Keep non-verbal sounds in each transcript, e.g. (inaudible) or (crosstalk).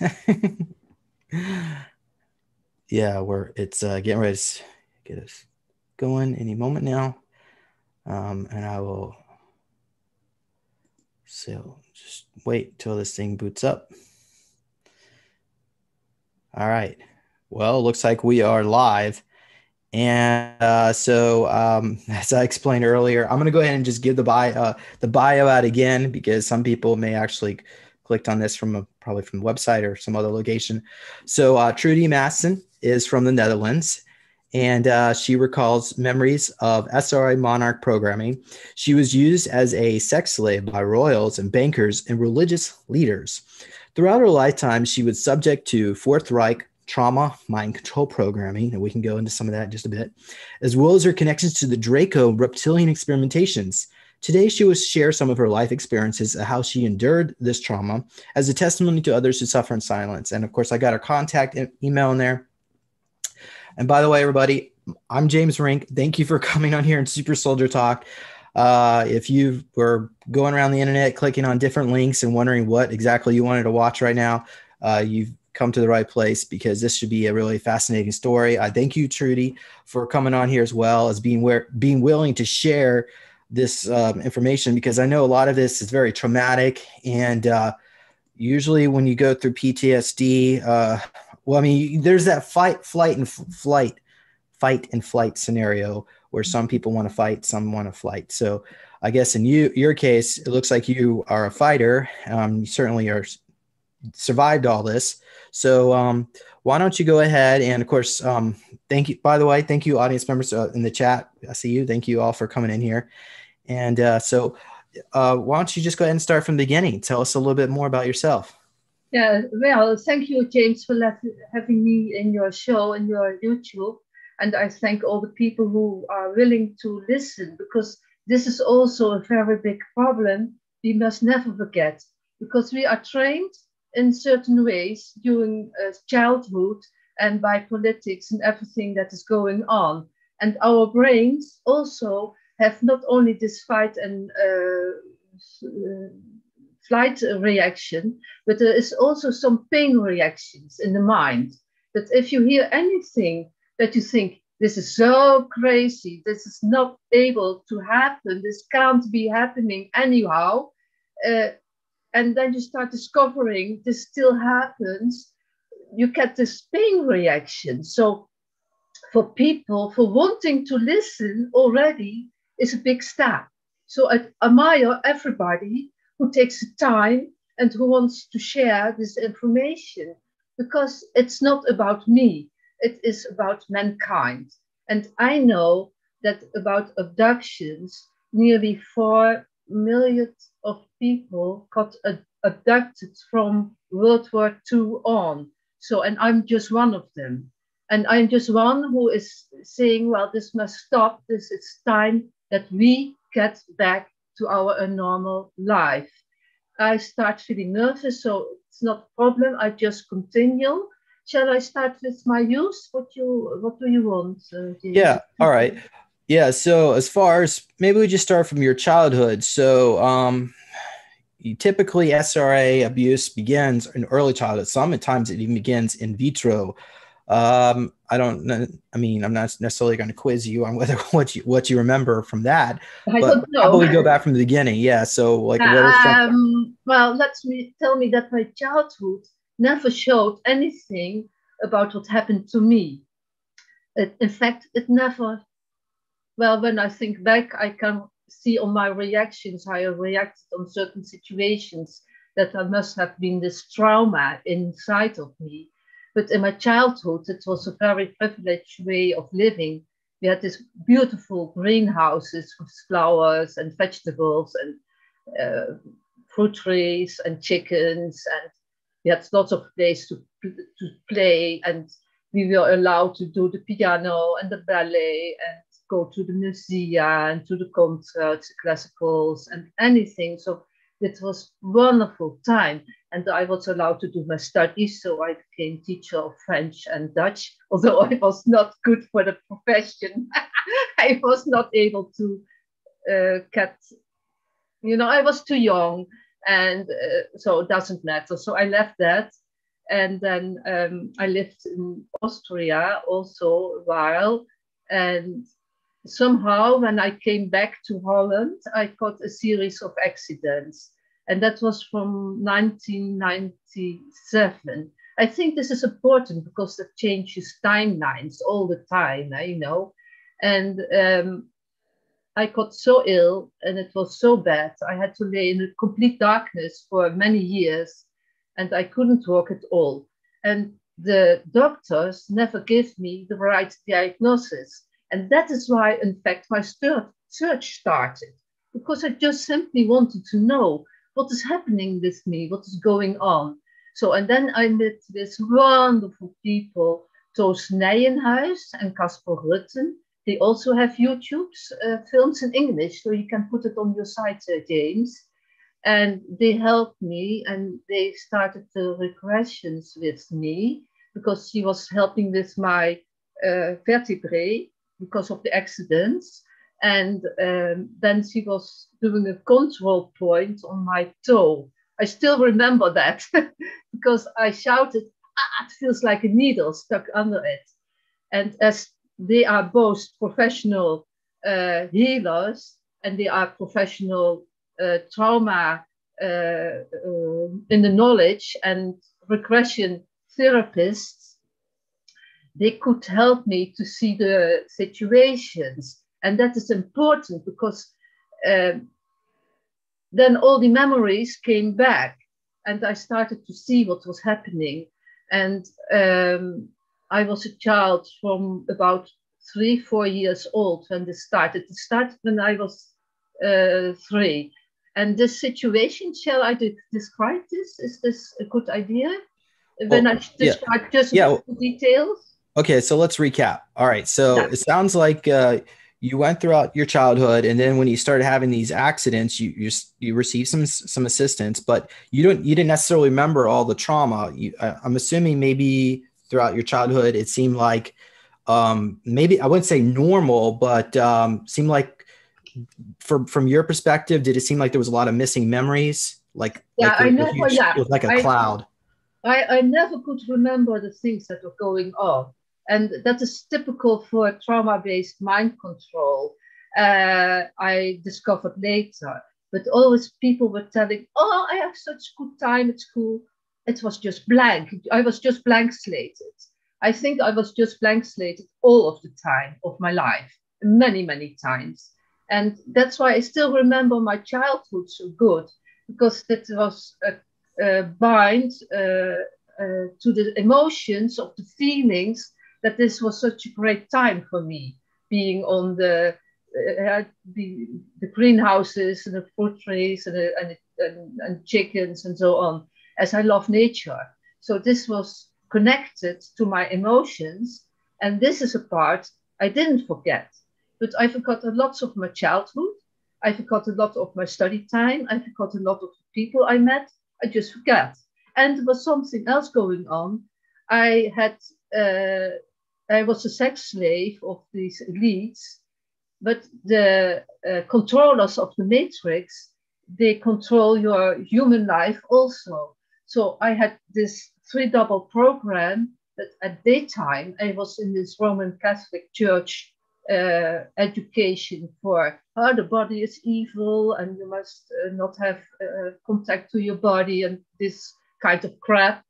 (laughs) yeah, we're it's uh, getting ready to get us going any moment now. Um, and I will so just wait till this thing boots up. All right. Well, looks like we are live. And uh, so, um, (laughs) as I explained earlier, I'm going to go ahead and just give the bio, uh, the bio out again because some people may actually clicked on this from a, probably from the website or some other location. So uh, Trudy Masson is from the Netherlands, and uh, she recalls memories of SRA Monarch programming. She was used as a sex slave by royals and bankers and religious leaders. Throughout her lifetime, she was subject to Fourth Reich trauma, mind control programming, and we can go into some of that in just a bit, as well as her connections to the Draco reptilian experimentations. Today, she will share some of her life experiences of how she endured this trauma as a testimony to others who suffer in silence. And of course, I got her contact email in there. And by the way, everybody, I'm James Rink. Thank you for (laughs) coming on here in Super Soldier Talk. Uh, if you were going around the internet clicking on different links and wondering what exactly you wanted to watch right now, uh, you've come to the right place because this should be a really fascinating story. I thank you, Trudy, for coming on here as well as being where being willing to share this um, information because I know a lot of this is very traumatic and uh, usually when you go through PTSD, uh, well, I mean, there's that fight, flight, and flight, fight and flight scenario where some people want to fight, some want to flight. So I guess in you, your case, it looks like you are a fighter. Um, you certainly are survived all this. So um, why don't you go ahead and of course, um, thank you. By the way, thank you, audience members uh, in the chat. I see you. Thank you all for coming in here. And uh, so, uh, why don't you just go ahead and start from the beginning? Tell us a little bit more about yourself. Yeah, well, thank you, James, for having me in your show and your YouTube. And I thank all the people who are willing to listen because this is also a very big problem we must never forget because we are trained in certain ways during uh, childhood and by politics and everything that is going on. And our brains also have not only this fight and uh, flight reaction, but there is also some pain reactions in the mind. That if you hear anything that you think, this is so crazy, this is not able to happen, this can't be happening anyhow, uh, and then you start discovering this still happens, you get this pain reaction. So for people, for wanting to listen already, is a big step. So I admire everybody who takes the time and who wants to share this information because it's not about me, it is about mankind. And I know that about abductions, nearly 4 million of people got ad- abducted from World War II on. So, and I'm just one of them. And I'm just one who is saying, well, this must stop. This is time that we get back to our normal life. I start feeling nervous, so it's not a problem. I just continue. Shall I start with my use? What you what do you want? Uh, yeah. All right. Yeah. So as far as maybe we just start from your childhood. So um, you typically SRA abuse begins in early childhood. Sometimes it even begins in vitro. Um, I don't. I mean, I'm not necessarily going to quiz you on (laughs) whether what you what you remember from that. I but don't know. Probably go back from the beginning. Yeah. So like, um, well, let me tell me that my childhood never showed anything about what happened to me. It, in fact, it never. Well, when I think back, I can see on my reactions how I reacted on certain situations that there must have been this trauma inside of me but in my childhood, it was a very privileged way of living. We had these beautiful greenhouses with flowers and vegetables and uh, fruit trees and chickens, and we had lots of place to, to play. And we were allowed to do the piano and the ballet and go to the museum and to the concerts, classicals, and anything. So it was wonderful time and I was allowed to do my studies. So I became teacher of French and Dutch, (laughs) although I was not good for the profession. (laughs) I was not able to uh, get, you know, I was too young, and uh, so it doesn't matter. So I left that, And then um, I lived in Austria also a while. And somehow, when I came back to Holland, I got a series of accidents. And that was from 1997. I think this is important because that changes timelines all the time, eh, you know. And um, I got so ill and it was so bad. I had to lay in complete darkness for many years and I couldn't walk at all. And the doctors never gave me the right diagnosis. And that is why, in fact, my search started because I just simply wanted to know what is happening with me, what is going on. So, and then I met these wonderful people, Toos Nijenhuis and Casper Rutten. They also have YouTube uh, films in English, so you can put it on your site, uh, James. And they helped me and they started the regressions with me because she was helping with my uh, vertebrae because of the accidents. And um, then she was doing a control point on my toe. I still remember that (laughs) because I shouted, ah, it feels like a needle stuck under it. And as they are both professional uh, healers and they are professional uh, trauma uh, uh in the knowledge and regression therapists, they could help me to see the situations. And that is important because um, then all the memories came back and I started to see what was happening. And um, I was a child from about three, four years old when this started. It started when I was uh, three. And this situation, shall I de- describe this? Is this a good idea? When oh, I describe yeah. just yeah. details? Okay, so let's recap. All right, so yeah. it sounds like uh, you went throughout your childhood, and then when you started having these accidents, you you, you received some some assistance, but you don't you didn't necessarily remember all the trauma. You, I, I'm assuming maybe throughout your childhood, it seemed like um, maybe I wouldn't say normal, but um, seemed like from from your perspective, did it seem like there was a lot of missing memories? Like yeah, like I never huge, yeah, like a I, cloud. I, I never could remember the things that were going on, and that is typical for trauma-based mind control. Uh, I discovered later, but always people were telling, "Oh, I have such good time at school." It was just blank. I was just blank slated. I think I was just blank slated all of the time of my life, many, many times. And that's why I still remember my childhood so good, because that was a, a bind uh, uh, to the emotions of the feelings that this was such a great time for me, being on the uh, the, the, greenhouses and the fruit trees and, and, and, and chickens and so on, as I love nature. So this was connected to my emotions. And this is a part I didn't forget, but I forgot a lot of my childhood. I forgot a lot of my study time. I forgot a lot of the people I met. I just forgot. And there was something else going on. I had, uh, I was a sex slave of these elites, but the uh, controllers of the matrix, they control your human life also. So I had this three double program that at that time I was in this Roman Catholic Church uh, education for oh, the body is evil and you must uh, not have uh, contact to your body and this kind of crap.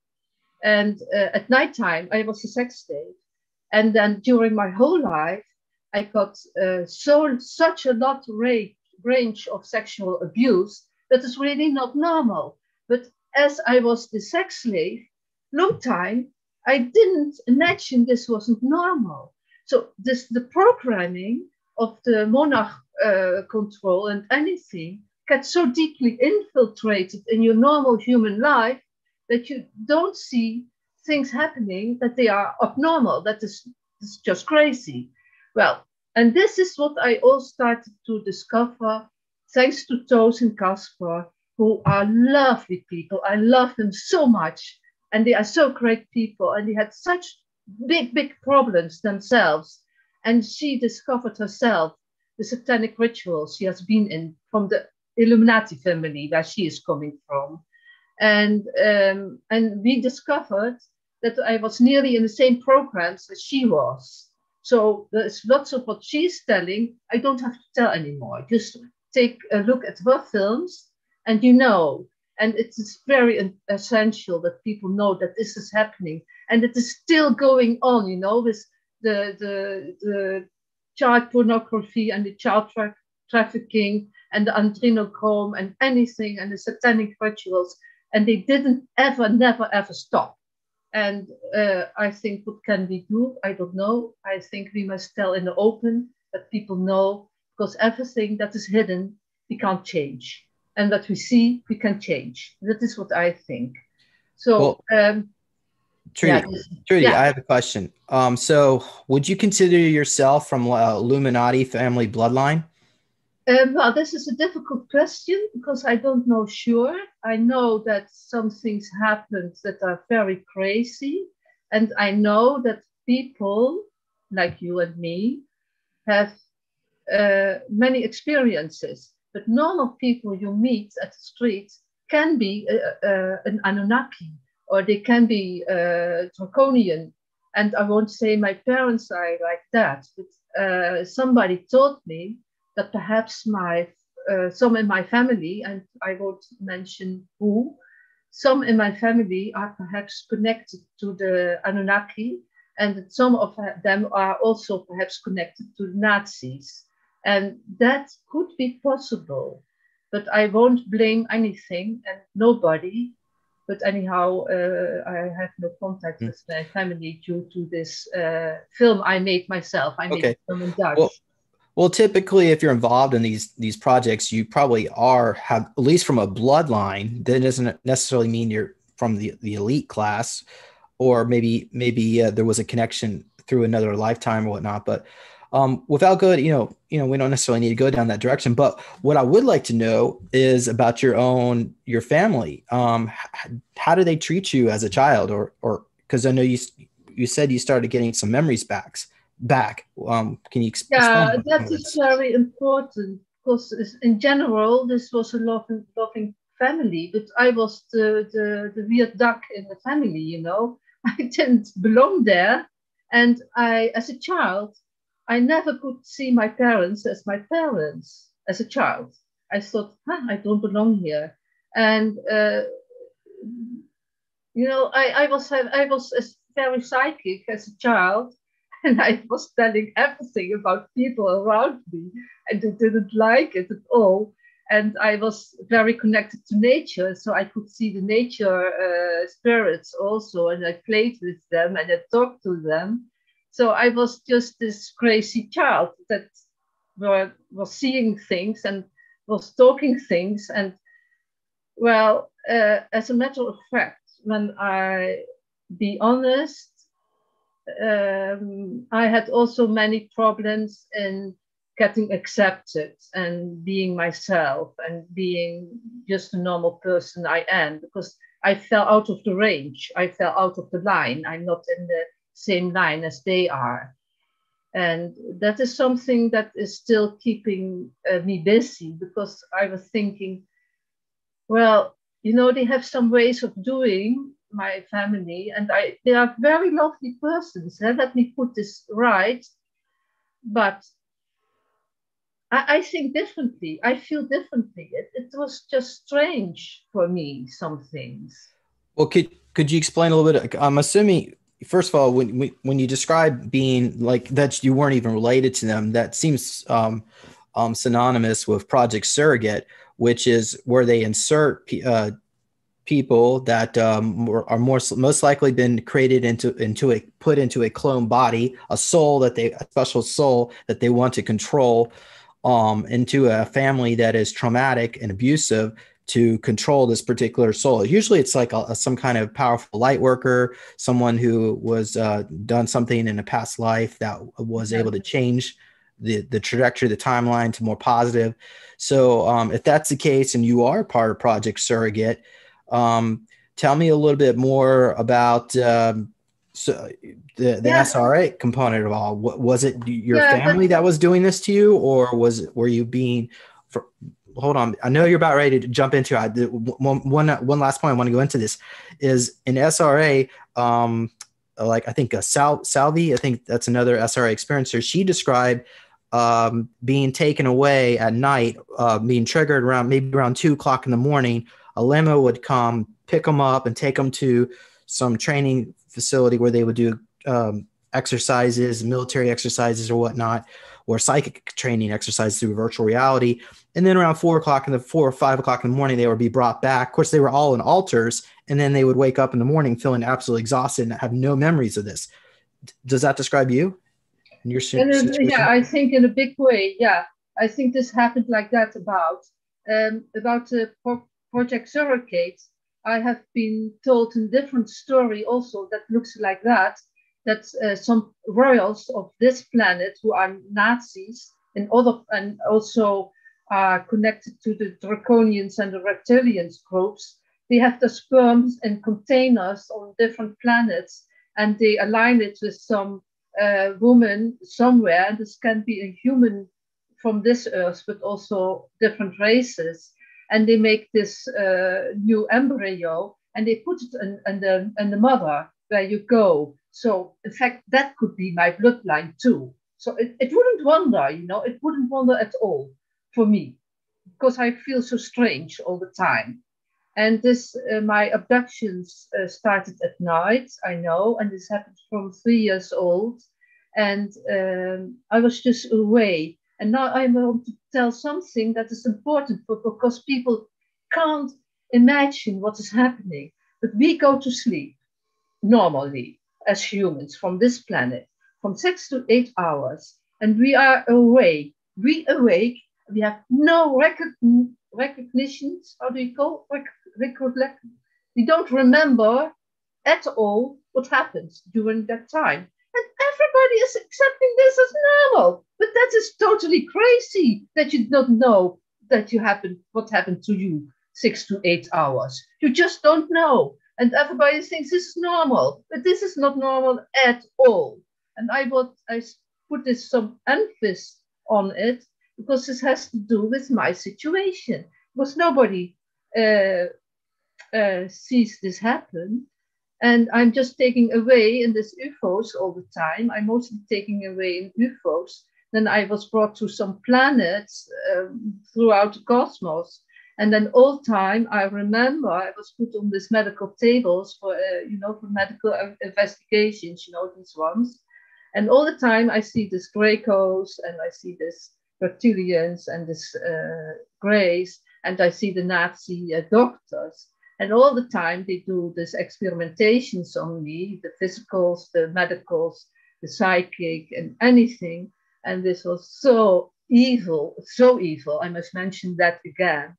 And uh, at nighttime, I was a sex slave. And then during my whole life, I got uh, so such a lot range, of sexual abuse that is really not normal. But as I was the sex slave, long time, I didn't imagine this wasn't normal. So this the programming of the monarch uh, control and anything gets so deeply infiltrated in your normal human life that you don't see things happening that they are abnormal. That is, is just crazy. Well, and this is what I all started to discover thanks to Toos and Casper, who are lovely people. I love them so much and they are so great people and they had such big big problems themselves and she discovered herself the satanic rituals she has been in from the illuminati family where she is coming from and um, and we discovered that I was nearly in the same programs as she was. So there's lots of what she's telling I don't have to tell anymore. Just take a look at her films, and you know. And it is very essential that people know that this is happening, and it is still going on. You know, with the the the child pornography and the child tra- trafficking and the adrenochrome and anything and the satanic rituals. And they didn't ever, never, ever stop. And uh, I think what can we do? I don't know. I think we must tell in the open that people know because everything that is hidden, we can't change. And that we see, we can change. That is what I think. So, well, um, Trudy, yeah. Trudy, yeah. I have a question. Um, so, would you consider yourself from uh, Illuminati family bloodline? Um, well, this is a difficult question because I don't know sure. I know that some things happened that are very crazy, and I know that people like you and me have uh, many experiences. But normal people you meet at the street can be uh, uh, an Anunnaki or they can be uh, draconian. And I won't say my parents are like that, but uh, somebody told me that perhaps my uh, some in my family, and I won't mention who, some in my family are perhaps connected to the Anunnaki, and some of them are also perhaps connected to the Nazis. And that could be possible, but I won't blame anything and nobody but anyhow, uh, I have no contact mm. with my family due to this uh, film I made myself. I made okay. film in Dutch. Well, well, typically, if you're involved in these these projects, you probably are have at least from a bloodline. That doesn't necessarily mean you're from the the elite class, or maybe maybe uh, there was a connection through another lifetime or whatnot. But um, without good, you know, you know, we don't necessarily need to go down that direction. But what I would like to know is about your own your family. Um, how, how do they treat you as a child, or or because I know you you said you started getting some memories back. Back, um, can you explain? Yeah, that is very important because in general this was a loving, loving family, but I was the, the the weird duck in the family. You know, (laughs) I didn't belong there, and I, as a child, I never could see my parents as my parents as a child. I thought, huh, I don't belong here. And, uh, you know, I, I was I was very psychic as a child, and I was telling everything about people around me, and they didn't like it at all. And I was very connected to nature, so I could see the nature uh, spirits also, and I played with them and I talked to them. So I was just this crazy child that were, was seeing things and was talking things. And well, uh, as a matter of fact, when I be honest, um, I had also many problems in getting accepted and being myself and being just a normal person I am because I fell out of the range. I fell out of the line. I'm not in the same line as they are. And that is something that is still keeping uh, me busy because I was thinking, well, you know, they have some ways of doing my family, and I they are very lovely persons. Eh? Let me put this right. But I, I think differently. I feel differently. It, it was just strange for me, some things. Well, could could you explain a little bit? I'm assuming first of all, when when you describe being like that, you weren't even related to them. That seems um, um, synonymous with Project Surrogate, which is where they insert uh, people that um, are more most likely been created into into a put into a clone body, a soul that they a special soul that they want to control um, into a family that is traumatic and abusive to control this particular soul. Usually, it's like a, a, some kind of powerful light worker, someone who was uh, done something in a past life that was able to change the the trajectory, the timeline to more positive. So, um, if that's the case, and you are part of Project Surrogate, um, tell me a little bit more about. Um, so the, the yeah. SRA component of all, what, was it your yeah, family that was doing this to you, or was it, were you being for, hold on. I know you're about ready to jump into. I one one one last point I want to go into this is in SRA. Um, like I think uh, Sal Salvi, I think that's another SRA experiencer. She described um, being taken away at night, uh, being triggered around maybe around two o'clock in the morning. A limo would come, pick them up, and take them to some training facility where they would do um, exercises, military exercises, or whatnot, or psychic training exercises through virtual reality. And then around four o'clock in the four or five o'clock in the morning, they would be brought back. Of course, they were all in alters, and then they would wake up in the morning feeling absolutely exhausted and have no memories of this. Does that describe you? In your situation? Yeah, I think in a big way. Yeah, I think this happened like that about um, about uh, Project Surrogate. I have been told a different story also that looks like that that uh, some royals of this planet who are Nazis and other and also are connected to the draconians and the reptilians groups, they have the sperms and containers on different planets and they align it with some uh, woman somewhere. And This can be a human from this earth, but also different races. And they make this uh, new embryo and they put it in, in, the, in the mother where you go. So in fact, that could be my bloodline too. So it, it wouldn't wonder, you know, it wouldn't wonder at all for me because I feel so strange all the time. And this, uh, my abductions uh, started at night, I know, and this happened from three years old. And um, I was just away. And now I want to tell something that is important for, because people can't imagine what is happening. But we go to sleep normally as humans from this planet from six to eight hours, and we are awake. We awake. We have no recogn- recognitions. How do you call rec- We don't remember at all what happened during that time, everybody is accepting this as normal. But that is totally crazy that you don't know that you happened what happened to you six to eight hours. You just don't know. And everybody thinks this is normal, but this is not normal at all. And I would I put this some emphasis on it because this has to do with my situation. Because nobody uh, uh, sees this happen. And I'm just taking away in this UFOs all the time. I'm mostly taking away in UFOs. Then I was brought to some planets um, throughout the cosmos and then all the time, I remember I was put on these medical tables for, uh, you know, for medical investigations, you know, these ones. And all the time I see this Dracos and I see this reptilians and this uh, Greys and I see the Nazi uh, doctors. And all the time they do these experimentations on me, the physicals, the medicals, the psychic and anything. And this was so evil, so evil. I must mention that again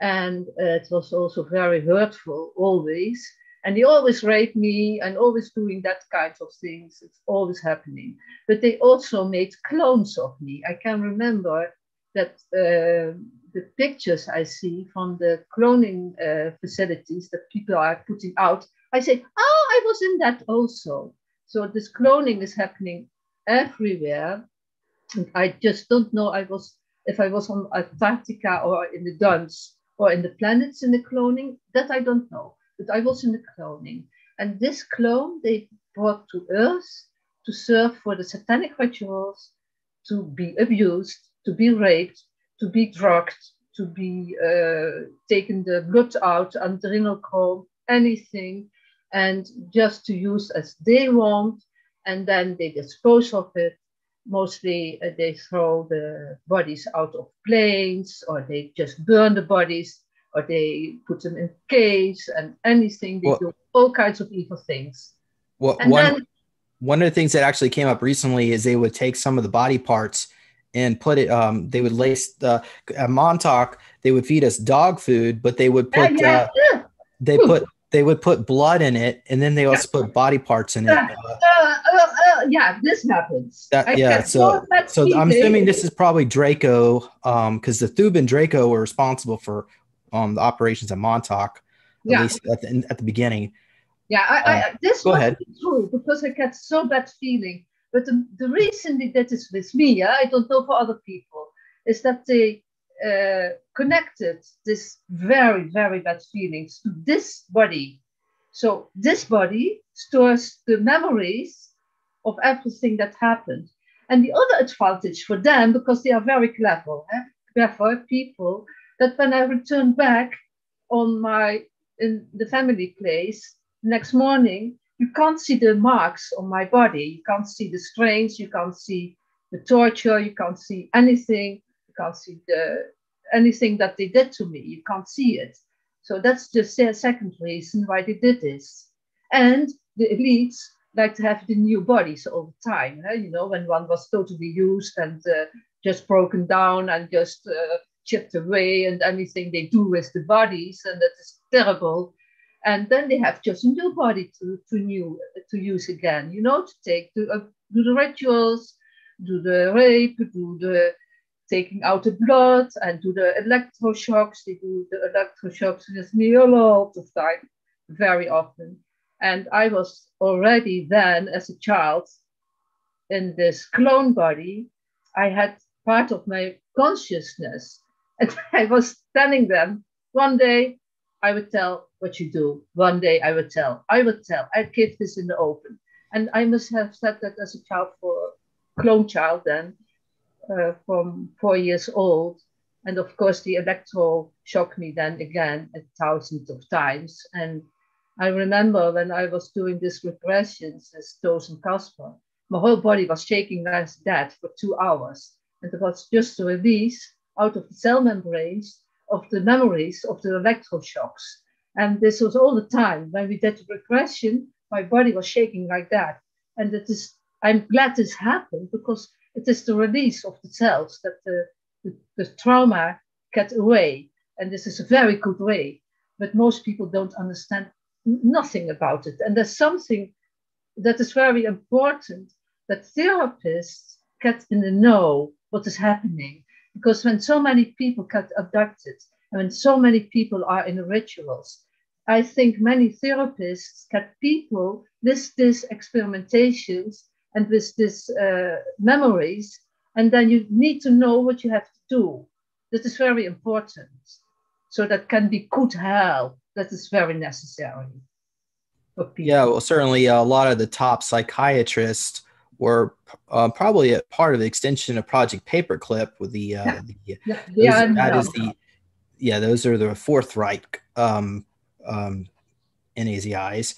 and uh, it was also very hurtful always and they always raped me and always doing that kind of things it's always happening but they also made clones of me i can remember that uh, the pictures i see from the cloning uh, facilities that people are putting out i say oh i was in that also so this cloning is happening everywhere and i just don't know i was if i was on antarctica or in the dunes or in the planets in the cloning, that I don't know. But I was in the cloning. And this clone they brought to Earth to serve for the satanic rituals, to be abused, to be raped, to be drugged, to be uh, taken the blood out, adrenochrome, anything, and just to use as they want. And then they dispose of it mostly uh, they throw the bodies out of planes or they just burn the bodies or they put them in caves and anything they well, do all kinds of evil things well, and one, then, one of the things that actually came up recently is they would take some of the body parts and put it um they would lace the at montauk they would feed us dog food but they would put uh, they put they would put blood in it and then they also put body parts in it uh, uh, uh, yeah, this happens. That, yeah, so so I'm assuming this is probably Draco, um, because the Thub and Draco were responsible for um the operations at Montauk, at yeah. least at the, at the beginning. Yeah, I, I uh, this go ahead. true because I get so bad feeling. But the, the reason that is with me, yeah, I don't know for other people, is that they uh, connected this very, very bad feelings to this body. So this body stores the memories of everything that happened. And the other advantage for them, because they are very clever, eh? clever people, that when I return back on my in the family place next morning, you can't see the marks on my body. You can't see the strains. You can't see the torture. You can't see anything. You can't see the anything that they did to me. You can't see it. So that's the second reason why they did this. And the elites like to have the new bodies all the time. Eh? You know, when one was totally used and uh, just broken down and just uh, chipped away, and anything they do with the bodies, and that is terrible and then they have just a new body to, to new to use again you know to take to uh, do the rituals do the rape do the taking out the blood and do the electroshocks. They do the electroshocks with me a lot of time very often. And i was already then as a child in this clone body. I had part of my consciousness. And (laughs) i was telling them one day I would tell what you do. One day I would tell. I would tell. I'd give this in the open. And I must have said that as a child for clone child then, uh, from four years old. And of course, the electro shocked me then again a thousands of times. And I remember when I was doing these regressions as Toos and Casper, my whole body was shaking like that for two hours. And it was just a release out of the cell membranes of the memories of the electroshocks. And this was all the time. When we did the regression, my body was shaking like that. And it is, I'm glad this happened because it is the release of the cells that the, the, the trauma get away. And this is a very good way. But most people don't understand nothing about it. And there's something that is very important that therapists get in the know what is happening because when so many people get abducted and when so many people are in rituals, I think many therapists get people with these experimentations and with these uh, memories, and then you need to know what you have to do. That is very important. So that can be good help. That is very necessary. Yeah, well, certainly a lot of the top psychiatrists were uh, probably a part of the extension of Project Paperclip with the, uh, yeah. the yeah, those, yeah that no. is the yeah those are the Fourth Reich um, um, NAZIs.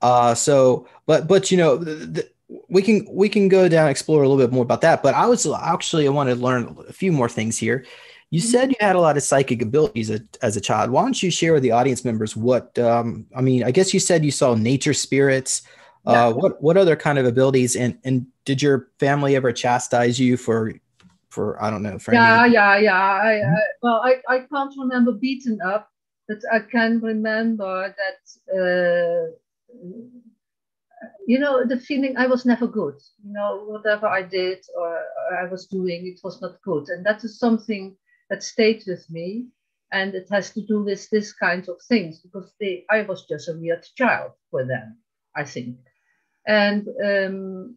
Uh, so, but but you know the, the, we can we can go down explore a little bit more about that. But I was actually I wanted to learn a few more things here. You mm-hmm. said you had a lot of psychic abilities as, as a child. Why don't you share with the audience members what um, I mean? I guess you said you saw nature spirits. Yeah. Uh, what what other kind of abilities and and did your family ever chastise you for for I don't know for yeah any- yeah yeah I, mm-hmm. I, well I, I can't remember beaten up but I can remember that uh, you know the feeling I was never good. You know whatever I did or, or I was doing it was not good. And that is something that stayed with me. And it has to do with this kind of things because they I was just a weird child for them I think and um,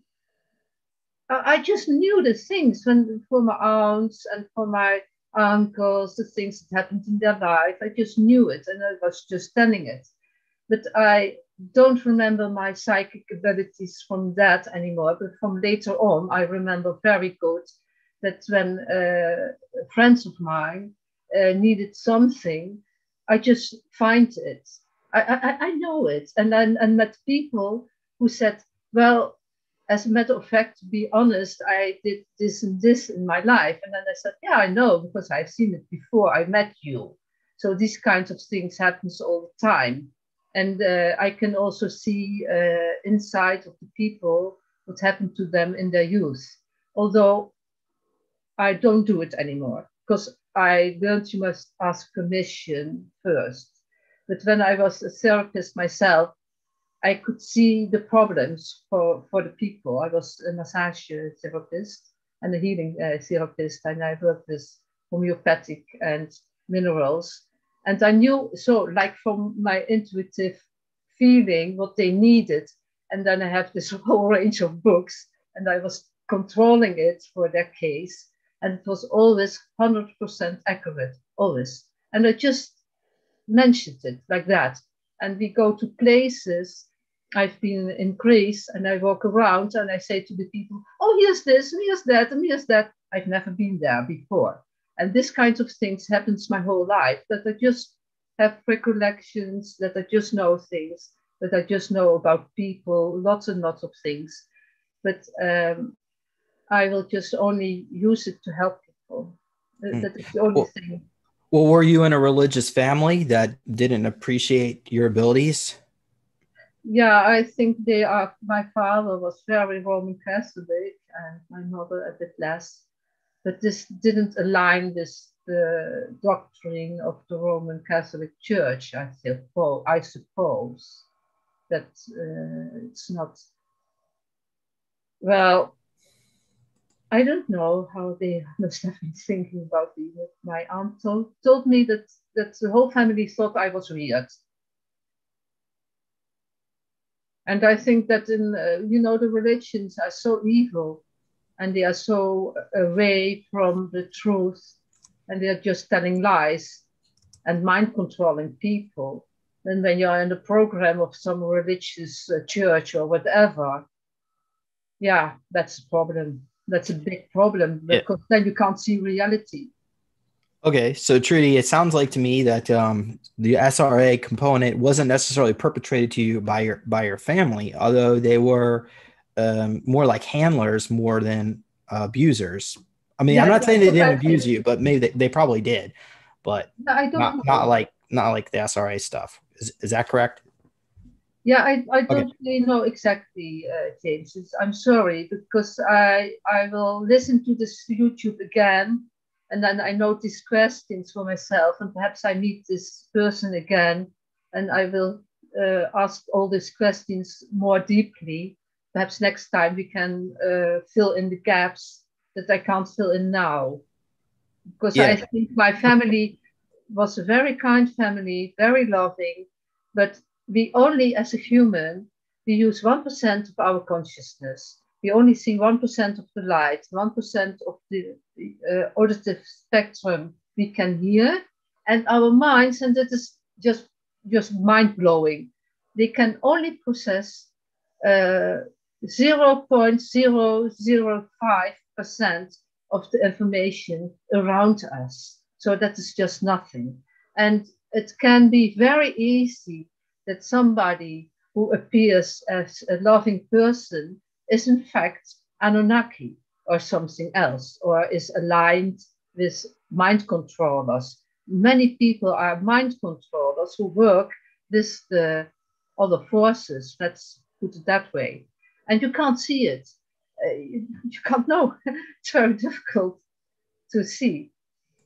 I just knew the things when for my aunts and for my uncles, the things that happened in their life. I just knew it and I was just telling it. But I don't remember my psychic abilities from that anymore. But from later on, I remember very good that when uh, friends of mine uh, needed something, I just find it. I, I, I know it. And then and met people who said, well, as a matter of fact, to be honest, I did this and this in my life. And then I said, yeah, I know because I've seen it before I met you. So these kinds of things happens all the time. And uh, I can also see uh, inside of the people what happened to them in their youth. Although I don't do it anymore because I learned you must ask permission first. But when I was a therapist myself, I could see the problems for, for the people. I was a massage therapist and a healing uh, therapist, and I worked with homeopathic and minerals. And I knew, so like from my intuitive feeling, what they needed. And then I have this (laughs) whole range of books, and I was controlling it for their case. and it was always 100% accurate, always. And I just mentioned it like that. And we go to places. I've been in Greece and I walk around and I say to the people, oh, here's this, and here's that, and here's that. I've never been there before. And this kind of things happens my whole life that I just have recollections, that I just know things, that I just know about people, lots and lots of things. But um, I will just only use it to help people. Mm. That is the only well, thing. Well, were you in a religious family that didn't appreciate your abilities? Yeah, I think they are. My father was very Roman Catholic, and my mother a bit less. But this didn't align with the doctrine of the Roman Catholic Church. I suppose. I suppose that uh, it's not. Well, I don't know how they (laughs) must have been thinking about me. My aunt told, told me that, that the whole family thought I was weird. And I think that in, uh, you know, the religions are so evil and they are so away from the truth and they are just telling lies and mind controlling people. And when you're in the program of some religious uh, church or whatever, yeah, that's a problem that's a big problem because yeah. then you can't see reality. Okay, so Trudy, it sounds like to me that um, the SRA component wasn't necessarily perpetrated to you by your by your family, although they were um, more like handlers more than uh, abusers. I mean, yeah, I'm not saying they didn't abuse you, but maybe they, they probably did, but I don't not like not like the SRA stuff. Is, is that correct? Yeah, I, I don't okay. really know exactly, uh, James. It's, I'm sorry because I I will listen to this YouTube again, and then I note these questions for myself, and perhaps I meet this person again, and I will uh, ask all these questions more deeply. Perhaps next time we can uh, fill in the gaps that I can't fill in now, because yeah. I think my family was a very kind family, very loving, but we only, as a human, we use 1% of our consciousness. We only see 1% of the light, 1% of the uh, auditive spectrum we can hear. And our minds, and that is just, just mind blowing, they can only process uh, 0.005% of the information around us. So that is just nothing. And it can be very easy that somebody who appears as a loving person is in fact Anunnaki or something else, or is aligned with mind controllers. Many people are mind controllers who work with the other forces, let's put it that way. And you can't see it. Uh, you, you can't know. (laughs) it's very difficult to see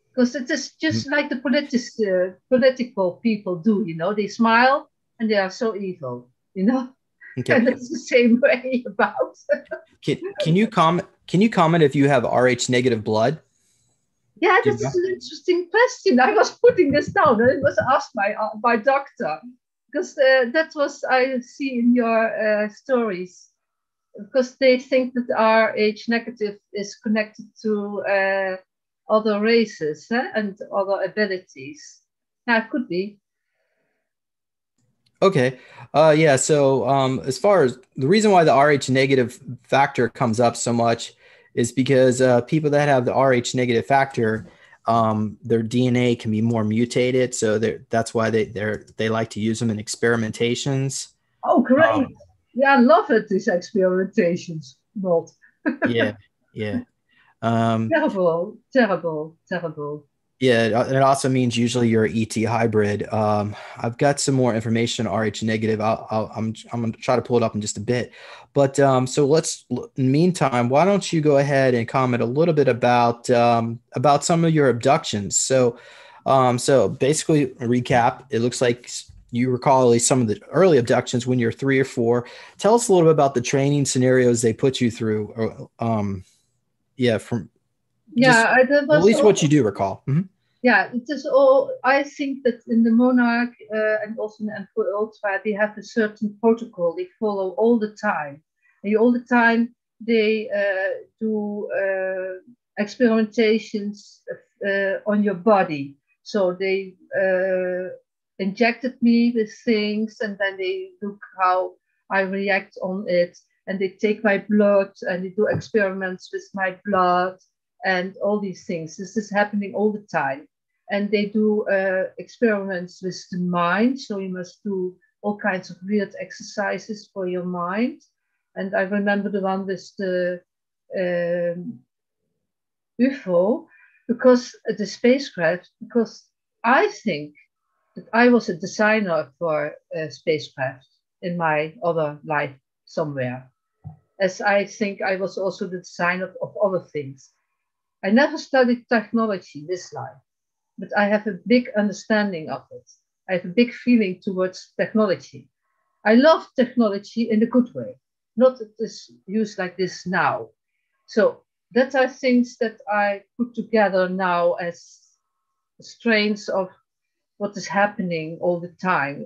because it is just mm. like the politic, uh, political people do, you know, they smile and they are so evil, you know. Okay. And it's the same way about. (laughs) can, can you comment? Can you comment if you have Rh negative blood? Yeah, this is an interesting question. I was putting this down, and it was asked by uh, by doctor because uh, that was I see in your uh, stories because they think that Rh negative is connected to uh, other races eh, and other abilities. Yeah, it could be. Okay. Uh, yeah. So um, as far as the reason why the Rh negative factor comes up so much is because uh, people that have the Rh negative factor, um, their DNA can be more mutated. So that's why they they they like to use them in experimentations. Oh, great! Um, yeah, I love it. These experimentations, Not. (laughs) yeah. Yeah. Um, terrible. Terrible. Terrible. Yeah, and it also means usually you're ET hybrid. Um, I've got some more information Rh negative. I'll, I'll, I'm I'm gonna try to pull it up in just a bit. But um, so let's. In the meantime, why don't you go ahead and comment a little bit about um, about some of your abductions? So, um, so basically, recap. It looks like you recall at least some of the early abductions when you're three or four. Tell us a little bit about the training scenarios they put you through. Or, um, yeah, from yeah, at least what you do recall. Mm-hmm. Yeah, it is all. I think that in the monarch uh, and also in MK Ultra, they have a certain protocol they follow all the time. And all the time they uh, do uh, experimentations uh, on your body. So they uh, injected me with things and then they look how I react on it. And they take my blood and they do experiments with my blood and all these things. This is happening all the time. And they do uh, experiments with the mind. So you must do all kinds of weird exercises for your mind. And I remember the one with the um, UFO, because the spacecraft, because I think that I was a designer for a spacecraft in my other life somewhere, as I think I was also the designer of other things. I never studied technology this life, but I have a big understanding of it. I have a big feeling towards technology. I love technology in a good way, not this used like this now. So that are things that I put together now as strains of what is happening all the time.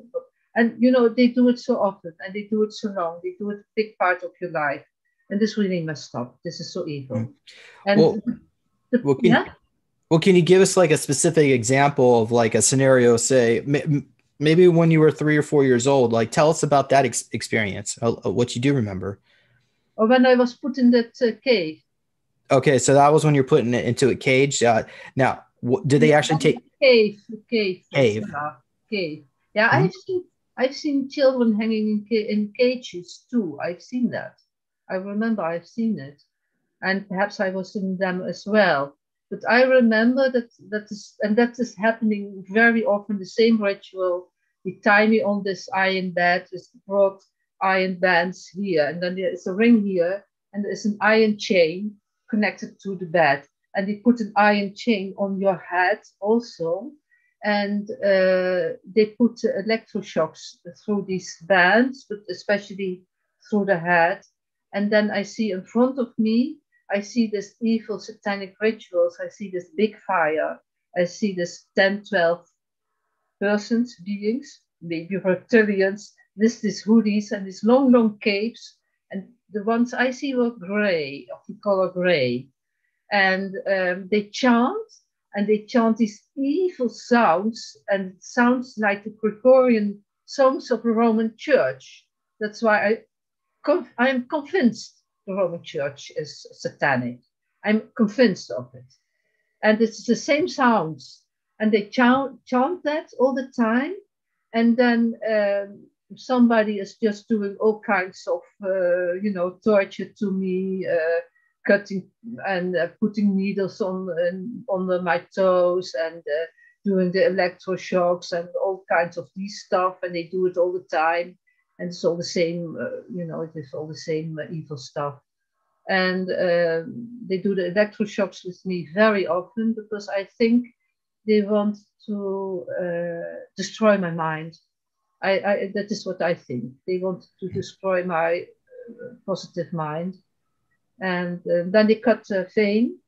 And you know, they do it so often and they do it so long, they do it a big part of your life. And this really must stop. This is so evil. Mm. And well, well, can, yeah? well, can you give us like a specific example of like a scenario, say, maybe when you were three or four years old? Like, tell us about that ex- experience, uh, uh, what you do remember. Or when I was put in that uh, cave. Okay, so that was when you're putting it into a cage. Uh, now, did they actually take cave, cave, cave, cave? Yeah, mm-hmm. I've seen I've seen children hanging in ca- in cages too. I've seen that. I remember I've seen it, and perhaps I was in them as well. But I remember that that is and that is happening very often. The same ritual. They tie me on this iron bed with broad iron bands here, and then there is a ring here, and there is an iron chain connected to the bed and they put an iron chain on your head also. And uh, they put electroshocks through these bands, but especially through the head. And then I see in front of me, I see this evil satanic rituals. I see this big fire. I see this 10, 12 persons, beings, maybe reptilians, this, these hoodies and these long, long capes. And the ones I see were gray, of the color gray and um, they chant and they chant these evil sounds and it sounds like the Gregorian songs of the Roman Church. That's why I, I am convinced the Roman Church is satanic. I'm convinced of it. And it's the same sounds. And they chant, chant that all the time. And then um, somebody is just doing all kinds of, uh, you know, torture to me, uh, cutting and uh, putting needles on under my toes and uh, doing the electroshocks and all kinds of these stuff and they do it all the time and it's all the same uh, you know it is all the same uh, evil stuff. And um, they do the electroshocks with me very often because i think they want to uh, destroy my mind. I, I, that is what i think. They want to destroy my positive mind. And uh, then they cut a vein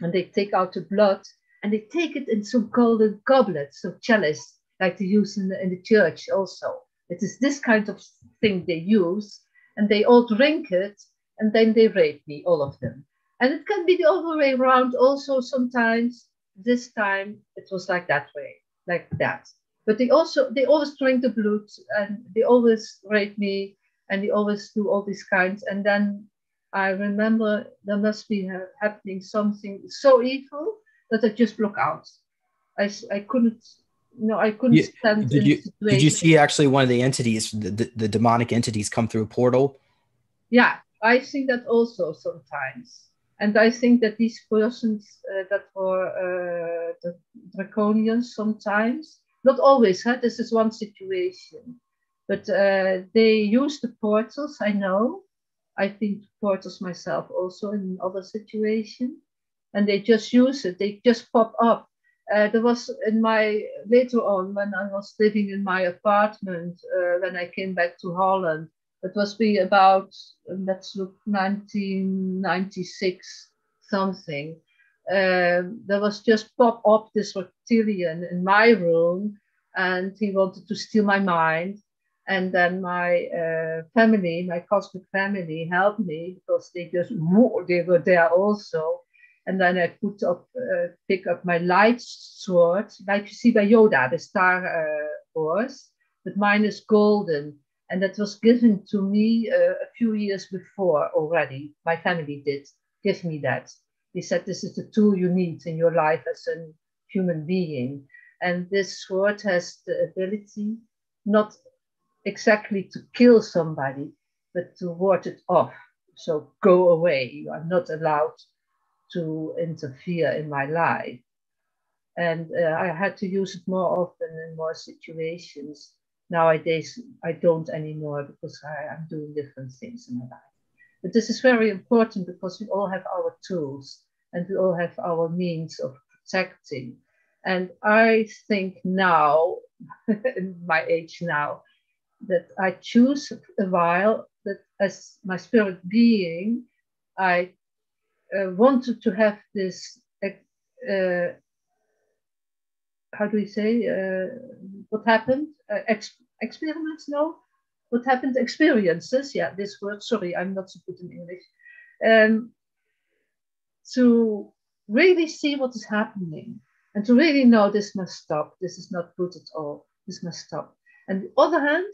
and they take out the blood and they take it in some golden goblets, so chalice, like they use in the, in the church also. It is this kind of thing they use and they all drink it and then they rape me, all of them. And it can be the other way around also sometimes. This time it was like that way, like that. But they also, they always drink the blood and they always rape me and they always do all these kinds. And then I remember there must be happening something so evil that I just block out. I, I couldn't, no, I couldn't you, stand. Did you did you see actually one of the entities, the, the, the demonic entities, come through a portal? Yeah, I think that also sometimes, and I think that these persons uh, that were uh, the draconians sometimes, not always. Huh? This is one situation, but uh, they use the portals. I know I've been portals myself also in other situations, and they just use it. They just pop up. Uh, there was in my later on when I was living in my apartment uh, when I came back to Holland. It was be about let's look 1996 something. Uh, there was just pop up this reptilian in my room, and he wanted to steal my mind and then my uh, family, my cosmic family, helped me because they just they were there also, And then I put up, uh, pick up my light sword, like you see by Yoda, the Star uh, Wars, but mine is golden. And that was given to me uh, a few years before already. My family did give me that. They said this is the tool you need in your life as a human being. And this sword has the ability not exactly to kill somebody, but to ward it off. So go away. You are not allowed to interfere in my life. And uh, I had to use it more often in more situations. Nowadays, I don't anymore because I, am doing different things in my life. But this is very important because we all have our tools and we all have our means of protecting. And I think now, (laughs) in my age now, that I choose a while that as my spirit being, I uh, wanted to have this, uh, how do we say, uh, what happened? Uh, ex- experiments, no? What happened? Experiences, yeah, this word, sorry, I'm not so good in English. Um, to really see what is happening and to really know this must stop, this is not good at all, this must stop. And the other hand,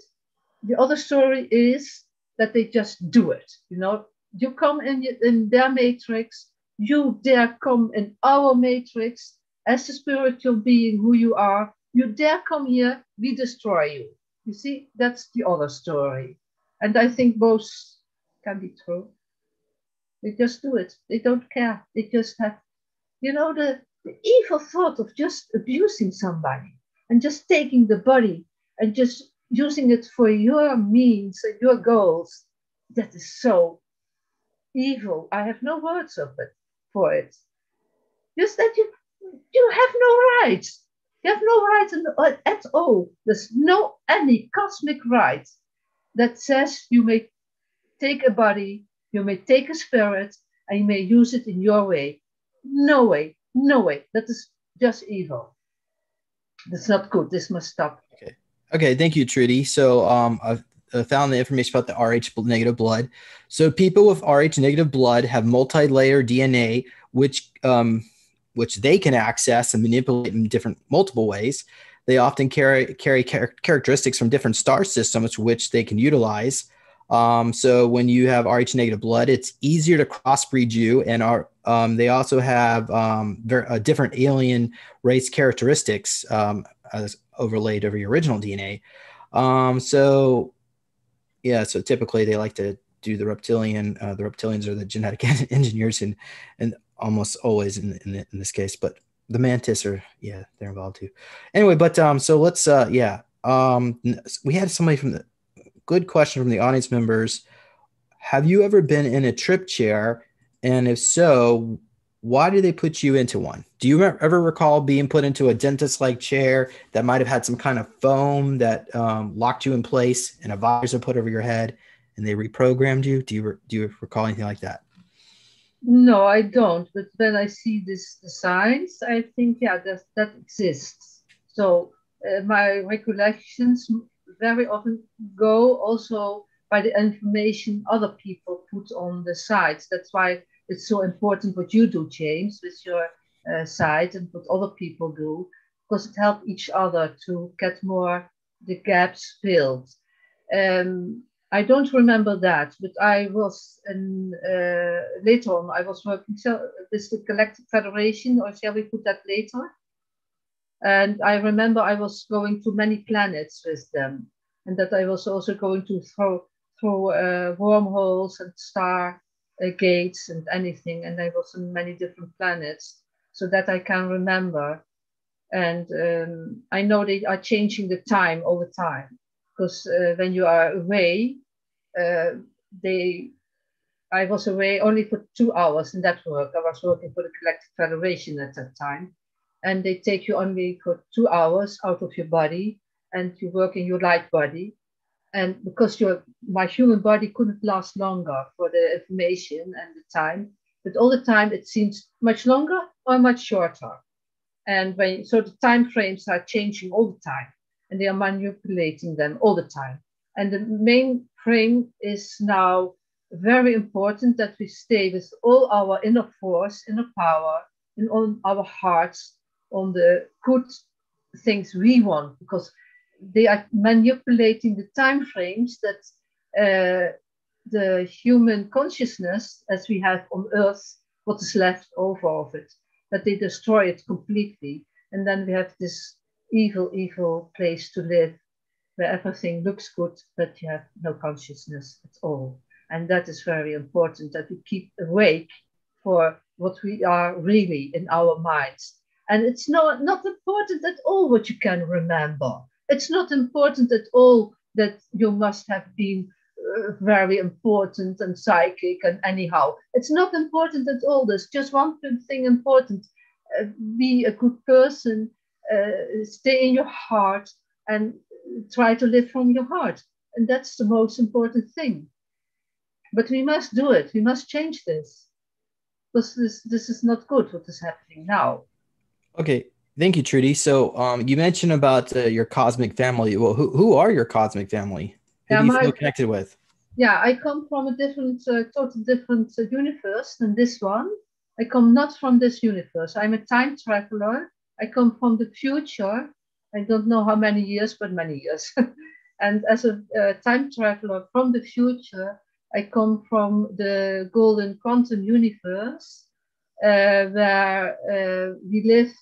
the other story is that they just do it. You know, you come in, in their matrix, you dare come in our matrix as a spiritual being who you are. You dare come here, we destroy you. You see, that's the other story. And I think both can be true. They just do it. They don't care. They just have, you know, the, the evil thought of just abusing somebody and just taking the body and just using it for your means and your goals, that is so evil. I have no words of it for it. Just that you you have no rights. You have no rights at all. There's no any cosmic right that says you may take a body, you may take a spirit, and you may use it in your way. No way, no way. That is just evil. That's not good. This must stop. Okay. Okay, thank you, Trudy. So um, I've found the information about the Rh negative blood. So people with Rh negative blood have multi-layer DNA, which um, which they can access and manipulate in different multiple ways. They often carry carry char- characteristics from different star systems, which they can utilize. Um, so when you have Rh negative blood, it's easier to crossbreed you, and are um, they also have um, very, uh, different alien race characteristics um, as overlaid over your original DNA. Um, so yeah, so typically they like to do the reptilian. Uh, the reptilians are the genetic (laughs) engineers, and and almost always in in, in this case, but the mantis are yeah they're involved too. Anyway, but um, so let's uh yeah um we had somebody from the good question from the audience members. Have you ever been in a trip chair? And if so, why did they put you into one? Do you ever recall being put into a dentist like chair that might have had some kind of foam that um, locked you in place and a visor put over your head and they reprogrammed you? Do you, re- do you recall anything like that? No, I don't. But when I see this the signs, I think, yeah, that, that exists. So uh, my recollections very often go also by the information other people put on the sites. That's why it's so important what you do, James, with your uh, site and what other people do, because it helps each other to get more the gaps filled. Um, I don't remember that, but I was in, uh, later on, I was working with the Galactic Federation, or shall we put that later? And I remember I was going to many planets with them, and that I was also going to throw through uh, wormholes and star gates and anything, and I was on many different planets, so that I can remember. And um, I know they are changing the time all the time, because uh, when you are away, uh, they I was away only for two hours in that work. I was working for the Collective Federation at that time. And they take you only for two hours out of your body and you work in your light body and because your my human body couldn't last longer for the information and the time but all the time it seems much longer or much shorter. And when so the time frames are changing all the time and they are manipulating them all the time. And the main frame is now very important that we stay with all our inner force, inner power, in all our hearts on the good things we want, because they are manipulating the time frames that uh, the human consciousness, as we have on Earth, what is left over of it, that they destroy it completely. And then we have this evil, evil place to live where everything looks good, but you have no consciousness at all. And that is very important that we keep awake for what we are really in our minds. And it's not, not important at all what you can remember. It's not important at all that you must have been uh, very important and psychic and anyhow. It's not important at all. There's just one thing important. Uh, be a good person, uh, stay in your heart and try to live from your heart. And that's the most important thing. But we must do it. We must change this. Because this, this is not good what is happening now. Okay. Thank you, Trudy. So um, you mentioned about uh, your cosmic family. Well, who, who are your cosmic family? Who yeah, do you my, feel connected with? Yeah, I come from a different, uh, total different uh, universe than this one. I come not from this universe. I'm a time traveler. I come from the future. I don't know how many years, but many years. (laughs) and as a uh, time traveler from the future, I come from the golden quantum universe, uh, where uh, we live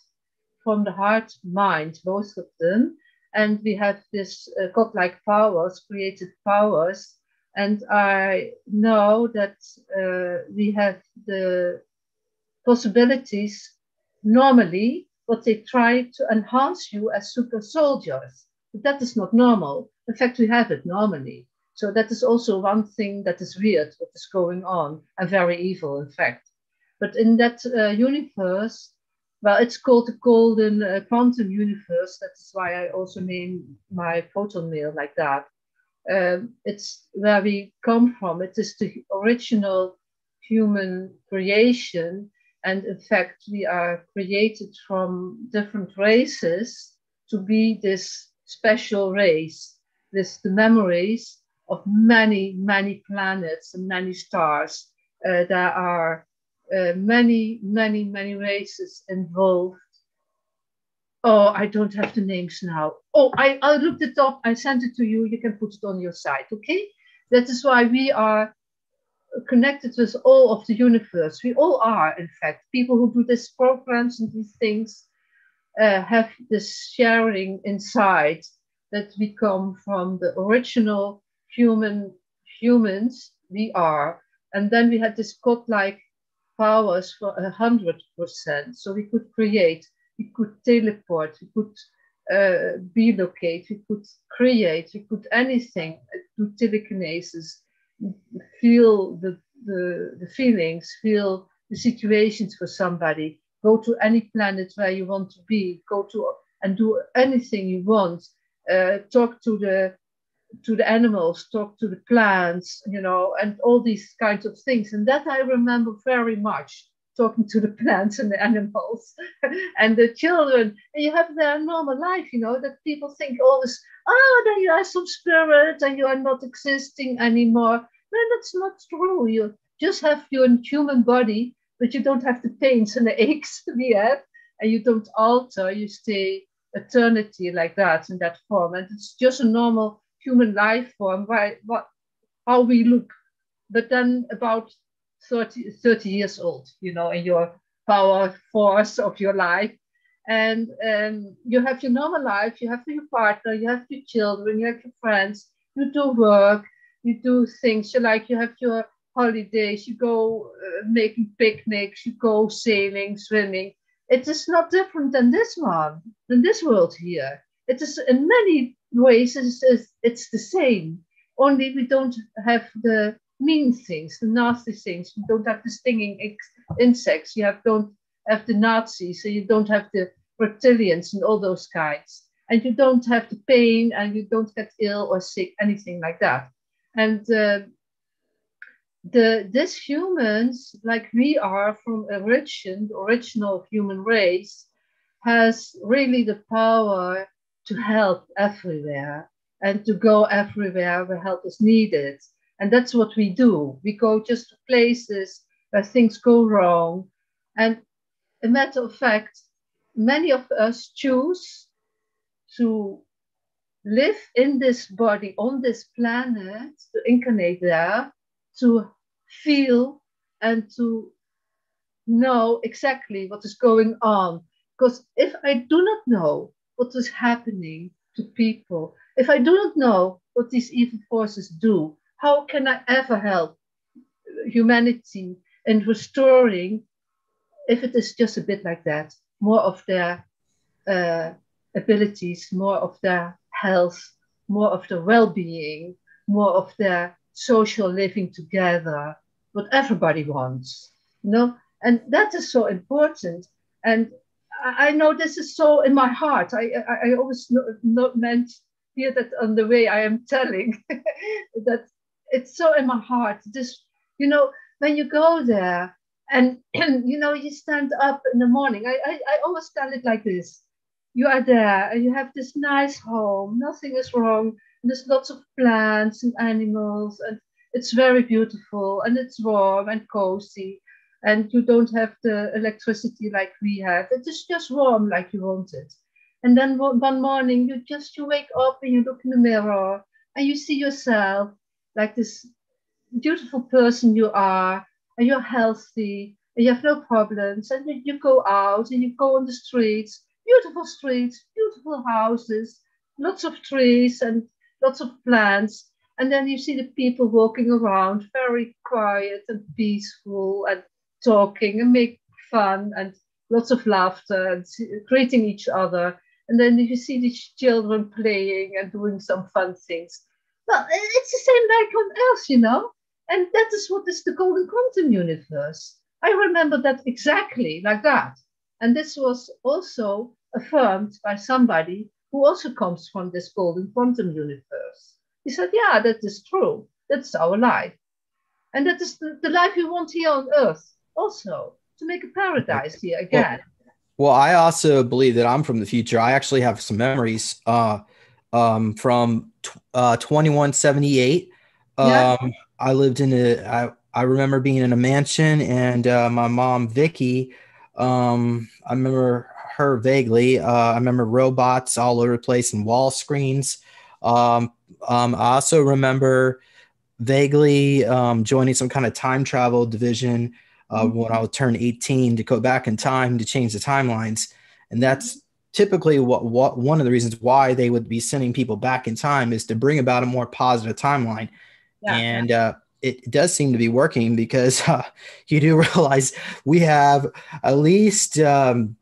from the heart mind, both of them. And we have this uh, godlike powers, created powers. And I know that uh, we have the possibilities normally, but they try to enhance you as super soldiers. But that is not normal. In fact, we have it normally. So that is also one thing that is weird, what is going on, and very evil, in fact. But in that uh, universe, well, it's called the golden uh, quantum universe. That's why I also name my ProtonMail like that. Um, it's where we come from. It is the original human creation. And in fact, we are created from different races to be this special race with the memories of many, many planets and many stars. Uh, there are uh, many, many, many races involved. Oh, I don't have the names now. Oh, I, I looked it up. I sent it to you. You can put it on your site, okay? That is why we are connected with all of the universe. We all are, in fact. People who do these programs and these things uh, have this sharing inside that we come from the original human humans we are. And then we had this godlike powers for a hundred percent. So we could create, we could teleport, we could uh, relocate, we could create, we could anything, do telekinesis, feel the, the, the feelings, feel the situations for somebody, go to any planet where you want to be, go to and do anything you want, uh, talk to the to the animals, talk to the plants, you know, and all these kinds of things. And that I remember very much talking to the (laughs) plants and the animals (laughs) and the children. And you have their normal life, you know, that people think always, oh, ah, then you are some spirit and you are not existing anymore. No, that's not true. You just have your human body, but you don't have the pains and the (laughs) aches we have, and you don't alter. You stay eternity like that in that form. And it's just a normal human life form, why, what, how we look. But then about 30, 30 years old, you know, in your power force of your life. And um, you have your normal life, you have your partner, you have your children, you have your friends, you do work, you do things, you like, you have your holidays, you go uh, making picnics, you go sailing, swimming. It is not different than this one, than this world here. It is in many ways it's, it's the same. Only we don't have the mean things, the nasty things. You don't have the stinging insects. You have don't have the Nazis, so you don't have the reptilians and all those kinds. And you don't have the pain, and you don't get ill or sick, anything like that. And uh, the these humans, like we are from origin, the original human race, has really the power to help everywhere and to go everywhere where help is needed. And that's what we do. We go just to places where things go wrong. And a matter of fact, many of us choose to live in this body on this planet, to incarnate there, to feel and to know exactly what is going on. Because if I do not know what is happening to people, if I do not know what these evil forces do, how can I ever help humanity in restoring, if it is just a bit like that, more of their uh, abilities, more of their health, more of their well being, more of their social living together, what everybody wants, you know? And that is so important. And I, know this is so in my heart. I, I, I always not meant hear that on the way I am telling (laughs) that it's so in my heart. This, you know, when you go there and, and (clears throat) you know, you stand up in the morning, I, I, I always tell it like this. You are there and you have this nice home, nothing is wrong, there's lots of plants and animals, and it's very beautiful, and it's warm and cozy, and you don't have the electricity like we have. It is just warm like you want it. And then one morning, you just you wake up and you look in the mirror and you see yourself like this beautiful person you are, and you're healthy, and you have no problems, and you go out and you go on the streets, beautiful streets, beautiful houses, lots of trees and lots of plants. And then you see the people walking around, very quiet and peaceful, and talking and make fun and lots of laughter and greeting each other. And then you see these children playing and doing some fun things. Well, it's the same like on Earth, you know? And that is what is the golden quantum universe. I remember that exactly like that. And this was also affirmed by somebody who also comes from this golden quantum universe. He said, Yeah, that is true. That's our life. And that is the, the life we want here on earth also, to make a paradise here again. Well, well, I also believe that I'm from the future. I actually have some memories uh, um, from uh, 2178. Um, yeah. I lived in a, I, I remember being in a mansion and uh, my mom, Vicky, um, I remember her vaguely. Uh, I remember robots all over the place and wall screens. Um, um, I also remember vaguely um, joining some kind of time travel division uh, when I would turn 18 to go back in time to change the timelines. And that's typically what, what one of the reasons why they would be sending people back in time is to bring about a more positive timeline. Yeah. And uh, it does seem to be working because (laughs) uh, you do (laughs) realize we have at least um,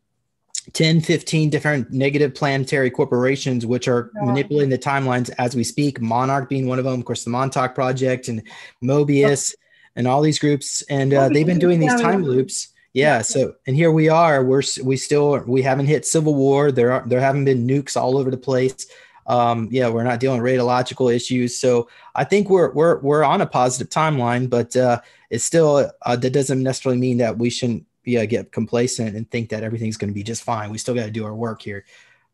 10, 15 different negative planetary corporations, which are yeah. manipulating the timelines as we speak. Monarch being one of them, of course, the Montauk Project and Mobius and all these groups. And uh, they've been doing these time loops. Yeah, So, and here we are. We're we still we haven't hit civil war. There are there haven't been nukes all over the place. Um, yeah, we're not dealing with radiological issues. So I think we're we're we're on a positive timeline, but uh, it's still uh, that doesn't necessarily mean that we shouldn't yeah, get complacent and think that everything's going to be just fine. We still got to do our work here.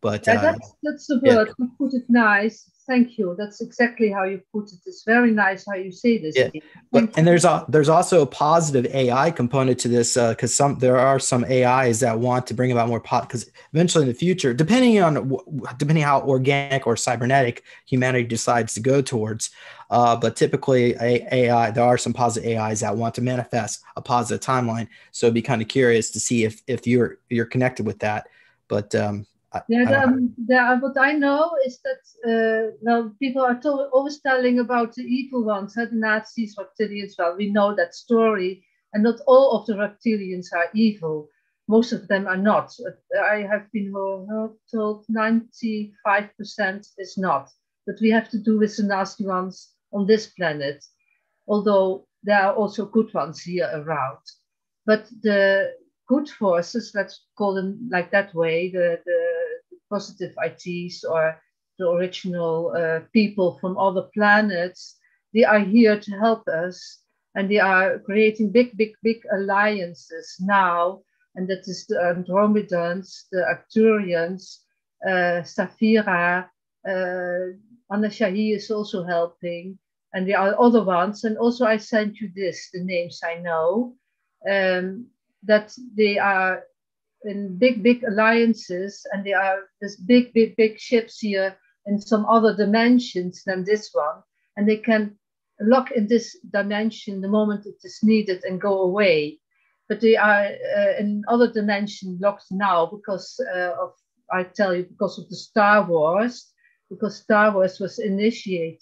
But yeah, uh, that's, that's the word. Yeah. Put it nice. Thank you. That's exactly how you put it. It's very nice how you say this. Yeah. But, and there's a there's also a positive AI component to this because uh, some there are some AIs that want to bring about more pot because eventually in the future, depending on depending how organic or cybernetic humanity decides to go towards, uh, but typically, AI there are some positive AIs that want to manifest a positive timeline. So be kind of curious to see if if you're you're connected with that. But um, yeah, the, um, the, what I know is that uh, well, people are to- always telling about the evil ones, the Nazis, reptilians. Well, we know that story, and not all of the reptilians are evil. Most of them are not. I have been told 95% is not. But we have to do with the nasty ones on this planet, although there are also good ones here around. But the good forces, let's call them like that way, the, the, positive ETs or the original uh, people from other planets, they are here to help us and they are creating big, big, big alliances now. And that is the Andromedans, the Arcturians, uh, Saphira, uh, Anna Shahi is also helping. and there are other ones. And also, I sent you this, the names I know, um, that they are in big, big alliances, and there are this big, big, big ships here in some other dimensions than this one, and they can lock in this dimension the moment it is needed and go away. But they are uh, in other dimension locked now because uh, of, I tell you, because of the Star Wars, because Star Wars was initiated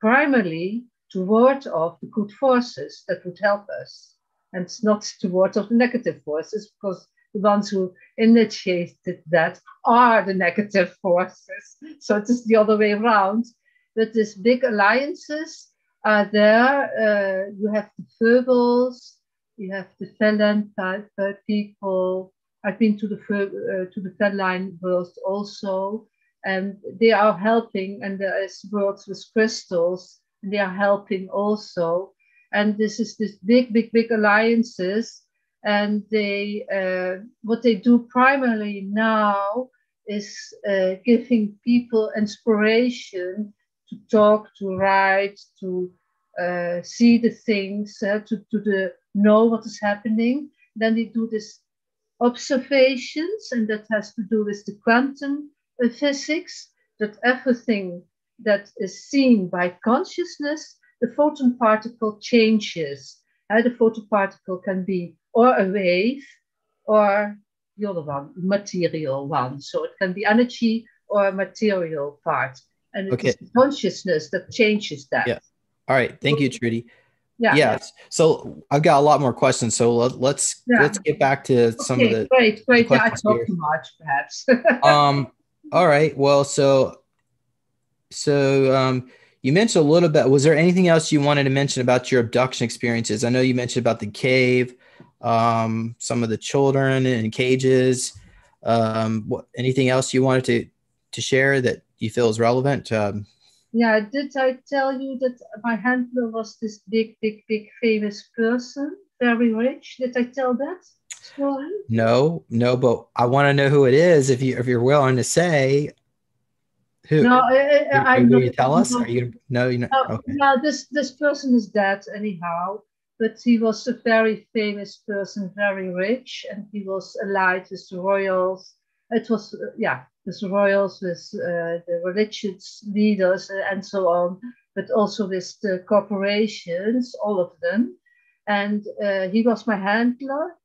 primarily to ward off the good forces that would help us, and not to ward off the negative forces, because the ones who initiated that are the negative forces. So it is the other way around. But these big alliances are there. Uh, you have the Feubels, you have the Feline people. I've been to the uh, to the Feline world also, and they are helping. And there is worlds with crystals, and they are helping also. And this is this big, big, big alliances. And they uh, what they do primarily now is uh, giving people inspiration to talk, to write, to uh, see the things, uh, to, to the, know what is happening. Then they do this observations, and that has to do with the quantum physics, that everything that is seen by consciousness, the photon particle changes. Uh, the photon particle can be or a wave or the other one, material one. So it can be energy or a material part and okay. it's consciousness that changes that. Yeah. All right. Thank you, Trudy. Yeah. Yes. So I've got a lot more questions. So let, us let's, yeah. let's get back to some okay, of the great, great. Yeah, I talk too much, perhaps. (laughs) um. All right. Well, so so um, you mentioned a little bit. Was there anything else you wanted to mention about your abduction experiences? I know you mentioned about the cave, um, some of the children in cages. Um, what, anything else you wanted to to share that you feel is relevant? Um, yeah, did I tell you that my handler was this big, big, big famous person, very rich? Did I tell that story? No, no, but I want to know who it is. If you if you're willing to say, who? No, I, I, will you tell us? Are you no? You know? No, okay. no, this this person is dead anyhow. But he was a very famous person, very rich, and he was allied with the royals. It was uh, yeah, with the royals, with uh, the religious leaders, and so on, but also with the corporations, all of them. And uh, he was my handler,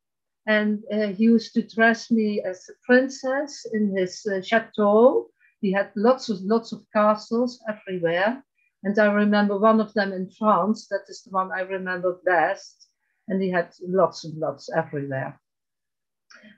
and uh, he used to dress me as a princess in his uh, chateau. He had lots of lots of castles everywhere, and I remember one of them in France. That is the one I remember best. And he had lots and lots everywhere.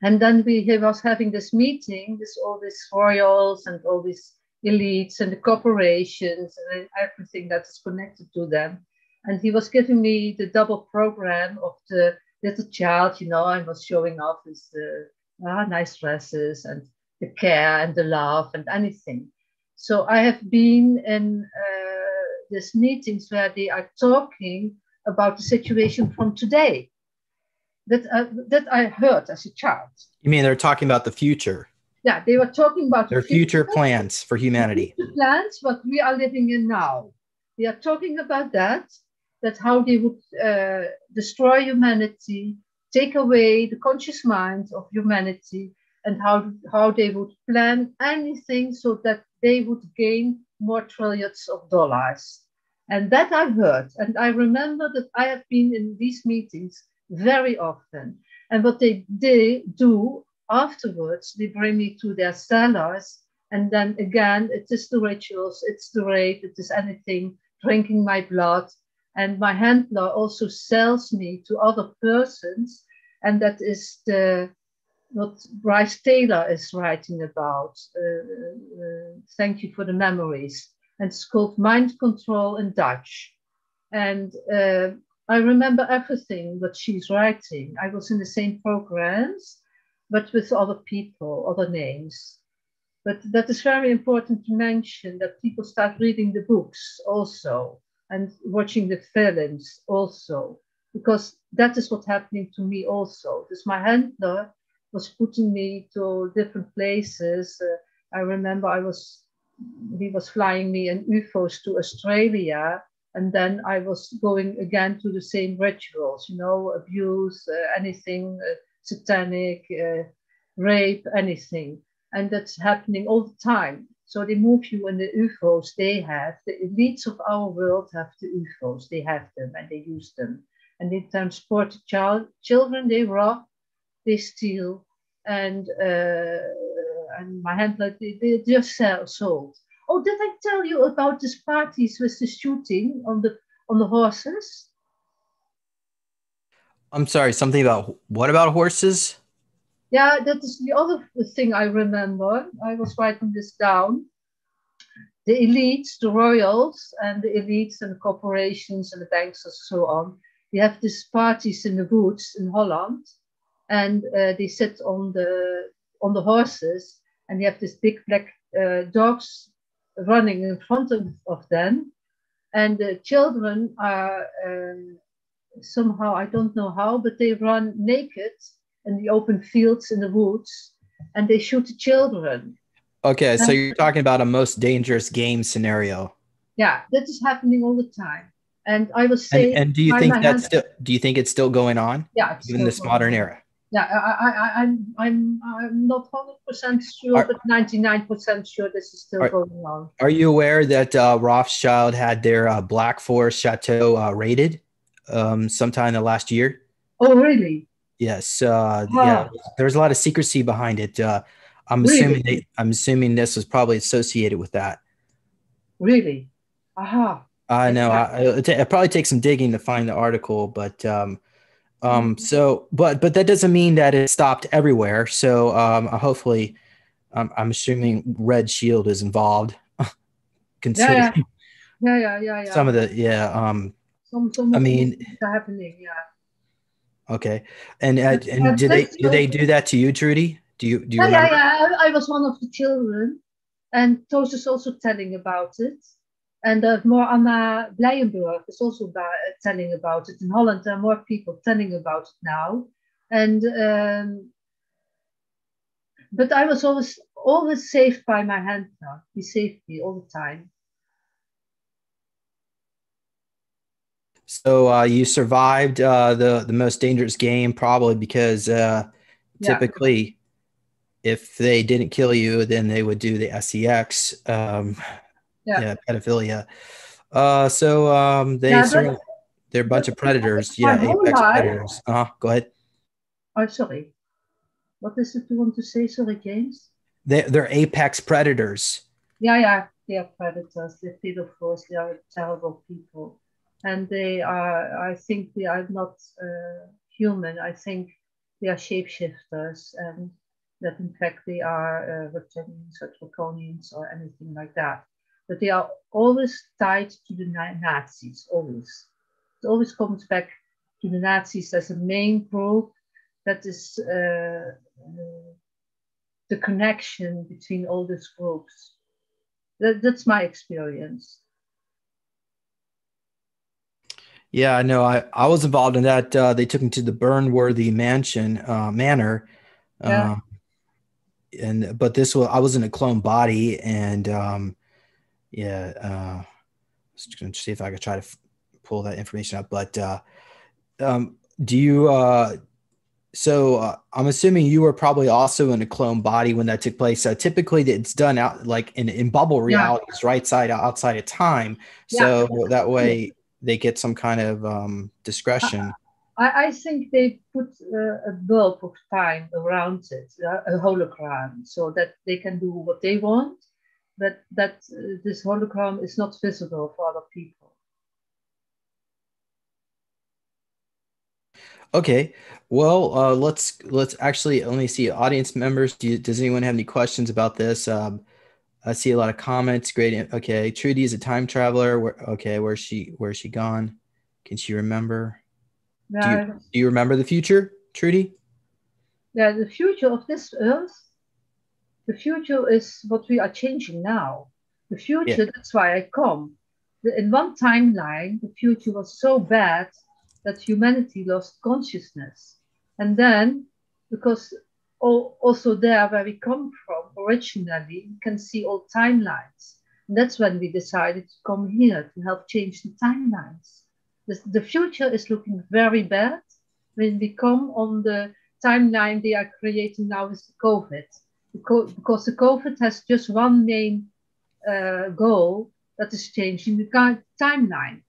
And then we he was having this meeting with all these royals and all these elites and the corporations and everything that is connected to them. And he was giving me the double program of the little child, you know, and was showing off his uh, ah, nice dresses and the care and the love and anything. So I have been in uh, these meetings where they are talking about the situation from today that uh, that I heard as a child. You mean they're talking about the future? Yeah, they were talking about their future, future plans for humanity. Plans, what we are living in now. They are talking about that, that how they would uh, destroy humanity, take away the conscious mind of humanity, and how how they would plan anything so that they would gain more trillions of dollars. And that I heard, and I remember that I have been in these meetings very often. And what they, they do afterwards, they bring me to their cellars. And then again, it is the rituals, it's the rape, it is anything, drinking my blood. And my handler also sells me to other persons. And that is the what Brice Taylor is writing about. Uh, uh, thank you for the memories. And it's called Mind Control in Dutch. And uh, I remember everything that she's writing. I was in the same programs, but with other people, other names. But that is very important to mention that people start reading the books also and watching the films also, because that is what's happening to me also. This my handler was putting me to different places. Uh, I remember I was, he was flying me in UFOs to Australia And then I was going again to the same rituals, you know, abuse, uh, anything uh, satanic, uh, rape, anything. And that's happening all the time. So they move you in the UFOs they have. The elites of our world have the UFOs. They have them and they use them. And they transport the child, children, they rob, they steal, and uh, and my handler, they, they just sell, sold. Oh, did I tell you about these parties with the shooting on the on the horses? I'm sorry, something about what about horses? Yeah, that is the other thing I remember. I was writing this down. The elites, the royals, and the elites and the corporations and the banks and so on, they have these parties in the woods in Holland, and uh, they sit on the on the horses, and they have these big black uh, dogs running in front of, of them, and the children are uh, somehow I don't know how, but they run naked in the open fields in the woods, and they shoot the children. Okay, so you're talking about a most dangerous game scenario. Yeah, that is happening all the time. And I was saying, and, and do you think that's still? Do you think it's still going on? Yeah, even in this modern on. era. Yeah, I, I, I'm, I'm, I'm not hundred percent sure, are, but ninety nine percent sure this is still are, going on. Are you aware that uh, Rothschild had their uh, Black Forest Chateau uh, raided um, sometime in the last year? Oh, really? Yes. Uh, Yeah. There's a lot of secrecy behind it. Uh, I'm really? assuming they, I'm assuming this was probably associated with that. Really? Aha. I know. I, it, it probably takes some digging to find the article, but um, um, mm-hmm. so, but but that doesn't mean that it stopped everywhere. So, um, hopefully, um, I'm assuming Red Shield is involved. (laughs) considering yeah, yeah. yeah, yeah, yeah, Some of the yeah. Um, some, some I mean, happening. Yeah. Okay, and uh, and did they did they do that to you, Trudy? Do you do you yeah, remember? Yeah, yeah. I, I was one of the children, and Toos is also telling about it. And uh, more Anna Blijenburg is also uh, telling about it. In Holland, there are more people telling about it now. And um, but I was always always saved by my handler. He saved me all the time. So uh, you survived uh, the the most dangerous game probably because uh, typically, yeah. if they didn't kill you, then they would do the sex. Um, yeah, yeah pedophilia. Uh, so um, they yeah, sort of, they're a bunch of predators. Yeah, apex life, predators. Uh huh. Go ahead. Oh, sorry. What is it you want to say? Sorry, James. They they're apex predators. Yeah, yeah, they are predators. They're pedophiles. They are terrible people, and they are. I think they are not uh, human. I think they are shapeshifters, and that in fact they are uh, reptilians or draconians or anything like that but they are always tied to the Nazis, always. It always comes back to the Nazis as a main group that is uh, uh, the connection between all these groups. That, that's my experience. Yeah, no, I, I was involved in that. Uh, they took me to the Burnworthy Mansion uh, Manor, yeah. Uh, and but this was I was in a clone body, and um, yeah, uh, just gonna see if I could try to f- pull that information up. But uh, um, do you? Uh, so uh, I'm assuming you were probably also in a clone body when that took place. Uh, typically, it's done out like in, in bubble realities, yeah. right side outside of time. So yeah. that way they get some kind of um, discretion. I, I think they put uh, a bulb of time around it, a hologram, so that they can do what they want that that uh, this hologram is not visible for other people. Okay, well, uh, let's let's actually only see audience members. Do you, does anyone have any questions about this? Um, I see a lot of comments. Great. Okay, Trudy is a time traveler. Where, okay, where's she? Where's she gone? Can she remember? No. Do you, do you remember the future, Trudy? Yeah, the future of this Earth the future is what we are changing now. The future, yeah. that's why I come. The, in one timeline, the future was so bad that humanity lost consciousness. And then, because all, also there where we come from originally, you can see all timelines. And that's when we decided to come here to help change the timelines. The, the future is looking very bad when we come on the timeline they are creating now with COVID. Because the COVID has just one main uh, goal that is changing the timeline.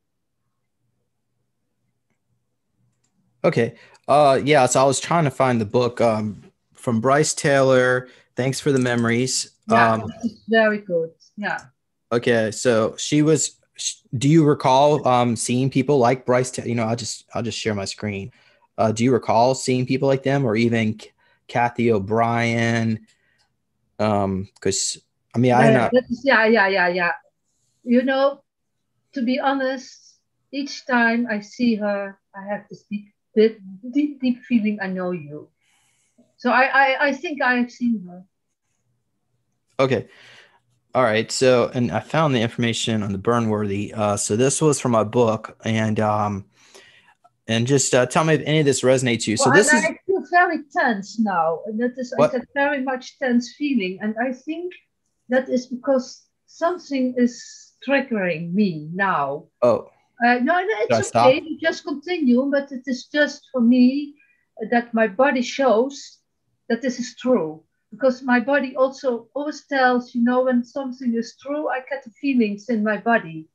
Okay. Uh, yeah. So I was trying to find the book um, from Brice Taylor. Thanks for the memories. Yeah, um, very good. Yeah. Okay. So she was. Do you recall um, seeing people like Brice? you know, I'll just I'll just share my screen. Uh, do you recall seeing people like them, or even Cathy O'Brien? Um, because I mean, I know. Yeah, yeah, yeah, yeah. You know, to be honest, each time I see her, I have this deep the deep, deep feeling I know you. So I, I, I think I have seen her. Okay. All right. So, and I found the information on the Burnworthy. Uh, so this was from a book, and um, and just uh, tell me if any of this resonates you. So this is. I feel very tense now, and that is what? I get very much tense feeling, and I think that is because something is triggering me now. Oh. Uh, no, no, it's okay. You just continue, but it is just for me that my body shows that this is true. Because my body also always tells, you know, when something is true, I get the feelings in my body.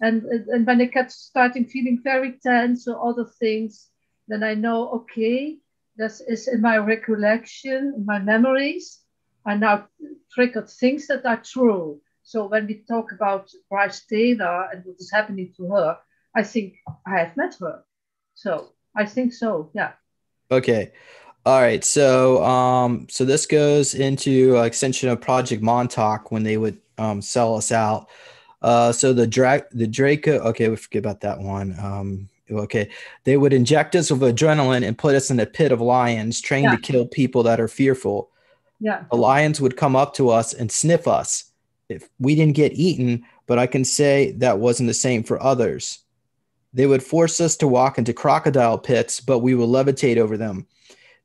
And, and when I get starting feeling very tense or other things, then I know, okay, this is in my recollection, in my memories. I now triggered things that are true. So when we talk about Brice Taylor and what is happening to her, I think I have met her. So I think so. Yeah. Okay. All right. So um so this goes into extension of Project Montauk when they would um sell us out. Uh so the drag the Draco okay, we forget about that one. Um okay. They would inject us with adrenaline and put us in a pit of lions trained yeah. to kill people that are fearful. Yeah. The lions would come up to us and sniff us. If we didn't get eaten, but I can say that wasn't the same for others. They would force us to walk into crocodile pits, but we would levitate over them.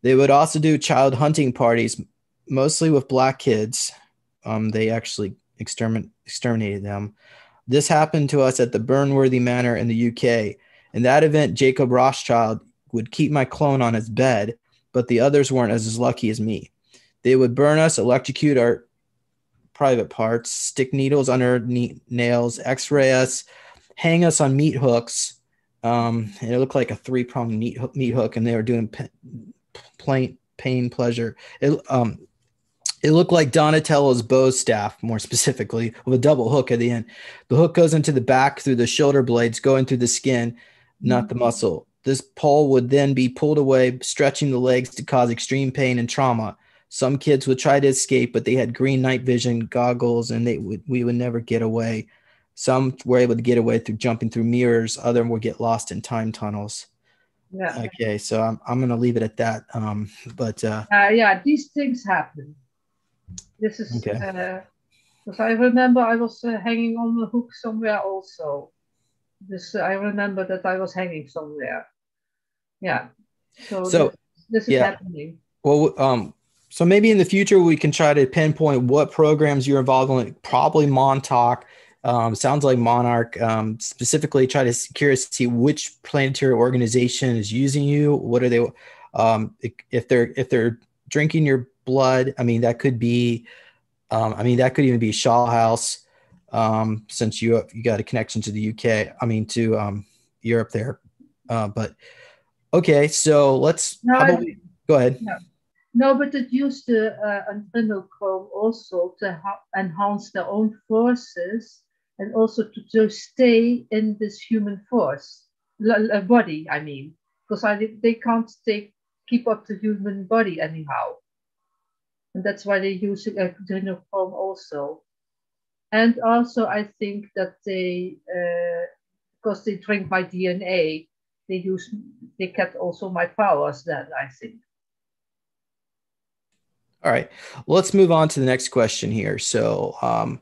They would also do child hunting parties, mostly with black kids. Um, they actually extermin- exterminated them. This happened to us at the Burnworthy Manor in the UK. In that event, Jacob Rothschild would keep my clone on his bed, but the others weren't as lucky as me. They would burn us, electrocute our private parts, stick needles under nails, x ray us, hang us on meat hooks, um, it looked like a three pronged meat hook, meat hook, and they were doing pain pleasure. It um, it looked like Donatello's bow staff, more specifically, with a double hook at the end. The hook goes into the back through the shoulder blades, going through the skin, not the muscle. This pole would then be pulled away, stretching the legs to cause extreme pain and trauma. Some kids would try to escape, but they had green night vision goggles, and they would we would never get away. Some were able to get away through jumping through mirrors. Other would get lost in time tunnels. Yeah. Okay, so I'm I'm gonna leave it at that. Um, but uh, uh yeah, these things happen. This is okay. uh, because I remember I was uh, hanging on the hook somewhere also. This I remember that I was hanging somewhere. Yeah. So, so this, this is yeah. happening. Well, um, so maybe in the future we can try to pinpoint what programs you're involved in. Probably Montauk um, sounds like Monarch. Um, specifically, try to curious to see which planetary organization is using you. What are they? Um, if they're if they're drinking your blood, I mean that could be. Um, I mean that could even be Shaw House, um, since you you got a connection to the UK. I mean to um, Europe there. Uh, but okay, so let's no, I, go ahead. No. No, but it used the uh, adrenochrome also to ha- enhance their own forces and also to, to stay in this human force, a body, I mean, because I, they can't take, keep up the human body anyhow. And that's why they use adrenochrome also. And also, I think that they, uh, because they drink my DNA, they use, they get also my powers then, I think. All right, let's move on to the next question here. So, um,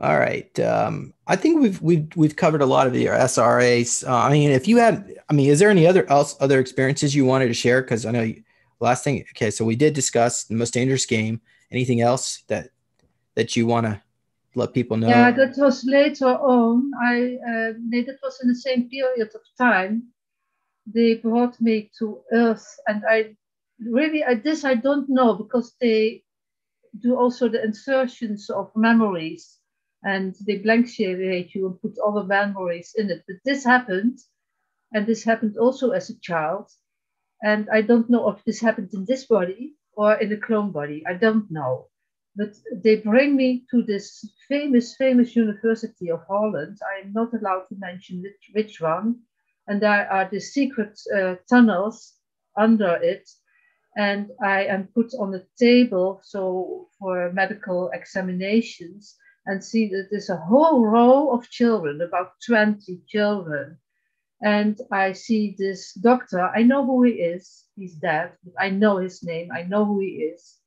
all right. Um, I think we've we've we've covered a lot of your SRAs. Uh, I mean, if you had, I mean, is there any other else other experiences you wanted to share? Because I know you, last thing. Okay, so we did discuss the most dangerous game. Anything else that that you want to let people know? Yeah, that was later on. I uh, that was in the same period of time. They brought me to Earth, and I really I, this I don't know because they do also the insertions of memories and they blank you and put other memories in it. But this happened, and this happened also as a child. And I don't know if this happened in this body or in a clone body. I don't know. But they bring me to this famous, famous University of Holland. I'm not allowed to mention which, which one. And there are the secret uh, tunnels under it. And I am put on a table so for medical examinations and see that there's a whole row of children, about 20 children. And I see this doctor. I know who he is. He's dead, I know his name. I know who he is.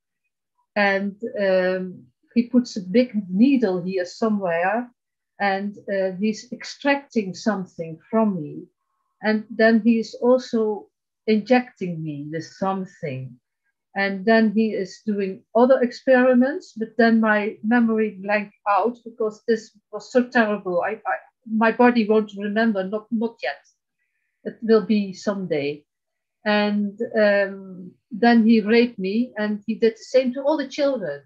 And um, he puts a big needle here somewhere and uh, he's extracting something from me. And then he's also injecting me with something. And then he is doing other experiments, but then my memory blanked out because this was so terrible. I, I, my body won't remember, not, not yet. It will be someday. And um, then he raped me, and he did the same to all the children.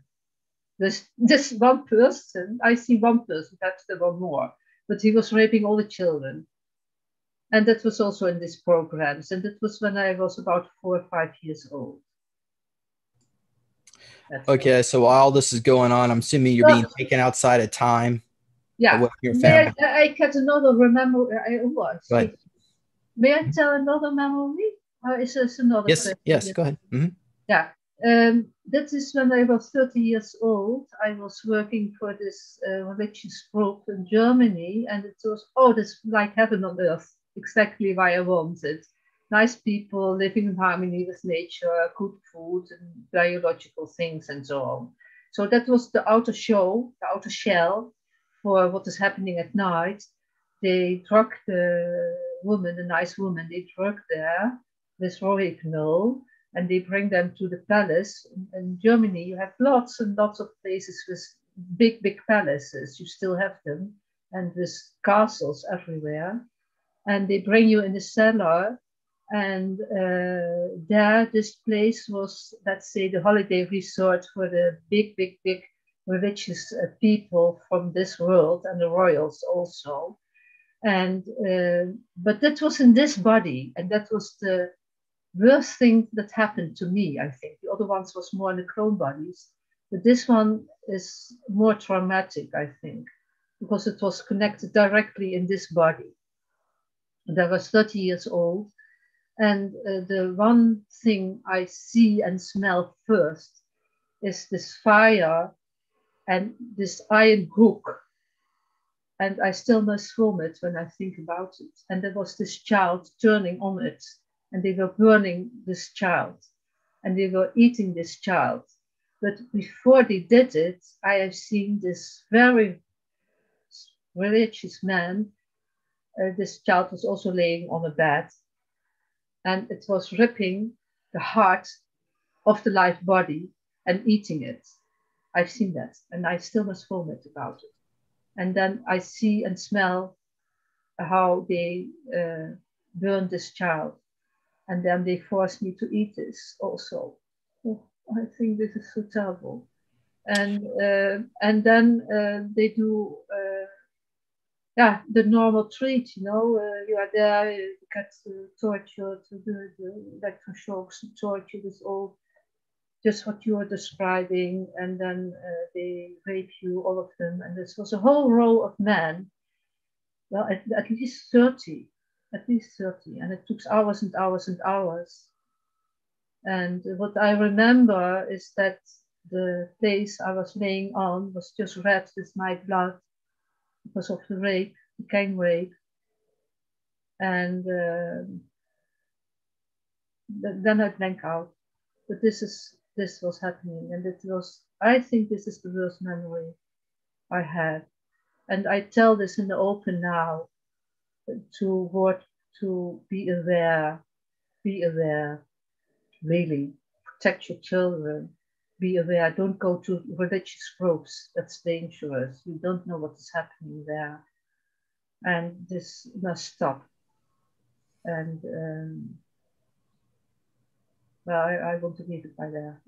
This, this one person, I see one person, perhaps there were more, but he was raping all the children. And that was also in these programs. And that was when I was about four or five years old. That's okay, so while this is going on, I'm assuming you're being taken outside of time. Yeah. With your family. May I, I get another remember? I was. Right. May I tell another memory? Or is this another? Yes. Question? Yes. Go ahead. Mm-hmm. Yeah. Um, that is when I was 30 years old. I was working for this uh, religious group in Germany, and it was oh, this like heaven on earth, exactly why I wanted nice people living in harmony with nature, good food and biological things and so on. So that was the outer show, the outer shell for what is happening at night. They drug the woman, the nice woman, they drug there with rohypnol and they bring them to the palace. In Germany, you have lots and lots of places with big, big palaces. You still have them and with castles everywhere. And they bring you in the cellar and uh, there, this place was, let's say, the holiday resort for the big, big, big religious uh, people from this world and the royals also. And uh, but that was in this body, and that was the worst thing that happened to me. I think the other ones was more in the clone bodies, but this one is more traumatic. I think because it was connected directly in this body. And I was 30 years old, and uh, the one thing I see and smell first is this fire and this iron hook. And I still must film it when I think about it. And there was this child turning on it, and they were burning this child, and they were eating this child. But before they did it, I have seen this very religious man. Uh, this child was also laying on a bed, and it was ripping the heart of the live body and eating it. I've seen that, and I still must vomit about it. And then I see and smell how they uh, burn this child, and then they force me to eat this also. Oh, I think this is so terrible. And uh, and then uh, they do uh, yeah, the normal treat, you know, uh, you are there, you get uh, tortured, the, the electroshocks, torture is all just what you are describing, and then uh, they rape you, all of them. And this was a whole row of men, well, at, at least 30, at least 30, and it took hours and hours and hours. And what I remember is that the place I was laying on was just red with my blood because of the rape, the gang rape. And uh, then I blank out. But this is this was happening, and it was. I think this is the worst memory I had, and I tell this in the open now to what to be aware, be aware, really protect your children, be aware. Don't go to religious groups. That's dangerous. You don't know what is happening there. And this must stop. And um, well, I, I want to leave it by there.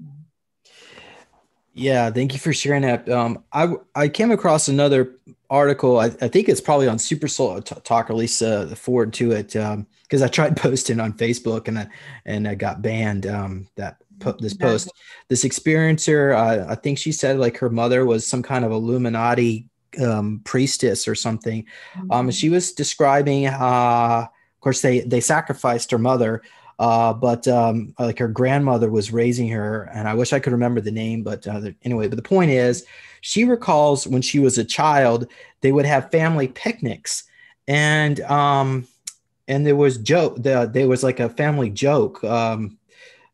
Yeah, thank you for sharing that. Um, I I came across another article. I, I think it's probably on Super Soldier Talk, or at least uh, forward to it, because um, I tried (laughs) posting on Facebook and I and I got banned. Um, that this post, this experiencer, uh, I think she said like her mother was some kind of Illuminati um, priestess or something. Mm-hmm. Um, she was describing, uh, of course, they they sacrificed her mother uh, but um, like her grandmother was raising her, and I wish I could remember the name, but uh, anyway. But the point is, she recalls when she was a child, they would have family picnics, and um, and there was joke. The, there was like a family joke. Um,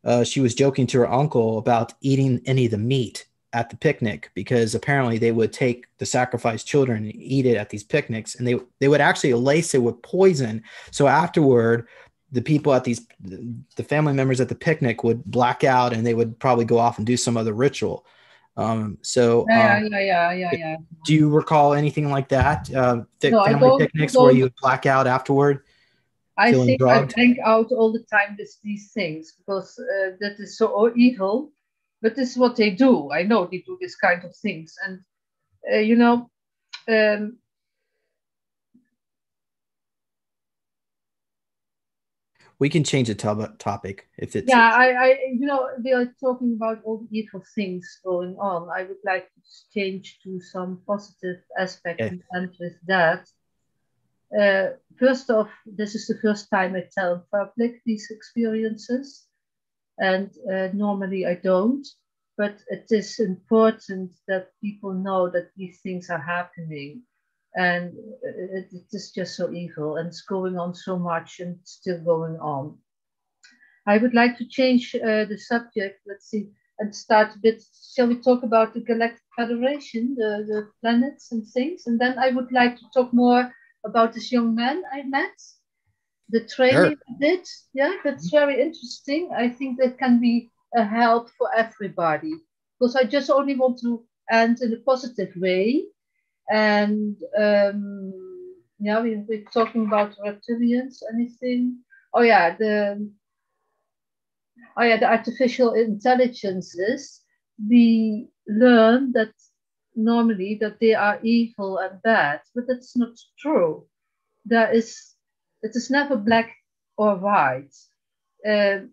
uh, she was joking to her uncle about eating any of the meat at the picnic because apparently they would take the sacrificed children and eat it at these picnics and they they would actually lace it with poison so afterward the people at these the family members at the picnic would black out and they would probably go off and do some other ritual um, so yeah, um, yeah, yeah, yeah, yeah. Do you recall anything like that? Uh, no, family picnics where you black out afterward? I think drugged? I blank out all the time with these things because uh, that is so evil. But this is what they do. I know they do this kind of things, and uh, you know, um, we can change the topic if it's yeah I, I you know we are talking about all the evil things going on. I would like to change to some positive aspect okay. and with that. Uh, first off this is the first time i tell in public these experiences and uh, normally i don't but it is important that people know that these things are happening and it, it is just so evil and it's going on so much and still going on. I would like to change uh, the subject, let's see, and start a bit. Shall we talk about the Galactic Federation, the, the planets and things? And then I would like to talk more about this young man I met, the training sure. I did. Yeah, that's very interesting. I think that can be a help for everybody because I just only want to end in a positive way and um, yeah, we, we're talking about reptilians. Anything? Oh yeah, the oh yeah, the artificial intelligences. We learn that normally that they are evil and bad, but that's not true. There is it is never black or white. Uh,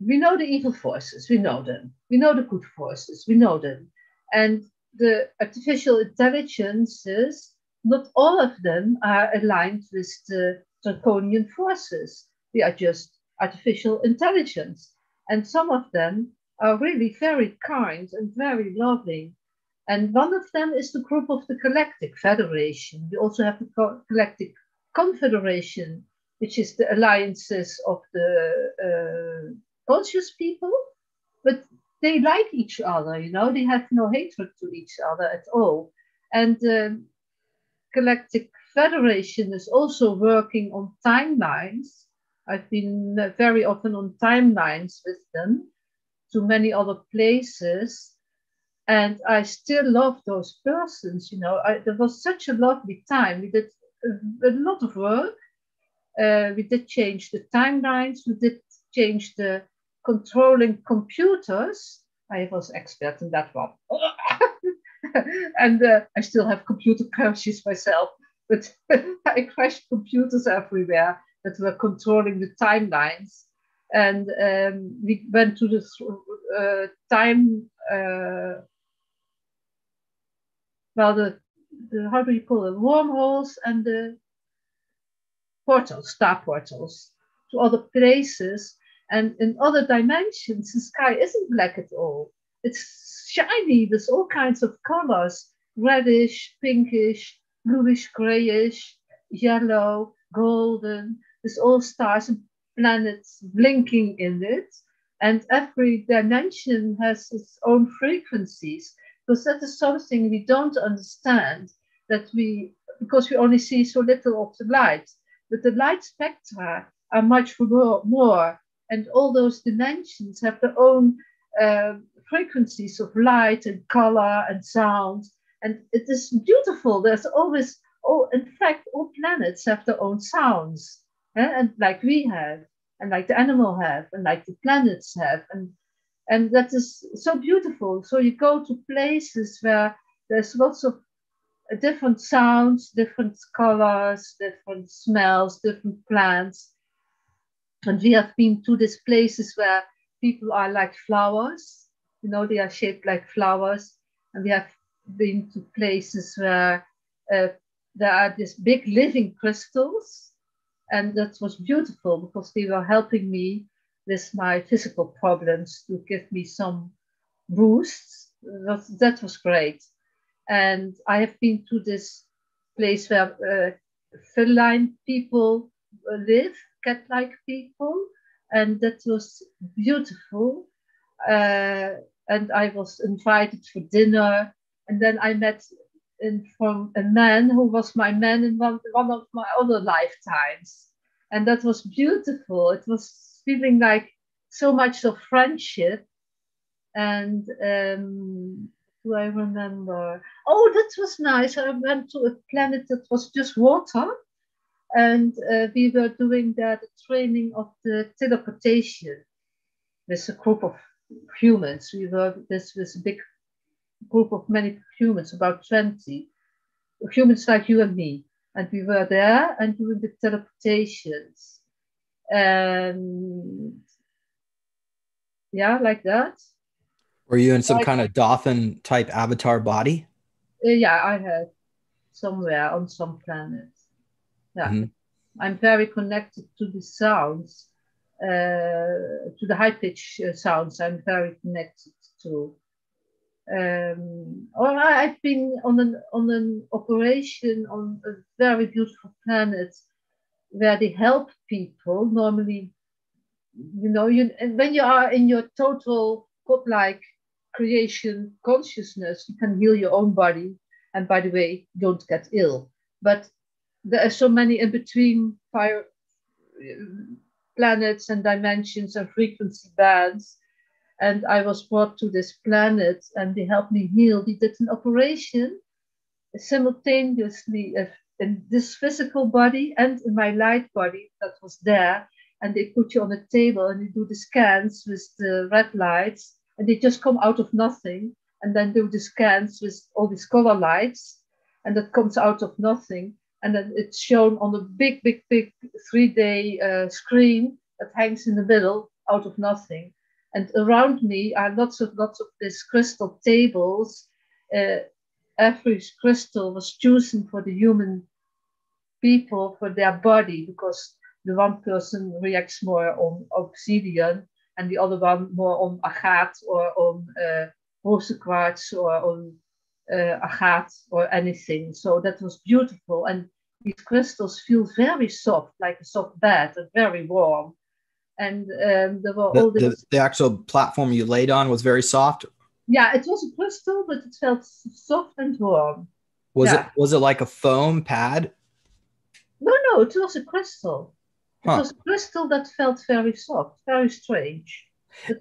we know the evil forces, we know them. We know the good forces, we know them. And the artificial intelligences, not all of them are aligned with the draconian forces. They are just artificial intelligence. And some of them are really very kind and very loving. And one of them is the group of the Galactic Federation. We also have the Galactic Confederation, which is the alliances of the uh, conscious people. They like each other, you know, they have no hatred to each other at all. And the Galactic Federation is also working on timelines. I've been very often on timelines with them to many other places. And I still love those persons, you know. I, there was such a lovely time. We did a, a lot of work. Uh, we did change the timelines. We did change the controlling computers. I was expert in that one. (laughs) and uh, I still have computer crashes myself, but (laughs) I crashed computers everywhere that were controlling the timelines. And um, we went to the uh, time, uh, well, the, the, how do you call it, wormholes and the portals, star portals to other places and in other dimensions, the sky isn't black at all. It's shiny, there's all kinds of colors reddish, pinkish, bluish, grayish, yellow, golden. There's all stars and planets blinking in it. And every dimension has its own frequencies because that is something we don't understand that we because we only see so little of the light but the light spectra are much more, more and all those dimensions have their own uh, frequencies of light and color and sound. And it is beautiful. There's always, oh, in fact, all planets have their own sounds, eh? and like we have, and like the animal have, and like the planets have, and and that is so beautiful. So you go to places where there's lots of different sounds, different colors, different smells, different plants. And we have been to these places where people are like flowers, you know, they are shaped like flowers. And we have been to places where uh, there are these big living crystals. And that was beautiful because they were helping me with my physical problems to give me some boosts. That, that was great. And I have been to this place where uh, feline people live, cat like people, and that was beautiful. Uh, and I was invited for dinner. And then I met in, from a man who was my man in one, one of my other lifetimes. And that was beautiful. It was feeling like so much of friendship. And um, do I remember? Oh, that was nice. I went to a planet that was just water, and uh, we were doing there the training of the teleportation with a group of humans. We were this was a big group of many humans, about 20 humans like you and me. And we were there and doing the teleportations. And yeah, like that. Were you in some kind of dolphin type avatar body? Uh, yeah, I had somewhere on some planet. Yeah, mm-hmm. I'm very connected to the sounds, uh, to the high pitch uh, sounds. I'm very connected to. Um, or I've been on an on an operation on a very beautiful planet where they help people. Normally, you know, you when you are in your total godlike creation consciousness, you can heal your own body. And by the way, don't get ill. But there are so many in between fire planets and dimensions and frequency bands. And I was brought to this planet and they helped me heal. They did an operation simultaneously in this physical body and in my light body that was there. And they put you on a table and you do the scans with the red lights and they just come out of nothing and then do the scans with all these color lights and that comes out of nothing and then it's shown on the big big big three-day uh, screen that hangs in the middle out of nothing. And around me are lots of lots of these crystal tables. Uh, every crystal was chosen for the human people for their body because the one person reacts more on obsidian and the other one more on agate or on uh, rose quartz or on uh, agate or anything. So that was beautiful. And these crystals feel very soft, like a soft bed, and very warm. And um, there were the, all the, the actual platform you laid on was very soft. Yeah, it was a crystal, but it felt soft and warm. Was yeah. it was it like a foam pad? No, no, it was a crystal. It was a crystal that felt very soft, very strange.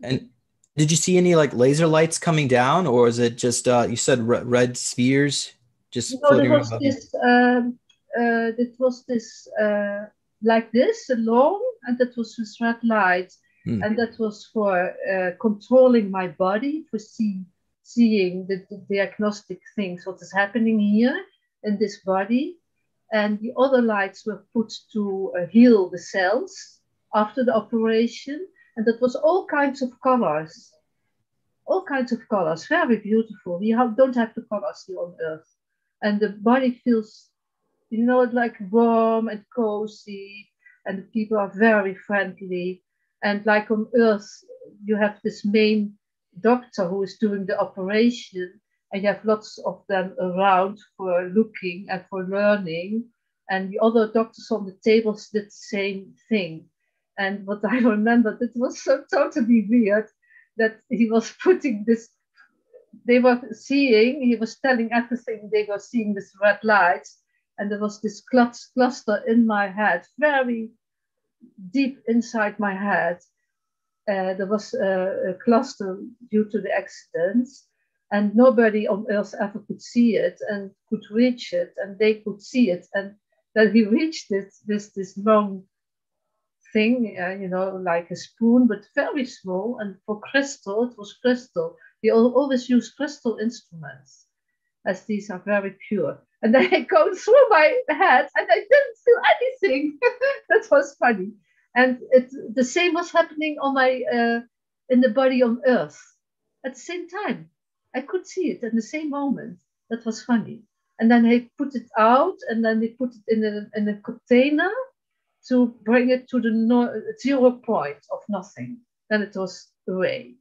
And did you see any like laser lights coming down, or is it just uh, you said red, red spheres just no, floating was this. Um, uh, it was this uh, like this long, and that was with red lights, hmm. and that was for uh, controlling my body for see, seeing the, the diagnostic things, what is happening here in this body and the other lights were put to uh, heal the cells after the operation. And that was all kinds of colors, all kinds of colors, very beautiful. We have, don't have the colors here on Earth. And the body feels, you know, like warm and cozy, and the people are very friendly. And like on Earth, you have this main doctor who is doing the operation, and you have lots of them around for looking and for learning. And the other doctors on the tables did the same thing. And what I remembered, it was so totally weird that he was putting this, they were seeing, he was telling everything, they were seeing this red lights. And there was this cluster in my head, very deep inside my head. uh, there was a, a, cluster due to the accidents, and nobody on Earth ever could see it and could reach it, and they could see it. And then he reached it with this long thing, uh, you know, like a spoon, but very small. And for crystal, it was crystal. They always use crystal instruments, as these are very pure. And (laughs) then it goes through my head, and I didn't feel anything. (laughs) that was funny. And it, the same was happening on my uh, in the body on Earth at the same time. I could see it at the same moment. That was funny. And then they put it out, and then they put it in a, in a container to bring it to the no, zero point of nothing. Then it was away.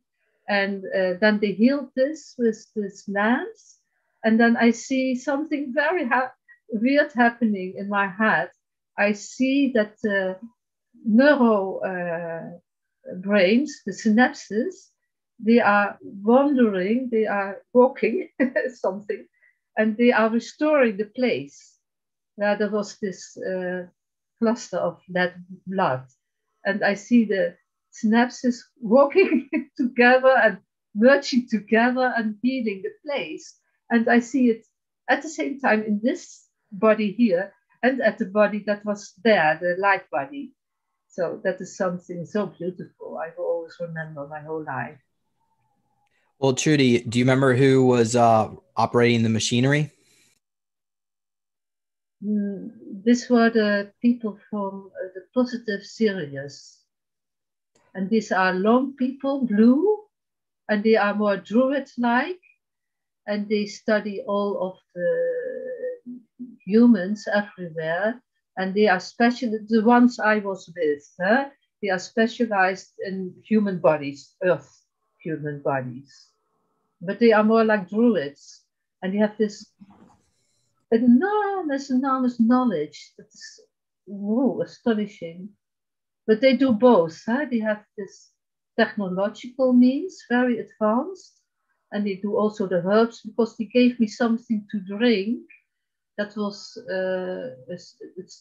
And uh, then they healed this with this lens. And then I see something very ha- weird happening in my head. I see that uh, neuro uh, brains, the synapses, they are wandering, they are walking (laughs) something, and they are restoring the place where there was this uh, cluster of that blood. And I see the synapses walking (laughs) together and merging together and healing the place. And I see it at the same time in this body here and at the body that was there, the light body. So that is something so beautiful. I will always remember my whole life. Well, Trudy, do you remember who was uh, operating the machinery? Mm, these were the people from uh, the positive Sirius. And these are long people, blue, and they are more druid like, and they study all of the humans everywhere. And they are special, the ones I was with, huh? they are specialized in human bodies, earth human bodies. But they are more like druids, and they have this enormous, enormous knowledge. That's whoa, astonishing. But they do both. Huh? They have this technological means, very advanced, and they do also the herbs because they gave me something to drink that was uh, it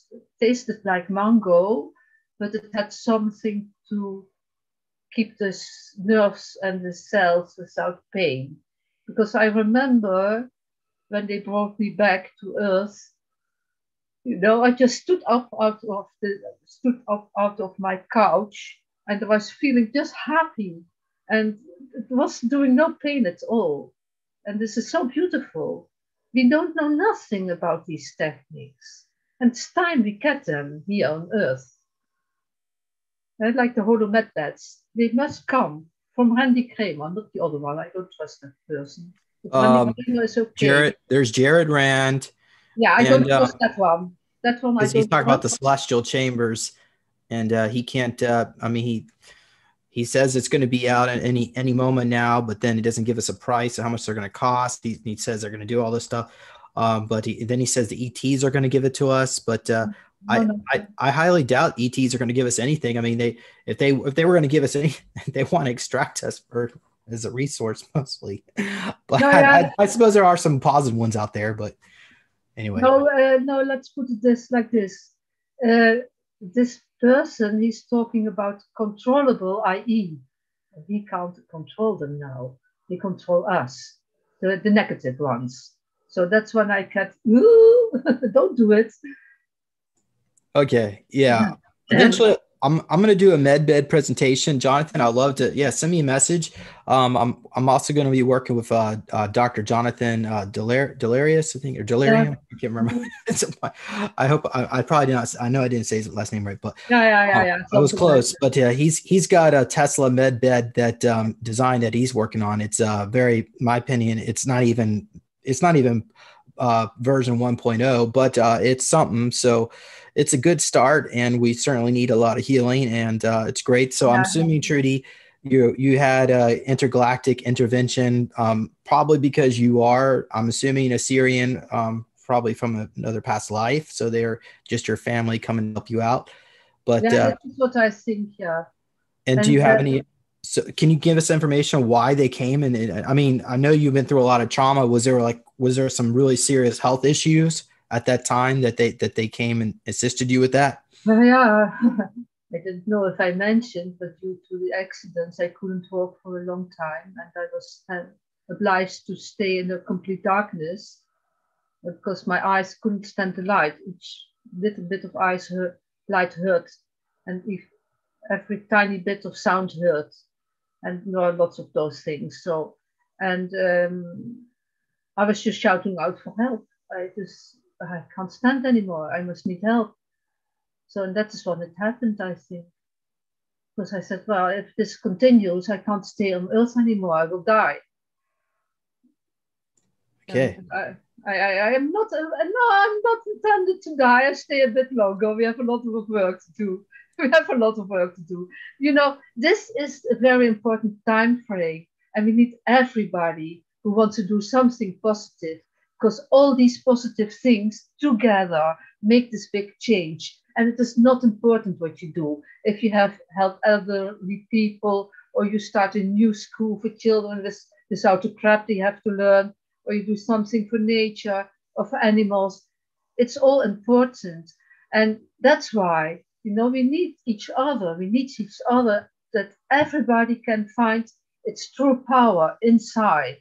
tasted like mango, but it had something to keep the nerves and the cells without pain. Because I remember when they brought me back to Earth, you know, I just stood up out of the stood up out of my couch and I was feeling just happy and it was doing no pain at all. And this is so beautiful. We don't know nothing about these techniques. And it's time we get them here on Earth. I like the holomet beds. They must come from Randy Cramer, not the other one. I don't trust that person. Um, okay. Jared, there's Jared Rand. Yeah, I and, don't uh, trust that one. That one I He's talking about the celestial chambers, and uh, he can't. Uh, I mean, he he says it's going to be out at any any moment now, but then he doesn't give us a price of how much they're going to cost. He, he says they're going to do all this stuff, um, but he, then he says the ETs are going to give it to us. But uh, I, I, I highly doubt ETs are going to give us anything. I mean, they if they if they were going to give us any, (laughs) they want to extract us for as a resource (laughs) mostly. But no, yeah. I, I, suppose there are some positive ones out there. But anyway, no, uh, no. Let's put it this like this. Uh, this person he's talking about controllable, i.e., we can't control them now. They control us, the, the negative ones. So that's when I get, (laughs) don't do it. Okay. Yeah. Eventually, I'm I'm gonna do a med bed presentation, Jonathan. I'd love to. Yeah, send me a message. Um, I'm I'm also going to be working with uh, uh, Dr. Jonathan uh, Delar- Delirious, I think, or Delirium. Yeah. I can't remember. (laughs) I hope I, I, probably did not. I know I didn't say his last name right, but yeah, yeah, yeah, yeah. Uh, I was close. But yeah, he's he's got a Tesla med bed that um, design that he's working on. It's uh very, my opinion, it's not even it's not even uh, version 1.0, but uh, it's something. So it's a good start, and we certainly need a lot of healing, and uh, it's great. So yeah. I'm assuming, Trudy, you you had a intergalactic intervention, um, probably because you are, I'm assuming, a Sirian, um, probably from another past life. So they're just your family coming to help you out. But yeah, uh, that's what I think. Yeah. And, and do you have any? So can you give us information why they came? And I mean, I know you've been through a lot of trauma. Was there like was there some really serious health issues? At that time that they that they came and assisted you with that? Yeah, (laughs) I didn't know if I mentioned, but due to the accidents, I couldn't walk for a long time, and I was uh, obliged to stay in a complete darkness because my eyes couldn't stand the light. Each little bit of eyes hurt, light hurt, and if every tiny bit of sound hurt, and there are lots of those things. So, and um, I was just shouting out for help. I just I can't stand anymore. I must need help. So, and that is what it happened, I think. Because I said, well, if this continues, I can't stay on Earth anymore. I will die. Okay. I, I, I, am not, uh, no, I'm not intended to die. I stay a bit longer. We have a lot of work to do. (laughs) We have a lot of work to do. You know, this is a very important time frame, and we need everybody who wants to do something positive because all these positive things together make this big change. And it is not important what you do. If you have helped elderly people, or you start a new school for children with, without the crap they have to learn, or you do something for nature or for animals, it's all important. And that's why, you know, we need each other. We need each other that everybody can find its true power inside.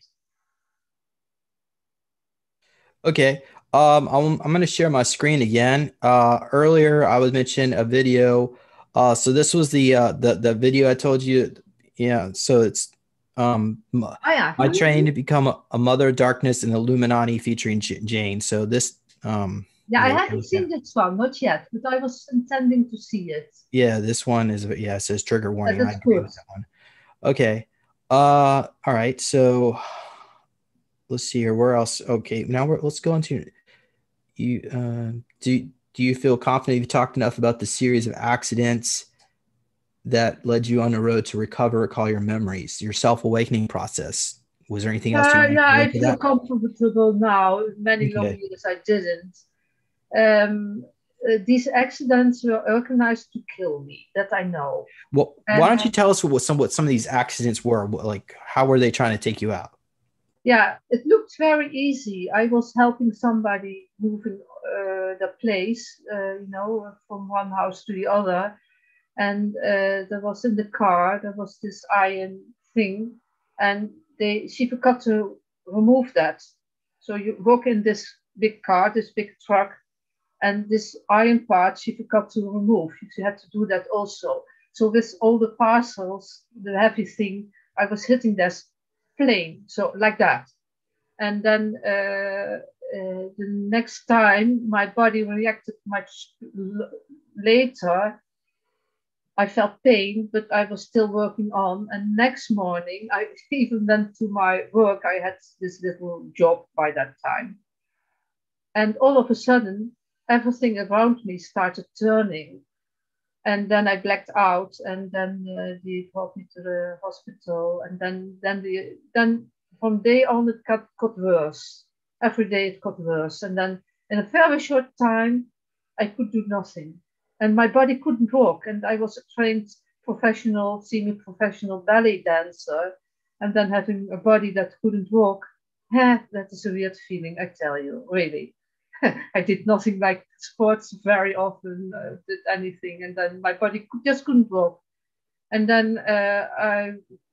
Okay. Um, I'm, I'm going to share my screen again. Uh, earlier, I was mentioning a video. Uh, so this was the uh, the the video I told you. Yeah. So it's um, oh, yeah. I trained to become a, a, mother of darkness in Illuminati featuring J- Jane. So this. Um, yeah, I haven't seen this one, not yet, but I was intending to see it. Yeah, this one is yeah, it says trigger warning. That's good. That one. Okay. Uh, all right. So let's see here. Where else? Okay, now we're let's go into you. Uh, do do you feel confident you talked enough about the series of accidents that led you on the road to recover, recall your memories, your self awakening process? Was there anything else? Uh, yeah, I feel comfortable now. Many okay. long years I didn't. Um, uh, these accidents were organized to kill me. That I know. Well, and, why don't you tell us what some what some of these accidents were? Like, how were they trying to take you out? Yeah, it looked very easy. I was helping somebody moving uh, the place, uh, you know, from one house to the other. And uh, there was in the car, there was this iron thing, and they she forgot to remove that. So you walk in this big car, this big truck, and this iron part she forgot to remove. She had to do that also. So with all the parcels, the heavy thing, I was hitting this plane, so like that. And then uh, uh, the next time my body reacted much later, I felt pain, but I was still working on. And next morning, I (laughs) even went to my work. I had this little job by that time. And all of a sudden, everything around me started turning and then I blacked out, and then uh, they brought me to the hospital, and then then the then from day on it got got worse. Every day it got worse, and then in a very short time, I could do nothing, and my body couldn't walk, and I was a trained professional, semi-professional ballet dancer, and then having a body that couldn't walk, eh, (laughs) that is a weird feeling, I tell you, really. (laughs) I did nothing like sports very often, uh, did anything, and then my body just couldn't walk. And then uh, I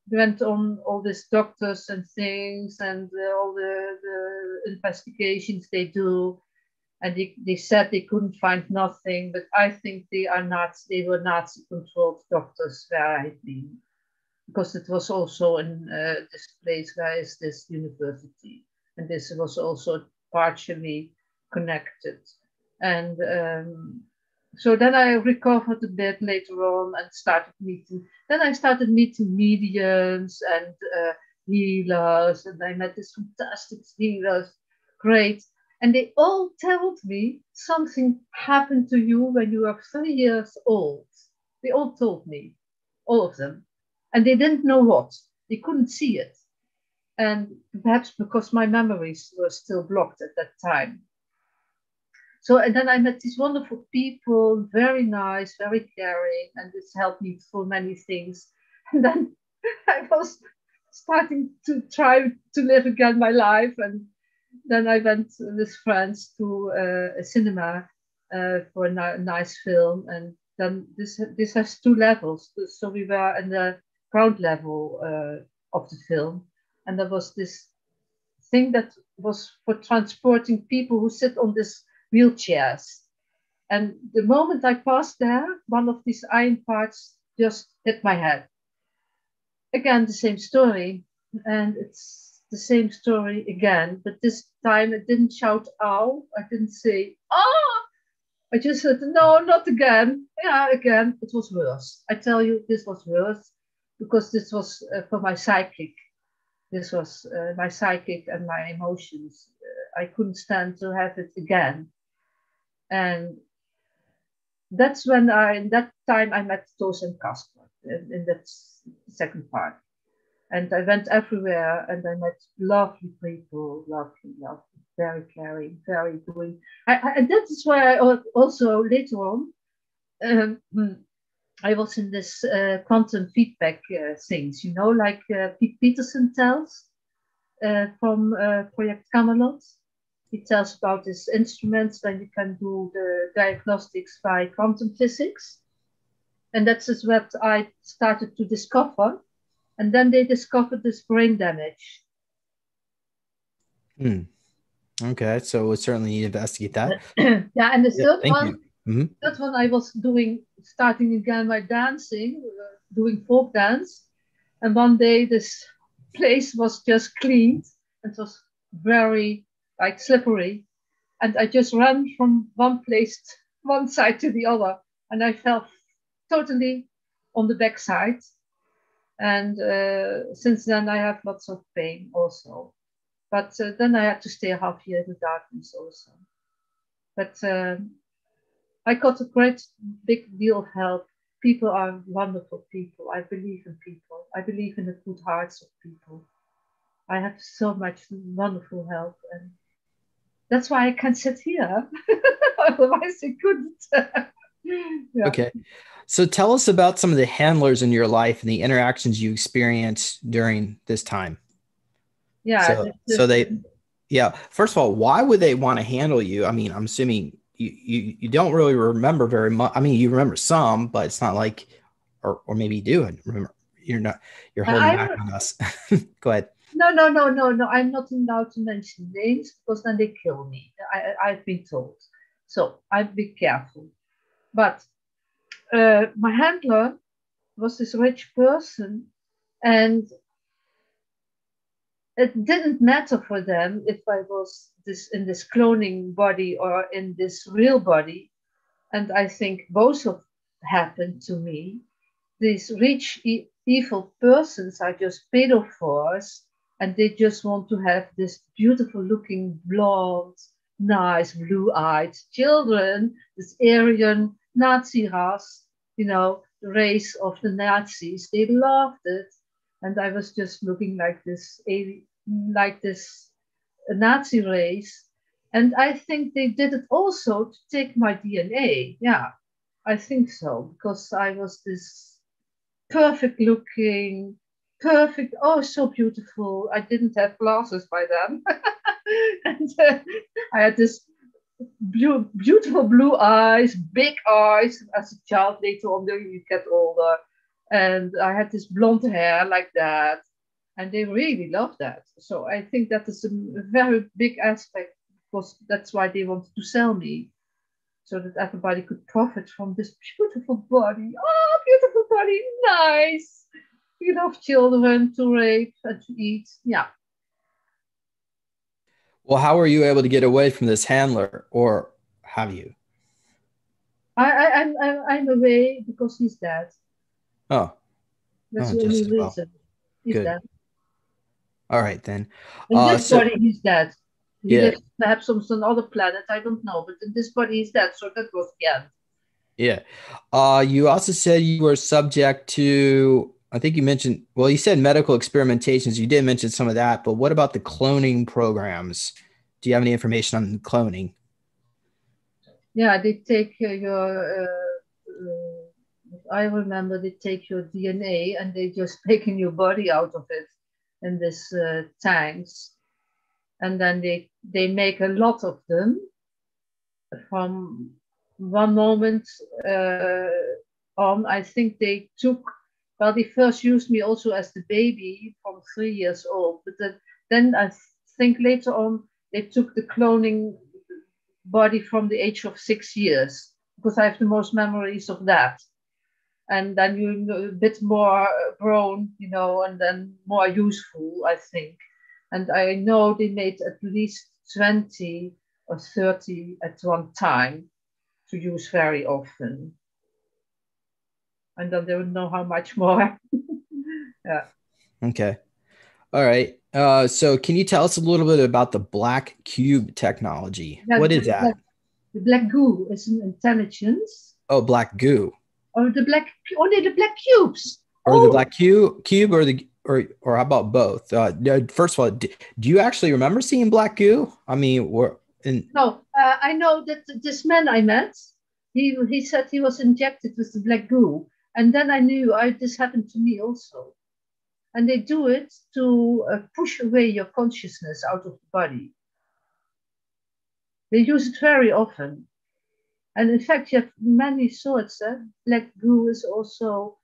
went on all these doctors and things and uh, all the, the investigations they do. And they, they said they couldn't find nothing, but I think they are not, they were Nazi controlled doctors where I had been. Because it was also in uh, this place where is this university. And this was also partially connected. And um, so then I recovered a bit later on and started meeting. Then I started meeting mediums and uh, healers, and I met these fantastic healers, great. And they all told me something happened to you when you were three years old. They all told me, all of them. And they didn't know what, they couldn't see it. And perhaps because my memories were still blocked at that time. So and then I met these wonderful people, very nice, very caring, and this helped me through many things. (laughs) And then I was starting to try to live again my life, and then I went with friends to uh, a cinema uh, for a, ni- nice film, and then this this has two levels. So we were in the ground level uh, of the film, and there was this thing that was for transporting people who sit on these wheelchairs. And the moment I passed there, one of these iron parts just hit my head. Again, the same story, and it's the same story again, but this time I didn't shout "ow!" I didn't say "ah!" I just said, "No, not again." Yeah, again, it was worse. I tell you, this was worse because this was uh, for my psychic. This was uh, my psychic and my emotions. Uh, I couldn't stand to have it again, and that's when I, in that time, I met Toos and Casper in, in that second part. And I went everywhere and I met lovely people, lovely, lovely, very caring, very doing. I, and that is why I also later on, um, hmm, I was in this uh, quantum feedback uh, things, you know, like uh, Pete Peterson tells uh, from uh, Project Camelot. He tells about his instruments Then you can do the diagnostics by quantum physics. And that's what I started to discover. And then they discovered this brain damage. Hmm. Okay, so we'll certainly investigate that. (clears throat) yeah, and the yeah, third one, mm-hmm. third one, I was doing starting again by dancing, uh, doing folk dance, and one day this (laughs) place was just cleaned. It was very like slippery. And I just ran from one place, one side to the other, and I fell totally on the backside. And uh, since then, I have lots of pain also. But uh, then I had to stay half year in the darkness also. But uh, I got a great big deal of help. People are wonderful people. I believe in people. I believe in the good hearts of people. I have so much wonderful help, and that's why I can sit here. (laughs) Otherwise, I couldn't. (laughs) yeah. Okay. So tell us about some of the handlers in your life and the interactions you experienced during this time. Yeah. So, so they, yeah. First of all, why would they want to handle you? I mean, I'm assuming you, you, you don't really remember very much. I mean, you remember some, but it's not like, or, or maybe you do. And remember, you're not, you're holding I, back on us. (laughs) Go ahead. No, no, no, no, no. I'm not allowed to mention names because then they kill me. I, I've been told. So I'd be careful. But uh, my handler was this rich person, and it didn't matter for them if I was this in this cloning body or in this real body. And I think both of happened to me. These rich e- evil persons are just pedophiles and they just want to have this beautiful looking blonde, nice blue eyed children, this Aryan Nazi race, you know, the race of the Nazis. They loved it. And I was just looking like this, like this Nazi race. And I think they did it also to take my DNA. Yeah, I think so, because I was this perfect looking, perfect. Oh, so beautiful. I didn't have glasses by then. (laughs) and uh, I had this be- beautiful blue eyes, big eyes as a child. Later on, you get older. And I had this blonde hair like that. And they really love that. So I think that is a very big aspect because that's why they wanted to sell me. So that everybody could profit from this beautiful body. Oh, beautiful body, nice you love children to rape and to eat. Yeah. Well, how were you able to get away from this handler, or have you? I, I, I'm, I'm away because he's dead. Oh. That's oh, the only reason. Well. He's Good. dead. All right, then. In uh, this so, body, he's dead. He yeah. lives perhaps on some other planet. I don't know, but in this body, he's dead. So that was the end. Yeah. Uh, you also said you were subject to I think you mentioned, well, you said medical experimentations. You did mention some of that, but what about the cloning programs? Do you have any information on cloning? Yeah, they take uh, your, uh, uh, I remember they take your DNA and they just take a new body out of it in this uh, tanks. And then they, they make a lot of them from one moment uh, on, I think they took, well, they first used me also as the baby from three years old, but then, then I think later on they took the cloning body from the age of six years because I have the most memories of that. And then you're a bit more grown, you know, and then more useful, I think. And I know they made at least 20 or 30 at one time to use very often. And then they would know how much (laughs) more. yeah. Okay. All right. Uh, so can you tell us a little bit about the black cube technology? Yeah, what is that? Black, the black goo is an intelligence. Oh, black goo. Or the black only the black cubes. Or oh. the black cube cube or the or or how about both? Uh, first of all, do, do you actually remember seeing black goo? I mean, we're in No, uh, I know that this man I met, he he said he was injected with the black goo. And then I knew I this happened to me also and they do it to uh, push away your consciousness out of the body. They use it very often. And in fact, you have many sorts. Eh? Black goo is also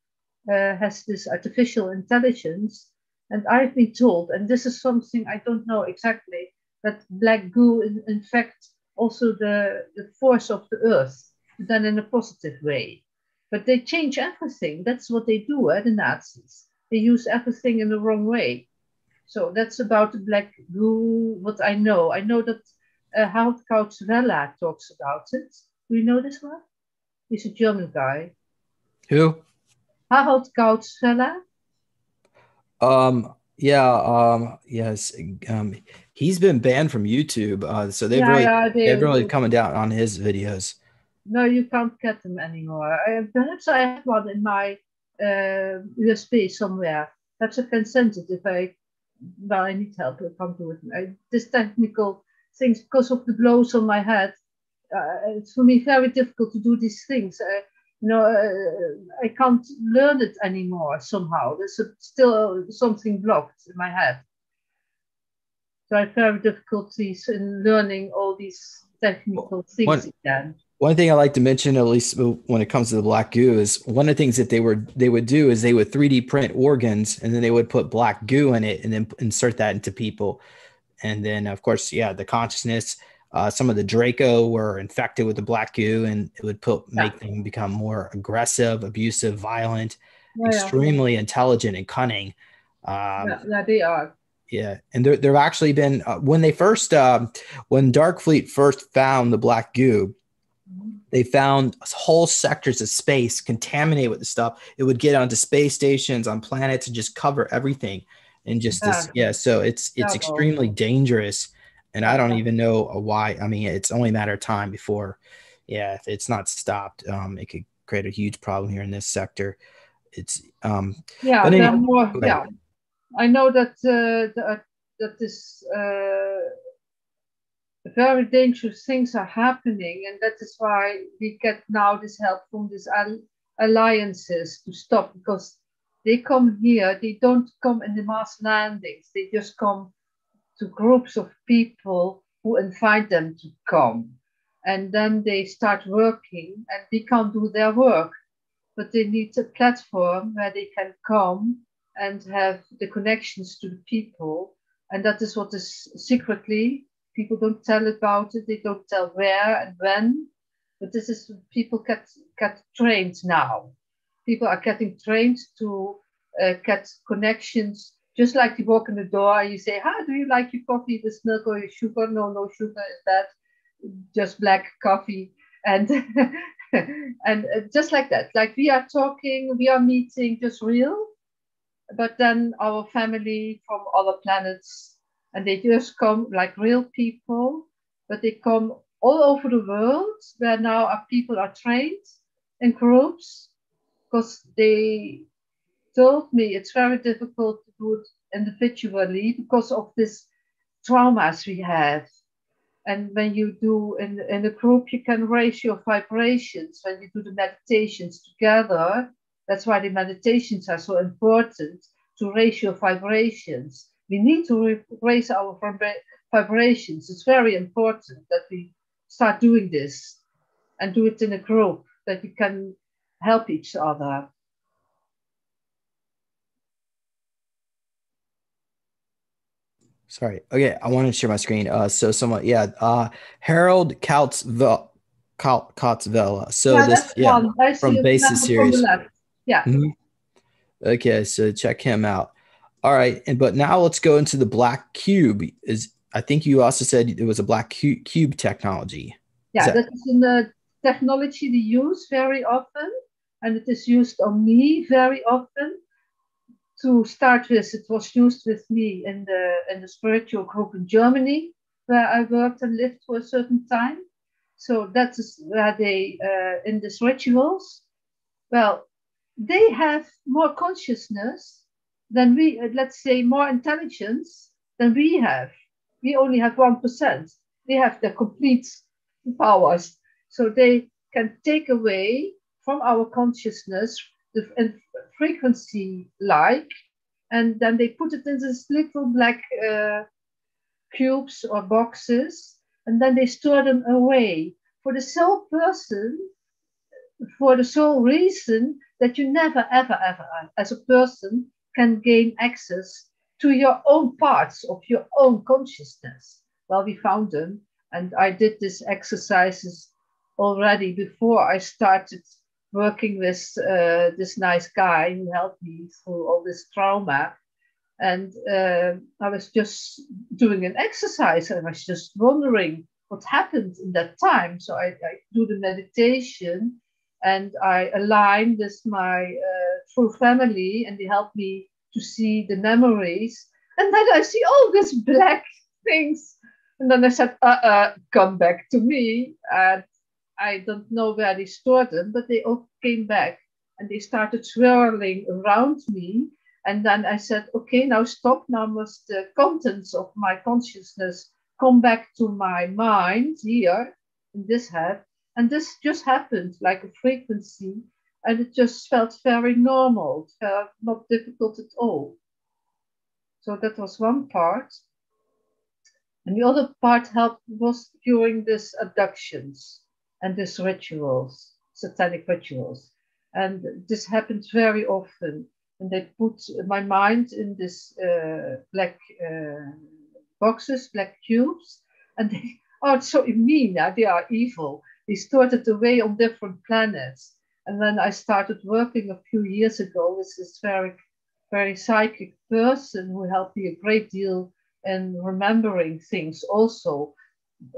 uh, has this artificial intelligence. And I've been told, and this is something I don't know exactly, that black goo is in fact also the, the force of the earth, but then in a positive way. But they change everything. That's what they do, eh, the Nazis they use everything in the wrong way. So that's about the black goo, what I know. I know that uh, Harald Kautz-Vella talks about it. Do you know this one? He's a German guy. Who? Harald Kautz-Vella. Um, yeah, um, yes. Um, he's been banned from YouTube. Uh, so they've yeah, really, yeah, they, they've really coming down on his videos. No, you can't get them anymore. I, perhaps I have one in my uh, USB somewhere. Perhaps I can send it if I, well, I need help. I can't do it. I, this technical things, because of the blows on my head, uh, it's for me very difficult to do these things. Uh, you know, uh, I can't learn it anymore somehow. There's a, still something blocked in my head. So I have very difficulties in learning all these technical things one, again. One thing I like to mention, at least when it comes to the black goo, is one of the things that they were they would do is they would 3D print organs and then they would put black goo in it and then insert that into people. And then of course, yeah, the consciousness. Uh, some of the Draco were infected with the black goo, and it would put make yeah. them become more aggressive, abusive, violent, yeah, extremely intelligent and cunning. Um, yeah, yeah, they are. Yeah, and there there have actually been uh, when they first uh, when Darkfleet first found the black goo, they found whole sectors of space contaminated with the stuff. It would get onto space stations, on planets, and just cover everything. And just yeah. this, yeah. So it's it's extremely dangerous, and I don't even know why. I mean, it's only a matter of time before, yeah, if it's not stopped, um, it could create a huge problem here in this sector. It's um, yeah, anyway, more, yeah. I know that uh, that, that this. Uh, very dangerous things are happening, and that is why we get now this help from these alliances to stop because they come here, they don't come in the mass landings, they just come to groups of people who invite them to come. And then they start working and they can't do their work, but they need a platform where they can come and have the connections to the people. And that is what is secretly people don't tell about it, they don't tell where and when. But this is people get get trained now. People are getting trained to uh, get connections. Just like you walk in the door, you say, "Hi, do you like your coffee with milk or sugar?" No, no sugar. Is that just black coffee? And (laughs) and uh, just like that, like we are talking, we are meeting, just real. But then our family from other planets and they just come like real people, but they come all over the world where now our people are trained in groups because they told me it's very difficult to do it individually because of this traumas we have. And when you do in, in a group, you can raise your vibrations when you do the meditations together. That's why the meditations are so important to raise your vibrations we need to raise our vibrations. It's very important that we start doing this. and do it in a group that you can help each other. Sorry. Okay, I want to share my screen. Uh, so someone, yeah, uh, Harold Kautzvel, Kautzvela. So yeah, this, yeah, from Basis series. Yeah. Mm-hmm. Okay, so check him out. All right, and but now let's go into the black cube. Is I think you also said it was a black cube, cube technology. Yeah, is that, that is in the technology they use very often, and it is used on me very often to start with, it was used with me in the in the spiritual group in Germany, where I worked and lived for a certain time. So that is where they uh, in these rituals. Well, they have more consciousness than we. Uh, let's say more intelligence than we have. We only have one percent. They have the complete powers, so they can take away from our consciousness the frequency like, and then they put it in these little black uh, cubes or boxes, and then they store them away for the sole person, for the sole reason that you never, ever, ever, as a person, can gain access to your own parts of your own consciousness. Well, we found them, and I did these exercises already before I started working with uh, this nice guy who helped me through all this trauma. And uh, I was just doing an exercise. And I was just wondering what happened in that time. So I, I do the meditation and I align with my uh, true family, and they help me to see the memories. And then I see all these black things. And then I said, uh, uh, come back to me. And I don't know where they stored them, but they all came back and they started swirling around me. And then I said, okay, now stop. Now must the contents of my consciousness come back to my mind here in this head. And this just happened like a frequency. And it just felt very normal, felt not difficult at all. So that was one part. And the other part helped was during these abductions and these rituals, satanic rituals. And this happens very often. And they put my mind in this uh, black uh, boxes, black cubes, and (laughs) they are so mean. They are evil. They stored it away on different planets. And then I started working a few years ago with this very, very psychic person who helped me a great deal in remembering things also.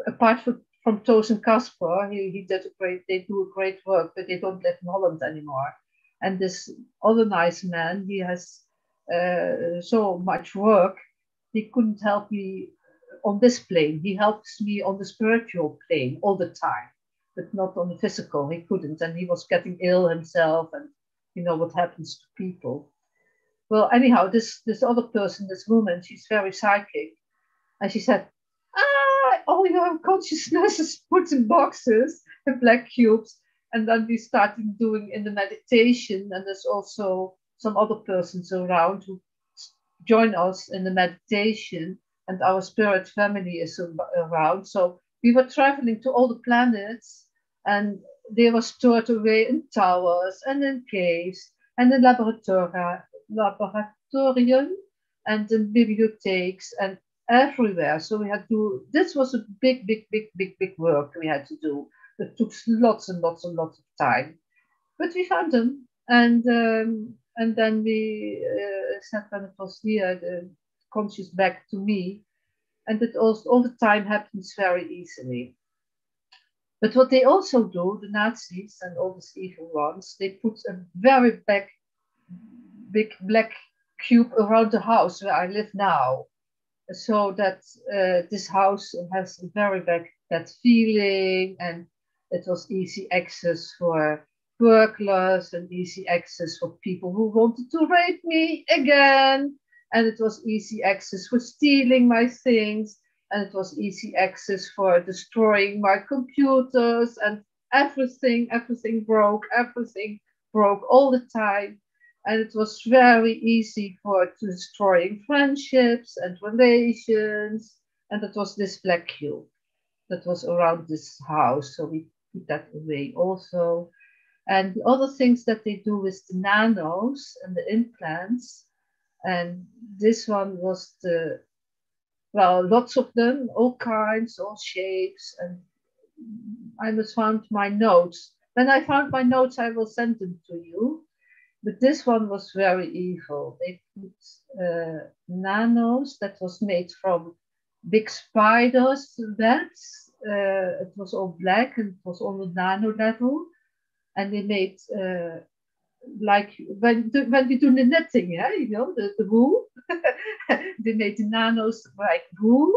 Apart from from Toos and Casper. He, he did a great, they do a great work, but they don't live in Holland anymore. And this other nice man, he has uh, so much work, he couldn't help me on this plane. He helps me on the spiritual plane all the time, but not on the physical. He couldn't, and he was getting ill himself, and you know what happens to people. Well, anyhow, this this other person, this woman, she's very psychic, and she said, "Ah, all your consciousness is put in boxes in black cubes. And then we started doing in the meditation, and there's also some other persons around who join us in the meditation, and our spirit family is around. So we were traveling to all the planets, and they were stored away in towers and in caves and in laboratoria, laboratorium and in bibliothèques and everywhere. So we had to, this was a big, big, big, big, big work we had to do. It took lots and lots and lots of time. But we found them. And um, and then we uh, said when it was here, the conscious back to me. And it also all the time happens very easily. But what they also do, the Nazis and all these evil ones, they put a very big, big black cube around the house where I live now so that uh, this house has a very bad, bad feeling and it was easy access for burglars and easy access for people who wanted to rape me again and it was easy access for stealing my things and it was easy access for destroying my computers and everything everything broke everything broke all the time and it was very easy for destroying friendships and relations. And it was this black cube that was around this house. So we put that away also. And the other things that they do with the nanos and the implants, and this one was the, well, lots of them, all kinds, all shapes. And I must find my notes. When I found my notes, I will send them to you. But this one was very evil. They put uh, nanos that was made from big spiders' webs. Uh, it was all black and it was on the nano level and they made uh, like when when we do the netting, yeah, you know, the, the wool. (laughs) they made the nanos like wool,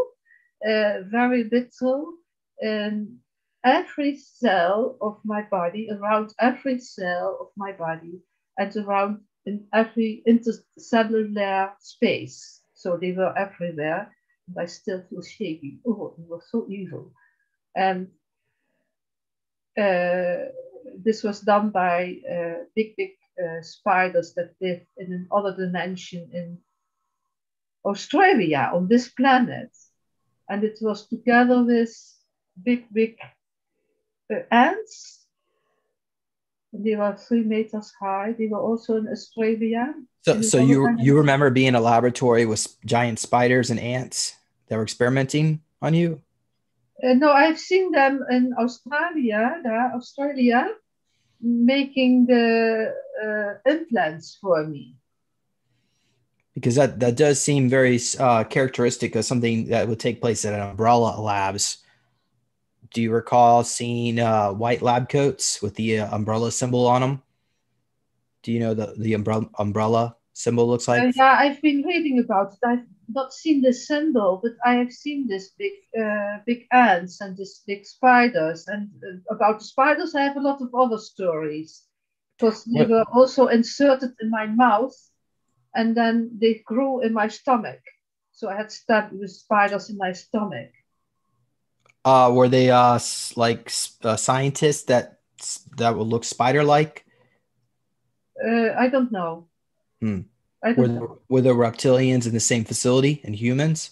uh, very little, and every cell of my body, around every cell of my body, and around in every intercellular space. So they were everywhere. And I still feel shaky. Oh, it was so evil. And uh, this was done by uh, big, big uh, spiders that live in another dimension in Australia on this planet. And it was together with big, big uh, ants. They were three meters high. They were also in Australia. So, so you you remember being in a laboratory with giant spiders and ants that were experimenting on you? Uh, no, I've seen them in Australia, there, Australia, making the uh, implants for me. Because that, that does seem very uh, characteristic of something that would take place at an Umbrella Labs. Do you recall seeing uh, white lab coats with the uh, umbrella symbol on them? Do you know the the umbrella umbrella symbol looks like? Uh, yeah, I've been reading about it. I've not seen the symbol, but I have seen this big, uh, big ants and this big spiders. And uh, about the spiders, I have a lot of other stories because they what? were also inserted in my mouth, and then they grew in my stomach. So I had stabbed with spiders in my stomach. Uh, were they uh like uh, scientists that that would look spider-like? Uh, I don't know. Hmm were, there, were there reptilians in the same facility and humans?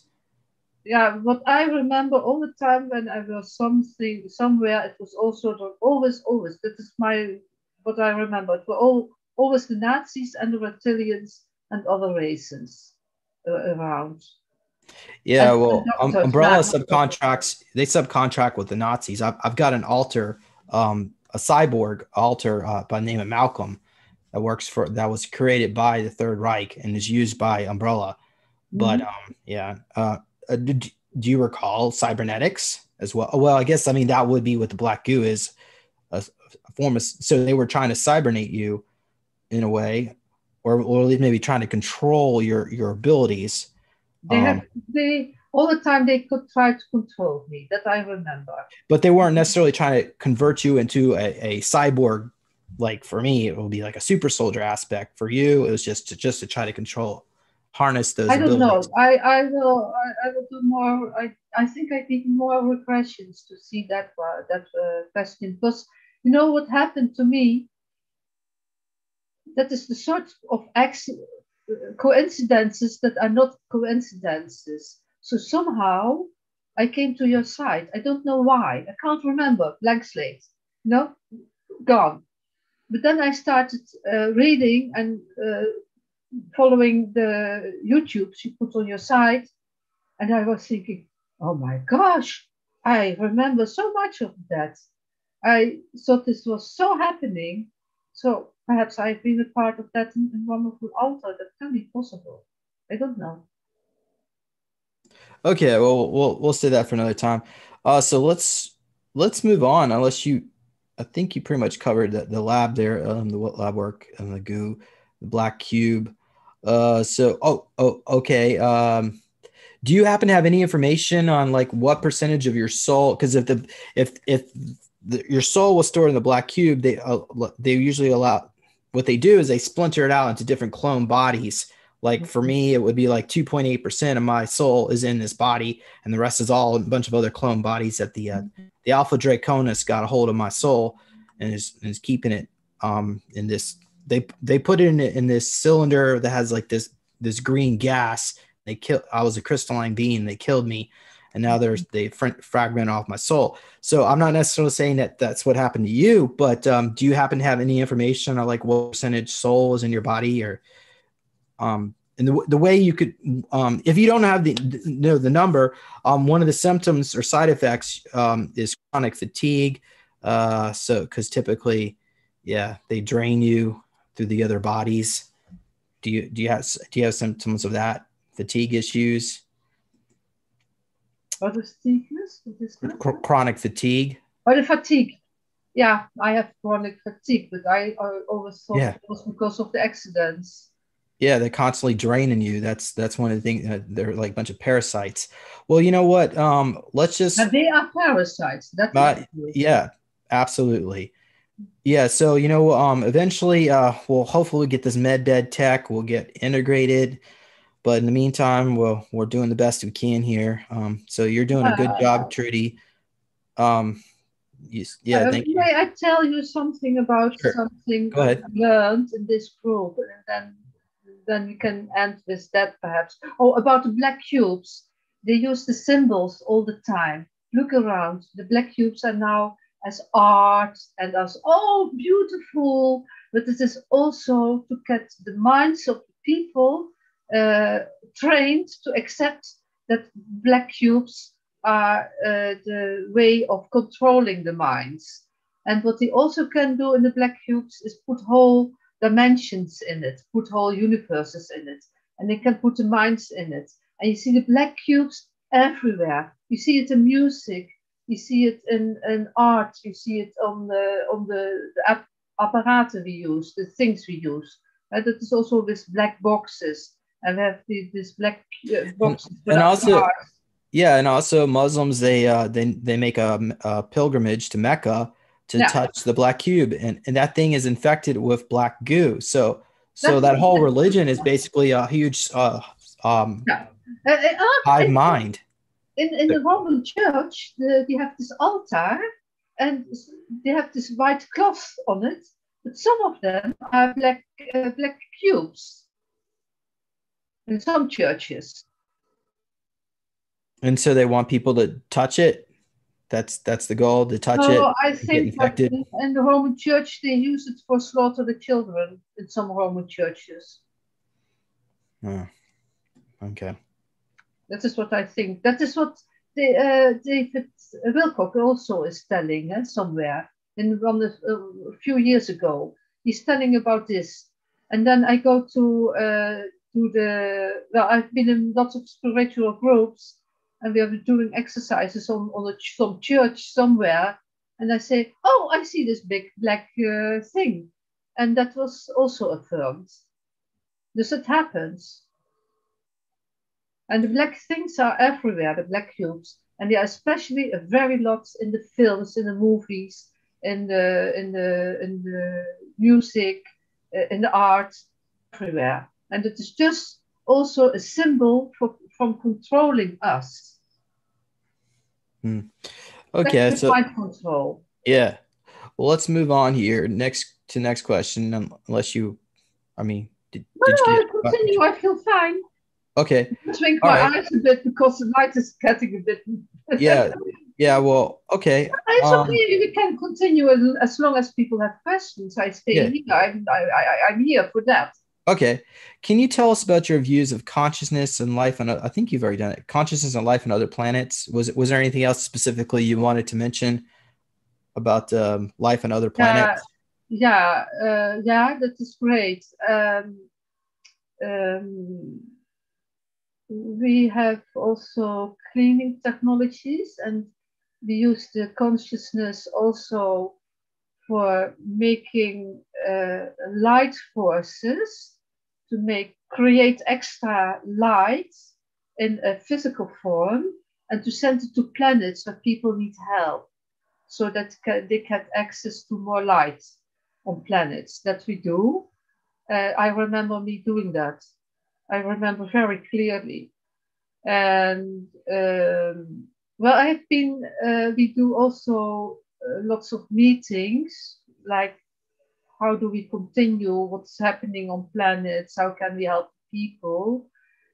Yeah, what I remember all the time when I was something somewhere, it was also always, always. That is my what I remember. It were all always the Nazis and the reptilians and other races uh, around. Yeah, and well, um, Umbrella subcontracts. They subcontract with the Nazis. I've, I've got an alter, um, a cyborg alter uh, by the name of Malcolm that works for that was created by the Third Reich and is used by Umbrella. Mm-hmm. But um, yeah, uh, uh do, do you recall cybernetics as well? Well, I guess I mean that would be what the black goo is a, a form of. So they were trying to cybernate you in a way, or or maybe trying to control your your abilities. They um, have they all the time they could try to control me. That I remember. But they weren't necessarily trying to convert you into a, a cyborg like for me it will be like a super soldier aspect. For you it was just to just to try to control harness those i don't abilities. know i i will I, I, will do more i i think i need more regressions to see that uh, that uh, question. Because you know what happened to me? That is the sort of ex- coincidences that are not coincidences. So somehow i came to your side. I don't know why. I can't remember. Blank slate. No? Gone but then I started uh, reading and uh, following the YouTube she put on your site, and I was thinking, oh my gosh, I remember so much of that. I thought this was so happening. So perhaps I've been a part of that in, in Wonderful Altar. That can be possible. I don't know. Okay, well, we'll we'll say that for another time. Uh, so let's let's move on. Unless you I think you pretty much covered the, the lab there, um, the lab work and the goo, the black cube. Uh, so, oh, oh, okay. Um, do you happen to have any information on like what percentage of your soul? Because if the if if the, your soul was stored in the black cube, they uh, they usually allow what they do is they splinter it out into different clone bodies. Like for me, it would be like 2.8% of my soul is in this body, and the rest is all a bunch of other clone bodies that the uh, the Alpha Draconis got a hold of my soul and is, is keeping it um, in this. They they put it in in this cylinder that has like this this green gas. They kill. I was a crystalline being. They killed me, and now there's they fr- fragment off my soul. So I'm not necessarily saying that that's what happened to you, but um, do you happen to have any information on like what percentage soul is in your body, or um, and the, the way you could, um, if you don't have the know the number, um, one of the symptoms or side effects um, is chronic fatigue. Uh, so because typically, yeah, they drain you through the other bodies. Do you do you have do you have symptoms of that fatigue issues? What is? What is chronic fatigue. Oh, the fatigue. Yeah, I have chronic fatigue, but I, I always thought yeah. it was because of the accidents. Yeah, they're constantly draining you. That's that's one of the things. Uh, they're like a bunch of parasites. Well, you know what? Um, let's just. But they are parasites. That's uh, yeah, absolutely. Yeah, so you know, um, eventually, uh, we'll hopefully get this med bed tech. We'll get integrated, but in the meantime, we'll we're doing the best we can here. Um, so you're doing a good job, uh, Trudy. Um, you, yeah, uh, thank you. May I tell you something about sure. something I learned in this group, and then then we can end with that perhaps. Oh, about the black cubes. They use the symbols all the time. Look around. The black cubes are now as art and as oh beautiful, but it is also to get the minds of the people uh, trained to accept that black cubes are uh, the way of controlling the minds. And what they also can do in the black cubes is put whole dimensions in it, put whole universes in it, and they can put the minds in it. And you see the black cubes everywhere. You see it in music, you see it in, in art, you see it on the on the, the app, apparaten we use, the things we use. And that is also with black boxes, and we have the, this black uh, boxes. And, and also, yeah, and also Muslims they uh, they they make a, a pilgrimage to Mecca to touch the black cube and, and that thing is infected with black goo. So so that whole religion is basically a huge uh, um uh, uh, hive in, mind. In, in the roman church the, they have this altar and they have this white cloth on it but some of them are black uh, black cubes in some churches. And so they want people to touch it that's that's the goal to touch no, it. I think in, in the Roman Church they use it for slaughter the children in some Roman churches. Oh, okay. That is what I think. That is what the, uh, David Wilcock also is telling uh, somewhere in one of, uh, a few years ago. He's telling about this, and then I go to uh, to the well. I've been in lots of spiritual groups, and we are doing exercises on, on a, some church somewhere. And I say, oh, I see this big black uh, thing. And that was also affirmed. This it happens. And the black things are everywhere, the black cubes. And they are especially a very lot in the films, in the movies, in the, in the, in the music, uh, in the art, everywhere. And it is just also a symbol for, from controlling us. Hmm. Okay, so control. Yeah. Well, let's move on here. Next to next question, unless you, I mean, did, no, did no, you I continue. I feel fine. Okay. Swing my right. eyes a bit because the light is getting a bit. yeah. (laughs) Yeah. Well. Okay. It's um, okay. We can continue as long as people have questions. I stay yeah. here. I'm, I, I, I'm here for that. Okay. Can you tell us about your views of consciousness and life on I think you've already done it. Consciousness and life on other planets. Was was there anything else specifically you wanted to mention about um, life on other planets? Uh, yeah, uh, yeah, that is great. Um, um, we have also cleaning technologies and we use the consciousness also for making uh, light forces to make create extra light in a physical form and to send it to planets where people need help so that they get access to more light on planets that we do. Uh, i remember me doing that. I remember very clearly. And um, well i've been uh, we do also uh, lots of meetings like how do we continue what's happening on planets how can we help people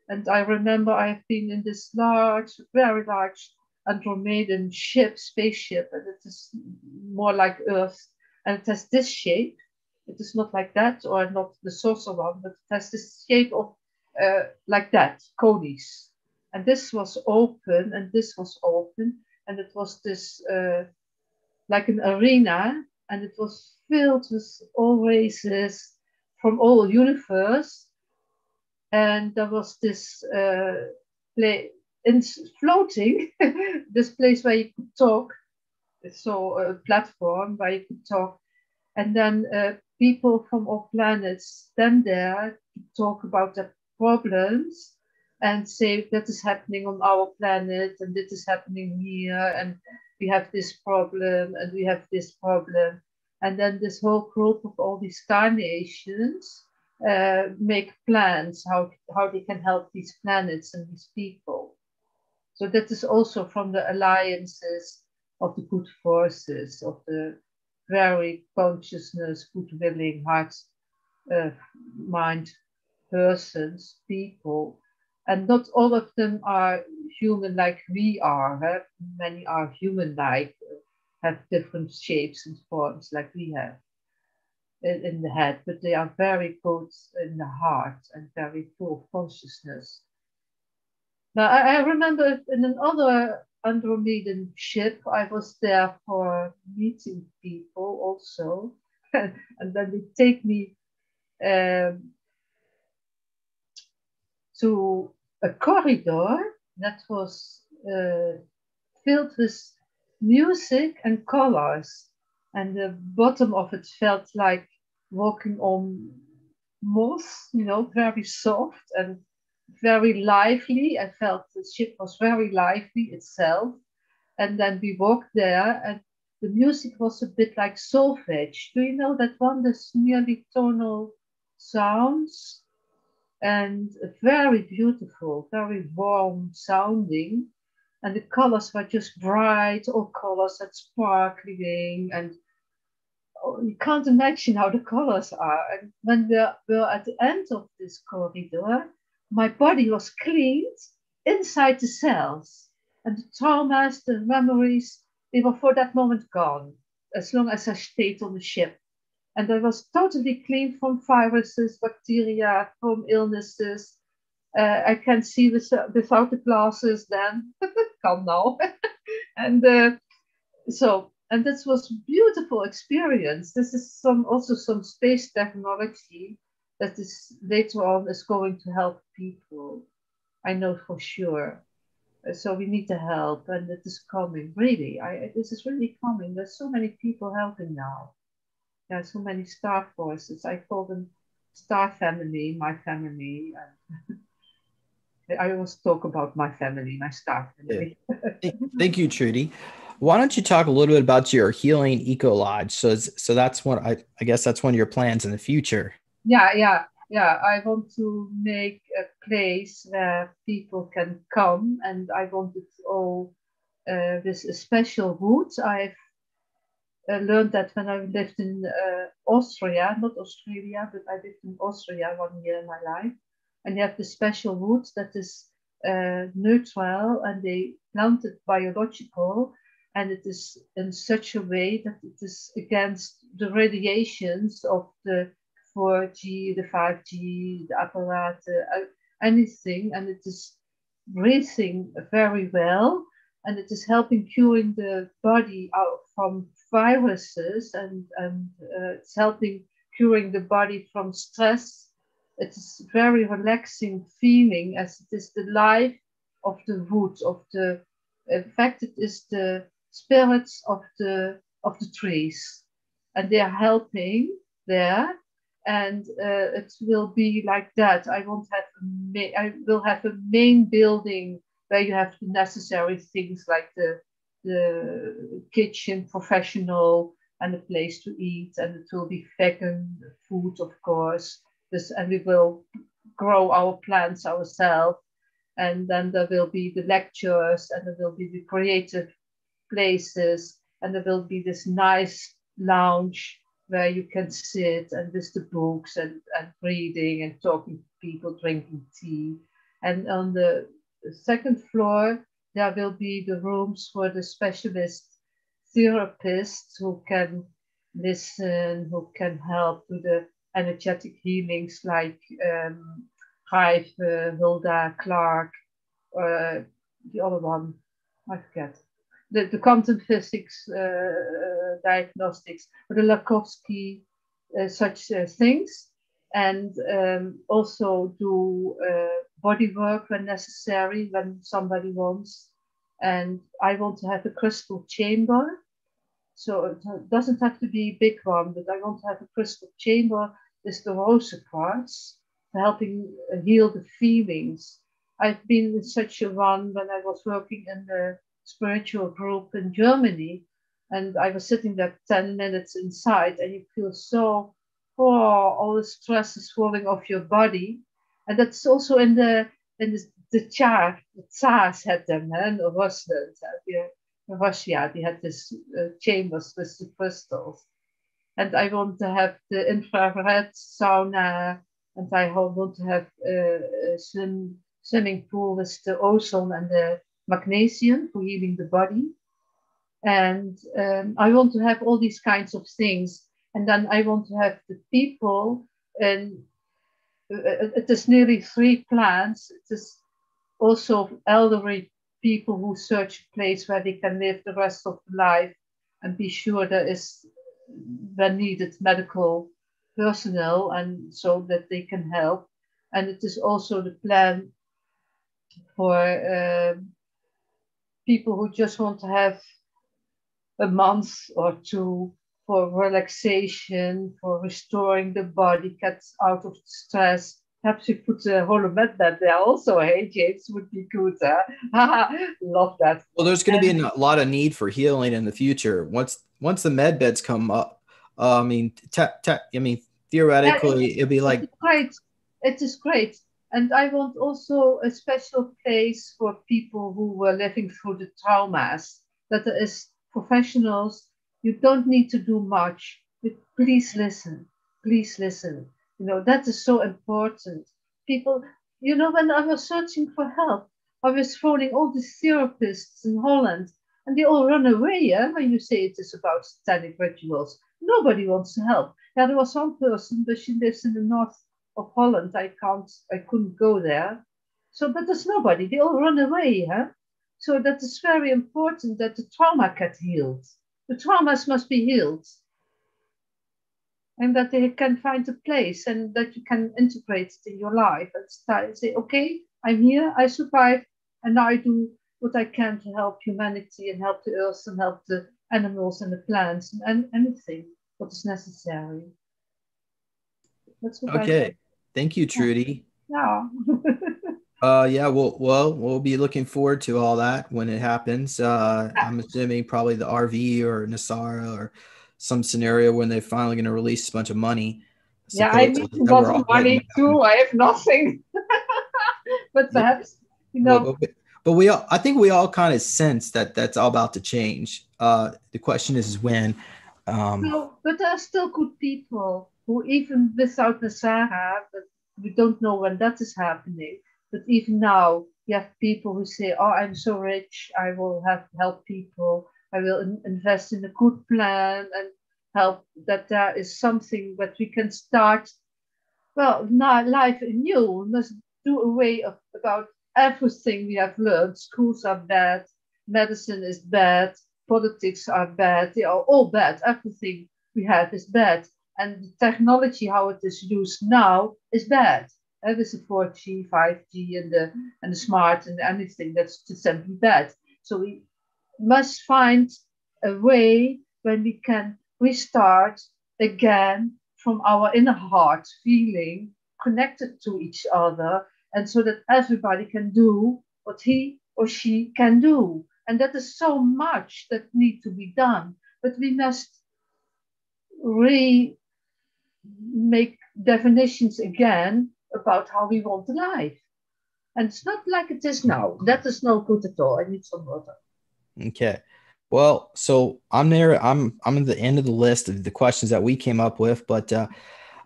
And I remember I have been in this large, very large Andromedan ship, spaceship, and it is more like Earth, and it has this shape. It is not like that, or not the saucer one, but it has this shape of uh, like that, conies. And this was open, and this was open, and it was this uh, like an arena, and it was filled with all races from all universe. And there was this uh, play in floating, (laughs) this place where you could talk. So a platform where you could talk, and then uh, people from all planets stand there to talk about their problems and say that is happening on our planet and this is happening here and we have this problem and we have this problem. And then this whole group of all these star nations uh, make plans how, how they can help these planets and these people. So that is also from the alliances of the good forces of the very consciousness good willing heart uh, mind persons people and not all of them are human like we are. Huh? Many are human like, have different shapes and forms like we have in, in, the head, but they are very good in the heart and very full of consciousness. Now, I, I remember in another Andromedan ship, I was there for meeting people also, (laughs) and then they take me um, to a corridor that was uh, filled with music and colors. And the bottom of it felt like walking on moss, you know, very soft and very lively. I felt the ship was very lively itself. And then we walked there, and the music was a bit like solfege. Do you know that one? There's nearly tonal sounds and very beautiful, very warm sounding. And the colors were just bright, all colors and sparkling, and oh, you can't imagine how the colors are. And when we were at the end of this corridor, my body was cleaned inside the cells, and the traumas, the memories, they were for that moment gone, as long as I stayed on the ship and I was totally clean from viruses, bacteria, from illnesses. Uh, I can see this, without the glasses then. (laughs) Come now. (laughs) and uh, so, and this was beautiful experience. This is some also some space technology that is later on is going to help people. I know for sure. Uh, so we need the help, and it is coming. Really, I, this is really coming. There's so many people helping now there are so many star forces. I call them star family, my family. (laughs) I always talk about my family, my star family. Yeah. (laughs) Thank you, Trudy. Why don't you talk a little bit about your healing eco lodge? So, so that's one. I, I guess that's one of your plans in the future. Yeah, yeah, yeah. I want to make a place where people can come, and I want it all uh, with a special wood. I've uh, learned that when I lived in uh, Austria, not Australia, but I lived in Austria one year in my life. And they have this special wood that is uh, neutral and they plant it biological and it is in such a way that it is against the radiations of the 4G, the 5G, the apparatus, uh, anything, and it is breathing very well, and it is helping curing the body out from viruses and, and uh, it's helping curing the body from stress. It's very relaxing feeling as it is the life of the wood, of the, in fact, it is the spirits of the, of the trees. And they are helping there and uh, it will be like that. I won't have a I will have a main building where you have the necessary things like the the kitchen professional and a place to eat and it will be vegan food of course. This and we will grow our plants ourselves and then there will be the lectures and there will be the creative places and there will be this nice lounge where you can sit and with the books and, and reading and talking to people drinking tea. And on the second floor, there will be the rooms for the specialist therapists who can listen, who can help with the energetic healings like um, Clive, uh, Hulda Clark, uh, the other one, I forget. The, the quantum physics uh, diagnostics, the Lakhovsky, uh, such uh, things, and um, also do body work when necessary, when somebody wants. And I want to have a crystal chamber. So it doesn't have to be a big one, but I want to have a crystal chamber with the rose quartz helping heal the feelings. I've been in such a one when I was working in the spiritual group in Germany, and I was sitting there 10 minutes inside, and you feel so, all the stress is falling off your body. And that's also in the in the, the Tsar, the Tsars had them, and Russians, Russia, they had this uh, chambers with the crystals. And I want to have the infrared sauna and I want to have uh, a swim, swimming pool with the ozone and the magnesium for healing the body. And um, I want to have all these kinds of things. And then I want to have the people, and uh, it is nearly three plants. It is also elderly people who search a place where they can live the rest of life and be sure there is, when needed, medical personnel and so that they can help. And it is also the plan for uh, people who just want to have a month or two for relaxation, for restoring the body, get out of stress. Perhaps you put a holomet bed there also. Hey, James, would be good. Huh? (laughs) Love that. Well, there's going to be a lot of need for healing in the future. Once once the med beds come up, uh, I mean, te- te- I mean, theoretically, it'd be like great. It is great, and I want also a special place for people who were living through the traumas. That there is professionals. You don't need to do much, but please listen. Please listen. You know that is so important. People, you know, when I was searching for help, I was phoning all these therapists in Holland, and they all run away. Yeah, when you say it is about satanic rituals, nobody wants to help. Yeah, there was one person, but she lives in the north of Holland. I can't, I couldn't go there. So, but there's nobody. They all run away. Huh? So that is very important that the trauma get healed. The traumas must be healed. And that they can find a place and that you can integrate it in your life and start say, okay, I'm here, I survived, and now I do what I can to help humanity and help the earth and help the animals and the plants and, and anything what is necessary. That's what okay. Thank you, Trudy. Yeah. (laughs) uh, yeah. Well, well, we'll be looking forward to all that when it happens. Uh, I'm assuming probably the RV or NESARA or some scenario when they're finally going to release a bunch of money. Yeah, I need a lot of money too. I have nothing. (laughs) but perhaps you know. Well, but, but we all, I think we all kind of sense that that's all about to change. Uh, the question is, when. Um, no, but there are still good people who, even without the NESARA, but we don't know when that is happening. But even now, you have people who say, "Oh, I'm so rich, I will have help people. I will in- invest in a good plan and help." That there is something that we can start. Well, now life anew. We must do away of, about everything we have learned. Schools are bad, medicine is bad, politics are bad, they are all bad. Everything we have is bad. And the technology, how it is used now, is bad. Uh, with the 4G, 5G, and the, and the smart and anything that's just simply bad. So we must find a way when we can restart again from our inner heart feeling connected to each other and so that everybody can do what he or she can do and that is so much that need to be done. But we must re make definitions again about how we want life. And it's not like it is now. That is no good at all. I need some water. Okay. Well, so I'm there. I'm I'm at the end of the list of the questions that we came up with, but uh,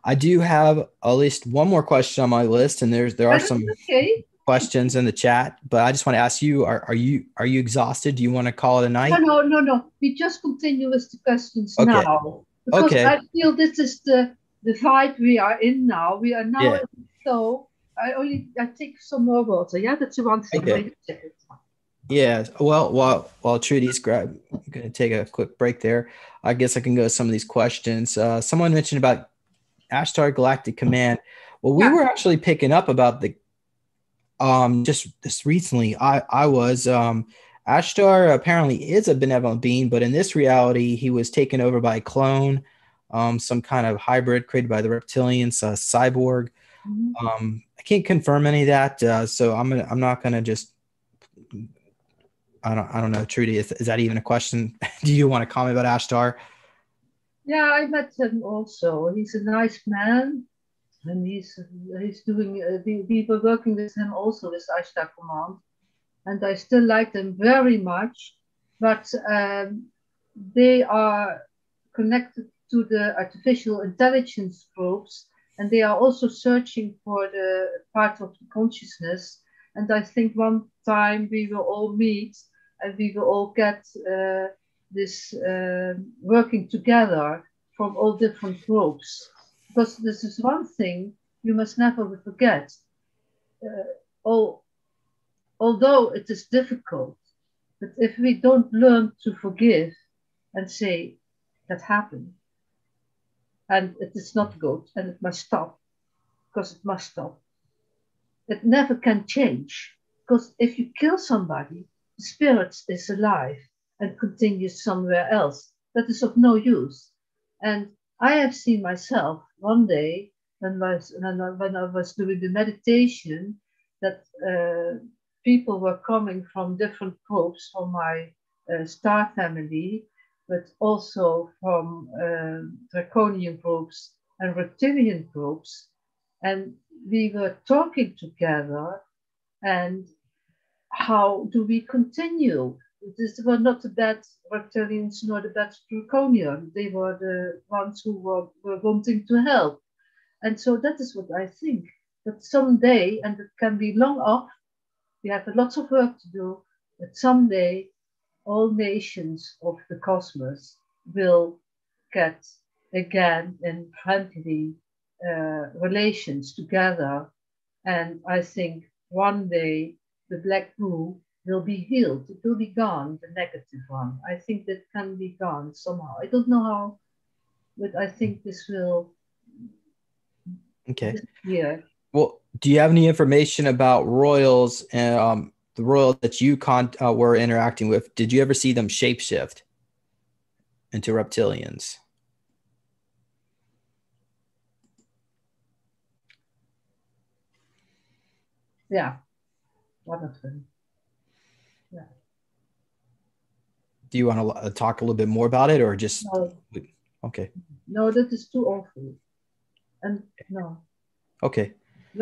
I do have at least one more question on my list, and there's there are some okay questions in the chat, but I just want to ask you: Are are you are you exhausted? Do you want to call it a night? No, no, no, no. We just continue with the questions Okay. now because Okay. I feel this is the the vibe we are in now. We are now Yeah. in show. I only I take some more water. Yeah, that's the one thing. Okay. Wait a second. Yeah. Well, while while Trudy's grab, I'm gonna take a quick break there. I guess I can go to some of these questions. Uh, someone mentioned about Ashtar Galactic Command. Well, we Yeah. were actually picking up about the um just just recently. I I was um Ashtar apparently is a benevolent being, but in this reality, he was taken over by a clone, um, some kind of hybrid created by the reptilians, a cyborg. Mhm. Um, I can't confirm any of that, uh, so I'm gonna I'm not gonna just. I don't I don't know, Trudy. Is, is that even a question? (laughs) Do you want to comment about Ashtar? Yeah, I met him also. He's a nice man, and he's he's doing. Uh, we, we were working with him also with Ashtar Command, and I still like them very much. But um, they are connected to the artificial intelligence groups, and they are also searching for the part of the consciousness. And I think one time we will all meet, and we will all get. Uh, this uh, working together from all different groups. Because this is one thing you must never forget. Uh, all, although it is difficult, but if we don't learn to forgive and say that happened, and it is not good and it must stop, because it must stop, it never can change. Because if you kill somebody, the spirit is alive and continues somewhere else. That is of no use. And I have seen myself one day when I was, when I, when I was doing the meditation that uh, people were coming from different groups from my uh, star family, but also from uh, draconian groups and reptilian groups. And we were talking together and how do we continue? These were not the bad reptilians nor the bad draconian. They were the ones who were, were wanting to help. And so that is what I think that someday, and it can be long off, we have lots of work to do, but someday all nations of the cosmos will get again in friendly uh, relations together. And I think one day the black goo will be healed. It will be gone, the negative one. I think that can be gone somehow. I don't know how, but I think this will Okay. Yeah. Well, do you have any information about royals and um, the royals that you con- uh, were interacting with? Did you ever see them shapeshift into reptilians? Yeah, one of them. Do you want to talk a little bit more about it, or just No, okay? no, that is too awful. And no, Okay.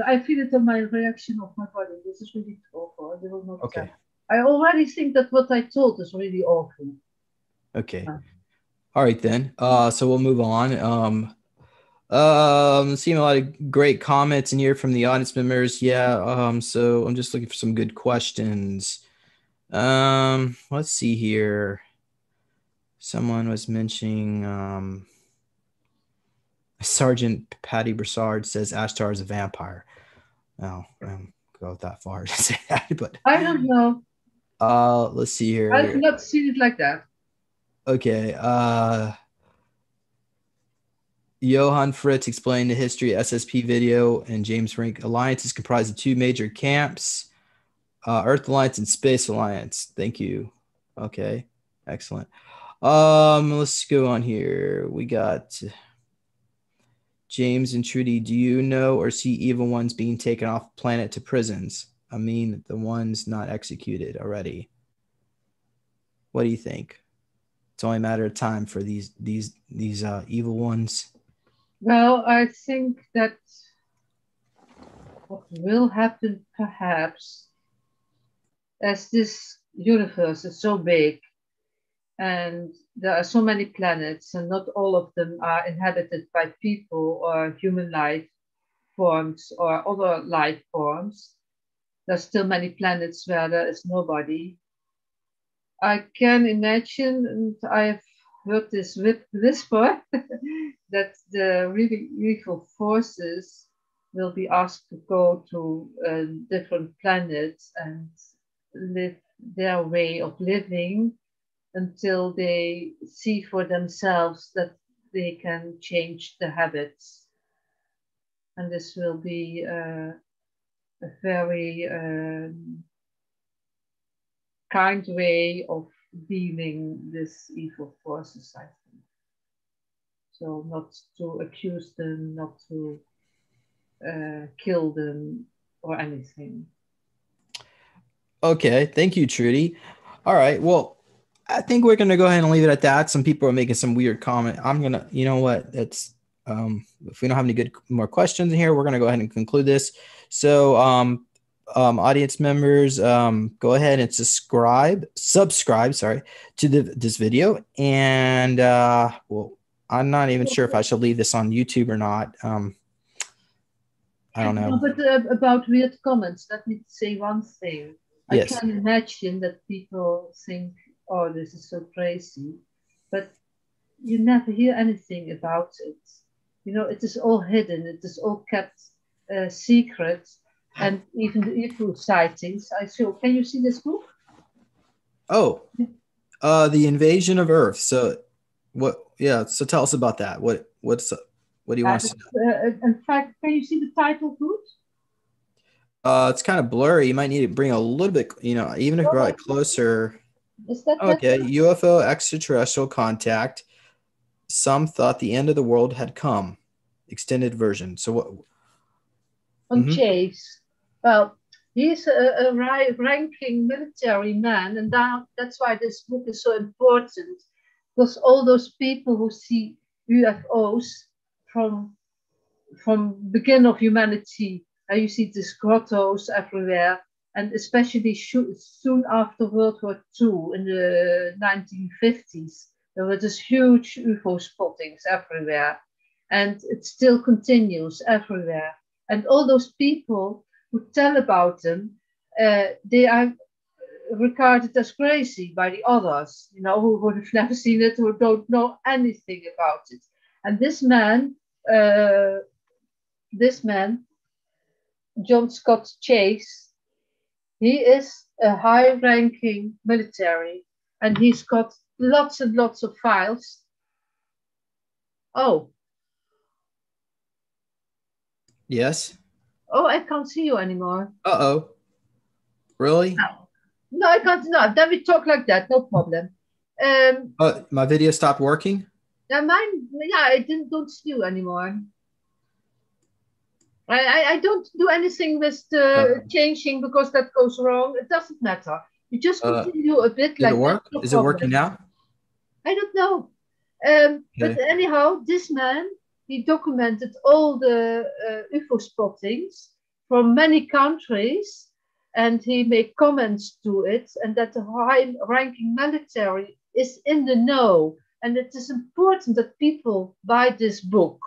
I feel it on my reaction of my body. This is really awful. I will not. Okay. I already think that what I told is really awful. Okay. Yeah. All right then. Uh, so we'll move on. Um, um, seeing a lot of great comments in here from the audience members. Yeah. Um, so I'm just looking for some good questions. Um, let's see here. Someone was mentioning um Sergeant Patty Broussard says Ashtar is a vampire. Oh, um, go that far to (laughs) say that, but I don't know. uh, let's see here. I've not seen it like that. Okay. Uh, Johann Fritz explained the history of SSP video and James Rink Alliance is comprised of two major camps uh, Earth Alliance and Space Alliance. Thank you. Okay. Excellent. Um, let's go on here. We got James and Trudy. Do you know or see evil ones being taken off planet to prisons? I mean, the ones not executed already. What do you think? It's only a matter of time for these these these uh, evil ones. Well, I think that what will happen perhaps as this universe is so big and there are so many planets and not all of them are inhabited by people or human life forms or other life forms there's still many planets where there is nobody. I can imagine, and I've heard this whisper, (laughs) that the really evil forces will be asked to go to uh, different planets and live their way of living until they see for themselves that they can change the habits. And this will be uh, a very um, kind way of dealing with evil forces, I think. So not to accuse them, not to uh, kill them or anything. Okay, thank you, Trudy. All right, well, I think we're gonna go ahead and leave it at that. Some people are making some weird comment. I'm gonna, you know what? That's um, if we don't have any good more questions in here, we're gonna go ahead and conclude this. So, um, um, audience members, um, go ahead and subscribe, subscribe, sorry, to the, this video. And uh, well, I'm not even sure if I should leave this on YouTube or not. Um, I don't know. No, but uh, about weird comments, let me say one thing. Yes. I can imagine that people think, oh, this is so crazy, but you never hear anything about it. You know, it is all hidden, it is all kept uh, secret, and even the UFO sightings. I show. Can you see this book? Oh, uh, the invasion of Earth. So, what? Yeah. So, tell us about that. What? What's? What do you want uh, to know? Uh, in fact, can you see the title good? Uh, it's kind of blurry. You might need to bring a little bit, you know, even if you brought it closer. Is that okay? UFO extraterrestrial contact. Some thought the end of the world had come. Extended version. So what? On mm-hmm. Chase. Well, he's a, a ranking military man, and that, that's why this book is so important. Because all those people who see UFOs from from begin of humanity uh, you see these grottos everywhere, and especially soon after World War II in the 1950s, there were just huge UFO spottings everywhere, and it still continues everywhere. And all those people who tell about them, uh, they are regarded as crazy by the others, you know, who, who have (laughs) never seen it, who don't know anything about it. And this man, uh, this man John Scott Chase, he is a high ranking military and he's got lots and lots of files. Oh. Yes. Oh, I can't see you anymore. Uh oh. Really? No. no, I can't. No, then we talk like that. No problem. Um, uh, my video stopped working. Yeah, mine. Yeah, I didn't don't see you anymore. I, I don't do anything with the uh, changing because that goes wrong. It doesn't matter. You just uh, continue a bit did like it work? No Is it working now? I don't know. Um, okay. But anyhow, this man, he documented all the uh, UFO spottings from many countries and he made comments to it and that the high ranking military is in the know. And it is important that people buy this book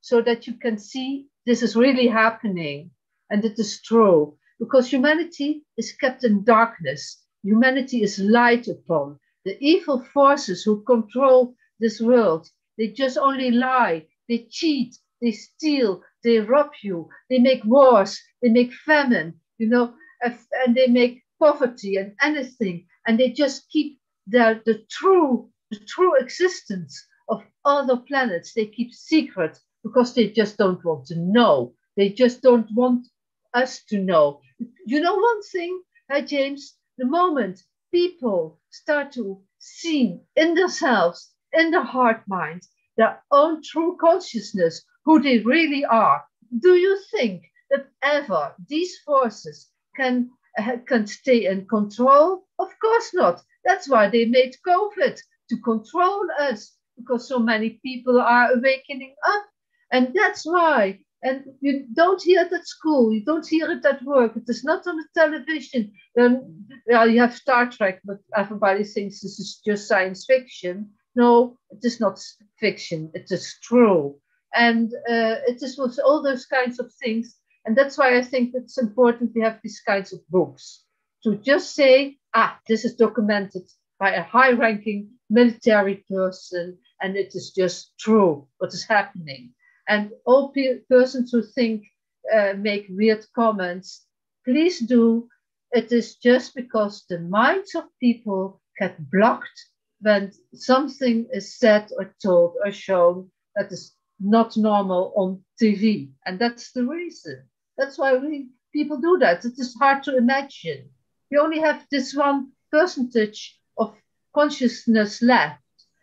so that you can see this is really happening and it is true because humanity is kept in darkness. Humanity is light upon. The evil forces who control this world, they just only lie, they cheat, they steal, they rob you, they make wars, they make famine, you know, and they make poverty and anything, and they just keep the, the true the true existence of other planets. They keep secret because they just don't want to know. They just don't want us to know. You know one thing, uh, James? The moment people start to see in themselves, in their heart mind, their own true consciousness, who they really are, do you think that ever these forces can uh, can stay in control? Of course not. That's why they made COVID to control us because so many people are awakening up and that's why. And you don't hear it at school, you don't hear it at work, it is not on the television. Then yeah, you have Star Trek, but everybody thinks this is just science fiction. No, it is not fiction, it is true. And uh, it is with all those kinds of things And that's why I think it's important we have these kinds of books to just say, ah, this is documented by a high ranking military person and it is just true what is happening. And all pe- persons who think, uh, make weird comments, please do. It is just because the minds of people get blocked when something is said or told or shown that is not normal on TV. And that's the reason. That's why we, people do that. It is hard to imagine. We only have this one percentage of consciousness left.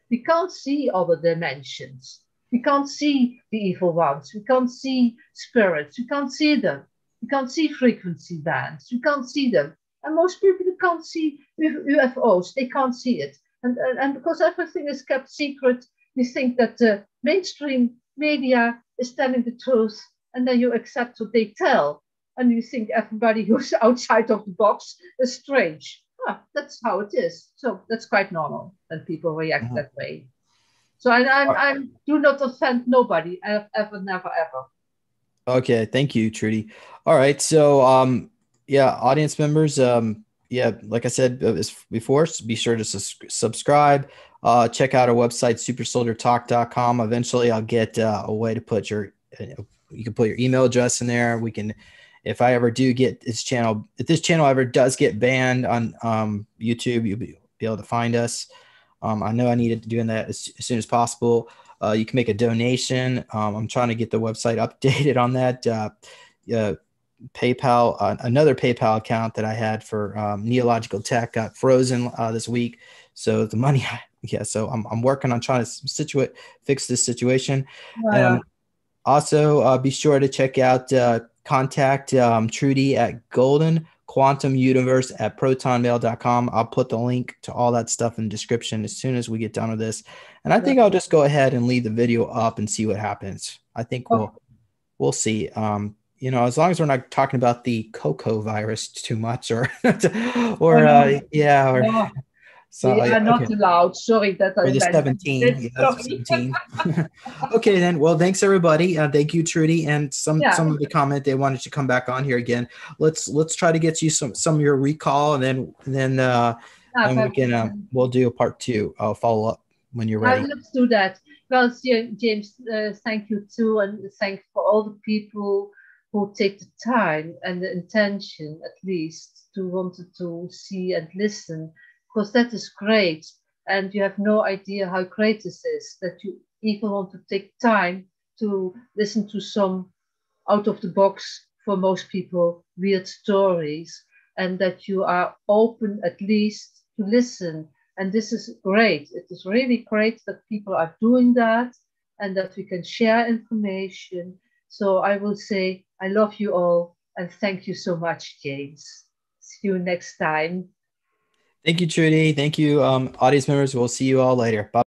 We can't see other dimensions. We can't see the evil ones. We can't see spirits. We can't see them. We can't see frequency bands. We can't see them. And most people can't see UFOs. They can't see it. And, and, and because everything is kept secret, we think that the mainstream media is telling the truth, and then you accept what they tell. And you think everybody (laughs) who's outside of the box is strange. Ah, that's how it is. So that's quite normal that people react mm-hmm. that way. So I, I, I do not offend nobody ever, never, ever. Okay, thank you, Trudy. All right, so um, yeah, audience members, um, yeah, like I said uh, before, be sure to subscribe. Uh, check out our website, supersoldiertalk.com. Eventually, I'll get uh, a way to put your, you can put your email address in there. We can, if I ever do get this channel, if this channel ever does get banned on um, YouTube, you'll be, be able to find us. Um, I know I needed to doing that as, as soon as possible. Uh, you can make a donation. Um, I'm trying to get the website (laughs) updated on that. Uh, uh, PayPal, uh, another PayPal account that I had for um, Neological Tech got frozen uh, this week. So the money, (laughs) yeah. So I'm, I'm working on trying to situate, fix this situation. Wow. Um, also, uh, be sure to check out uh, contact um, Trudy at Golden Quantum Universe at protonmail.com. I'll put the link to all that stuff in the description as soon as we get done with this. And I think I'll just go ahead and leave the video up and see what happens. I think we'll we'll see. Um, you know, as long as we're not talking about the cocoa virus too much, or (laughs) or uh, yeah, or yeah. So we are not okay. allowed. Sorry that I. the seventeen. Yeah, 17. (laughs) okay, then. Well, thanks everybody. Uh, thank you, Trudy, and some yeah. some of the comment they wanted to come back on here again. Let's let's try to get you some some of your recall, and then and then uh, yeah, and we can uh, we'll do a part two. I'll follow up when you're ready. Let's do that. Well, James, uh, thank you too, and thank for all the people who take the time and the intention, at least, to want to see and listen, because that is great. And you have no idea how great this is that you even want to take time to listen to some out of the box, for most people, weird stories, and that you are open at least to listen. And this is great. It is really great that people are doing that and that we can share information. So I will say I love you all and thank you so much, James. See you next time. Thank you, Trudy. Thank you, um, audience members. We'll see you all later. Bye.